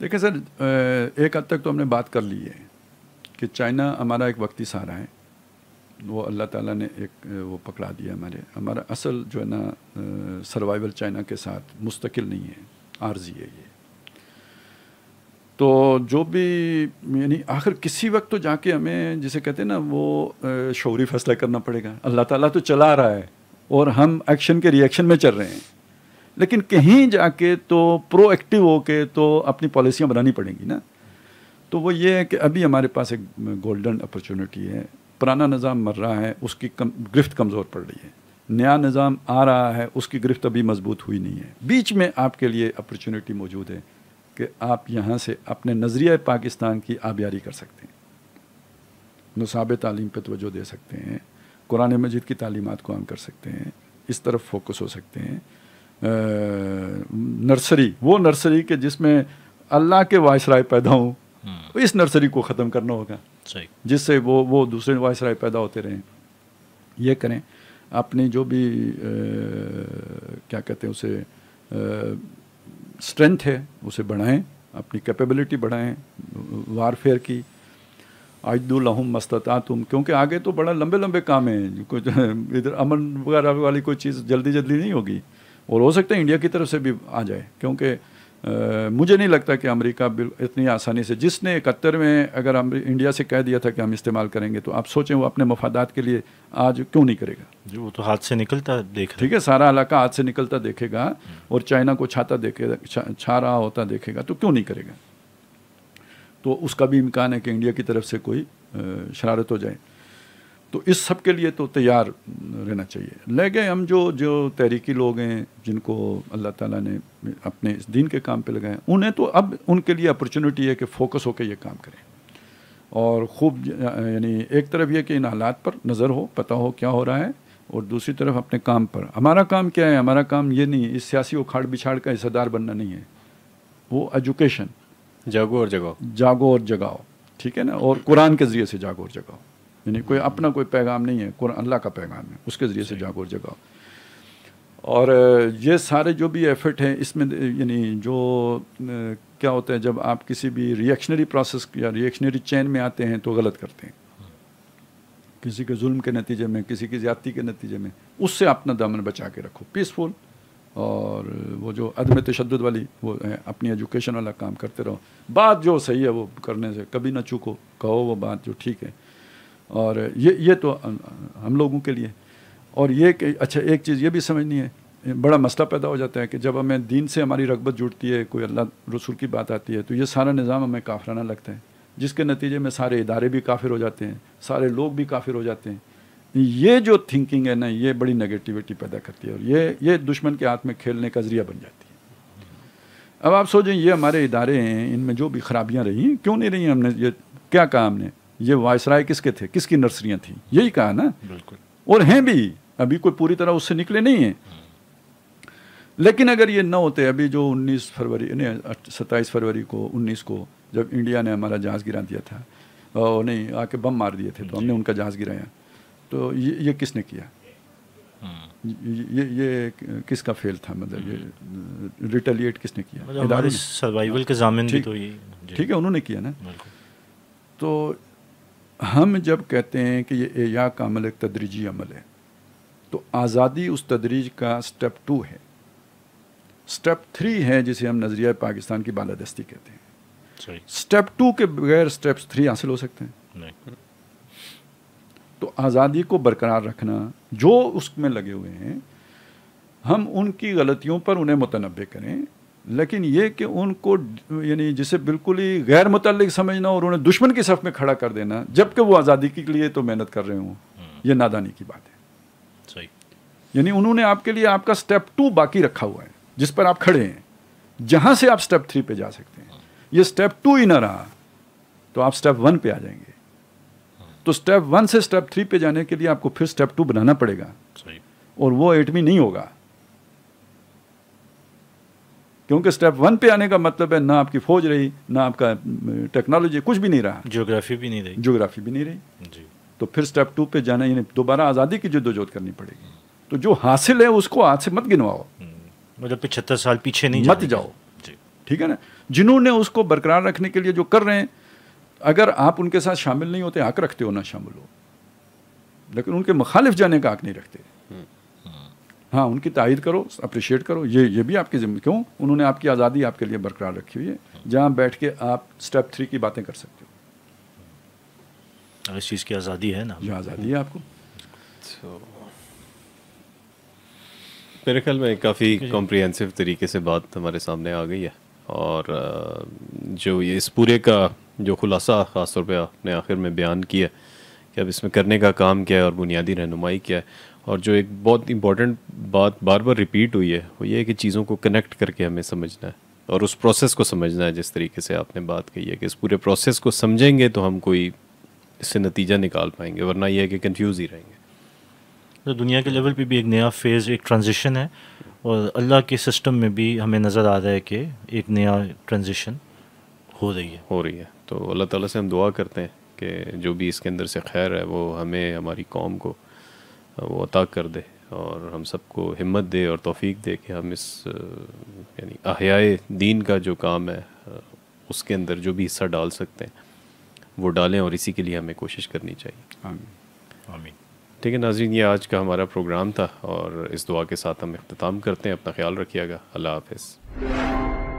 देखिए सर एक हद तक तो हमने बात कर ली है कि चाइना हमारा एक वक्ती सहारा है। वो अल्लाह ताला ने एक वो पकड़ा दिया हमारे। हमारा असल जो है ना सर्वाइवल चाइना के साथ मुस्तकिल नहीं है आर्जी है ये। तो जो भी, यानी आखिर किसी वक्त तो जाके हमें जिसे कहते हैं ना, वो शौरी फैसला करना पड़ेगा। अल्लाह ताला तो चला रहा है और हम एक्शन के रिएक्शन में चल रहे हैं। लेकिन कहीं जाके तो प्रोएक्टिव होके तो अपनी पॉलिसियाँ बनानी पड़ेंगी ना। तो वो ये है कि अभी हमारे पास एक गोल्डन अपॉर्चुनिटी है। पुराना निज़ाम मर रहा है, उसकी कम, गिरफ्त कमज़ोर पड़ रही है। नया निज़ाम आ रहा है, उसकी गिरफ्त अभी मज़बूत हुई नहीं है। बीच में आपके लिए अपॉर्चुनिटी मौजूद है। कि आप यहाँ से अपने नज़रिया पाकिस्तान की आबियारी कर सकते हैं। नसाब तालीम पर तोज्जो दे सकते हैं। कुरान मजिद की तालीमत को आम कर सकते हैं। इस तरफ़ फोकस हो सकते हैं। नर्सरी वो नर्सरी के जिसमें अल्लाह के वायसराय पैदा हों हम्म। इस नर्सरी को ख़त्म करना होगा। जिससे वो वो दूसरे वायसराय पैदा होते रहें। ये करें। अपनी जो भी आ, क्या कहते हैं उसे स्ट्रेंथ है, उसे बढ़ाएँ, अपनी कैपेबिलिटी बढ़ाएँ वारफेयर की। आज दो लहूम मस्तता तुम क्योंकि आगे तो बड़ा लंबे लंबे काम हैं, कुछ इधर अमन वगैरह वाली कोई चीज़ जल्दी जल्दी नहीं होगी, और हो सकता है इंडिया की तरफ़ से भी आ जाए, क्योंकि मुझे नहीं लगता कि अमेरिका इतनी आसानी से जिसने इकहत्तर में अगर इंडिया से कह दिया था कि हम इस्तेमाल करेंगे तो आप सोचें वो अपने मफादात के लिए आज क्यों नहीं करेगा? जी वो तो हाथ से निकलता देख ठीक है सारा इलाका हाथ से निकलता देखेगा और चाइना को छाता देखेगा छा, छा रहा होता देखेगा तो क्यों नहीं करेगा? तो उसका भी इम्कान है कि इंडिया की तरफ़ से कोई शरारत हो जाए। तो इस सब के लिए तो तैयार रहना चाहिए। ले गए हम जो जो तहरीकी लोग हैं जिनको अल्लाह ताला ने अपने इस दिन के काम पे लगाए उन्हें तो अब उनके लिए अपॉर्चुनिटी है कि फोकस होकर ये काम करें। और खूब यानी एक तरफ़ ये कि इन हालात पर नज़र हो पता हो क्या हो रहा है और दूसरी तरफ़ अपने काम पर। हमारा काम क्या है? हमारा काम ये नहीं इस सियासी उखाड़ बिछाड़ का हिस्सेदार बनना नहीं है। वो एजुकेशन जागो और जगाओ। जागो और जगाओ ठीक है ना? और कुरान के ज़रिए से जागो और जगाओ। यानी कोई अपना कोई पैगाम नहीं है कुरान अल्लाह का पैगाम है उसके ज़रिए से जागो और जगाओ। और ये सारे जो भी एफर्ट हैं इसमें यानी जो क्या होता है जब आप किसी भी रिएक्शनरी प्रोसेस या रिएक्शनरी चैन में आते हैं तो गलत करते हैं। किसी के जुल्म के नतीजे में किसी की ज़्यादती के नतीजे में उससे अपना दामन बचा के रखो पीसफुल और वो जो अदम तशद वाली वो अपनी एजुकेशन वाला काम करते रहो। बात जो सही है वो करने से कभी ना चूको कहो वो बात जो ठीक है। और ये ये तो हम लोगों के लिए। और ये अच्छा एक चीज़ ये भी समझनी है बड़ा मसला पैदा हो जाता है कि जब हमें दीन से हमारी रगबत जुड़ती है, कोई अल्लाह रसूल की बात आती है तो ये सारा निज़ाम हमें काफराना लगता है, जिसके नतीजे में सारे इदारे भी काफिर हो जाते हैं, सारे लोग भी काफिर हो जाते हैं। ये जो थिंकिंग है ना, ये बड़ी नेगेटिविटी पैदा करती है, और ये ये दुश्मन के हाथ में खेलने का ज़रिया बन जाती है। अब आप सोचें, ये हमारे इदारे हैं, इनमें जो भी खराबियाँ रही, क्यों नहीं रही हमने, ये क्या कहा हमने? ये वायसराय किसके थे? किसकी नर्सरियाँ थी? यही कहा ना? बिल्कुल। और हैं भी। अभी कोई पूरी तरह उससे निकले नहीं है। लेकिन अगर ये न होते अभी जो 19 फरवरी नहीं सत्ताईस फरवरी को 19 को जब इंडिया ने हमारा जहाज़ गिरा दिया था और नहीं आके बम मार दिए थे तो हमने उनका जहाज़ गिराया। तो ये ये किसने किया? ये ये किसका फेल था? मतलब ये रिटेलिएट किसने किया? मतलब सर्वाइवल के जामिन भी तो ये ठीक है उन्होंने किया ना? तो हम जब कहते हैं कि ये एया का अमल एक तदरीजी अमल है तो आज़ादी उस तदरीज का स्टेप टू है। स्टेप थ्री है जिसे हम नज़रिया पाकिस्तान की बालादस्ती कहते हैं। स्टेप टू के बगैर स्टेप थ्री हासिल हो सकते हैं। नहीं। तो आज़ादी को बरकरार रखना जो उसमें लगे हुए हैं हम उनकी गलतियों पर उन्हें मुतनबे करें लेकिन ये कि उनको यानी जिसे बिल्कुल ही गैर मुतल्लिक समझना और उन्हें दुश्मन की सफ में खड़ा कर देना जबकि वो आज़ादी के लिए तो मेहनत कर रहे हों ये नादानी की बात है। सही। यानी उन्होंने आपके लिए आपका स्टेप टू बाकी रखा हुआ है जिस पर आप खड़े हैं जहाँ से आप स्टेप थ्री पे जा सकते हैं। ये स्टेप टू ही ना रहा तो आप स्टेप वन पे आ जाएँगे। तो स्टेप वन से स्टेप थ्री पे जाने के लिए आपको फिर स्टेप टू बनाना पड़ेगा। सही। और वो एटमी नहीं होगा। क्योंकि स्टेप वन पे आने का मतलब है ना आपकी फौज रही ना आपका टेक्नोलॉजी कुछ भी नहीं रहा। ज्योग्राफी भी नहीं रही। ज्योग्राफी भी नहीं रही। जी। तो फिर स्टेप टू पे जाना यानी दोबारा आज़ादी की जद्दोजहद करनी पड़ेगी। तो जो हासिल है उसको हाथ से मत गिनवाओ। हम्म, मतलब पिछहत्तर साल पीछे नहीं मत जाओ। जी। ठीक है ना? जिन्होंने उसको बरकरार रखने के लिए जो कर रहे हैं अगर आप उनके साथ शामिल नहीं होते हक रखते हो ना शामिल हो। लेकिन उनके मुखालिफ जाने का हक नहीं रखते। हाँ उनकी तायद करो अप्रिशिएट करो। ये ये भी आपकी जिम्मे क्यों? उन्होंने आपकी आज़ादी आपके लिए बरकरार रखी हुई है जहाँ बैठ के आप स्टेप थ्री की बातें कर सकते हो। इस चीज़ की आज़ादी है ना। ये आज़ादी है आपको। तो मेरे ख्याल में काफ़ी कॉम्प्रिहेंसिव तरीके से बात हमारे सामने आ गई है। और जो ये इस पूरे का जो खुलासा ख़ास तौर पे आपने आखिर में बयान किया कि अब इसमें करने का काम क्या है और बुनियादी रहनुमाई क्या है और जो एक बहुत इंपॉर्टेंट बात बार बार रिपीट हुई है वो ये है कि चीज़ों को कनेक्ट करके हमें समझना है और उस प्रोसेस को समझना है जिस तरीके से आपने बात कही है कि इस पूरे प्रोसेस को समझेंगे तो हम कोई इससे नतीजा निकाल पाएँगे वरना यह है कि कंफ्यूज ही रहेंगे। तो दुनिया के लेवल पे भी एक नया फ़ेज़ एक ट्रांजिशन है और अल्लाह के सिस्टम में भी हमें नज़र आ रहा है कि एक नया ट्रांजिशन हो रही है। हो रही है। तो अल्लाह ताला से हम दुआ करते हैं कि जो भी इसके अंदर से खैर है वो हमें हमारी कौम को वो अता कर दे और हम सबको हिम्मत दे और तौफीक दे कि हम इस यानी अहयाए दीन का जो काम है उसके अंदर जो भी हिस्सा डाल सकते हैं वो डालें और इसी के लिए हमें कोशिश करनी चाहिए। आमीन। आमीन। ठीक है नाजरीन ये आज का हमारा प्रोग्राम था और इस दुआ के साथ हम अख्ताम करते हैं। अपना ख्याल रखिएगा। अल्लाह हाफिज़।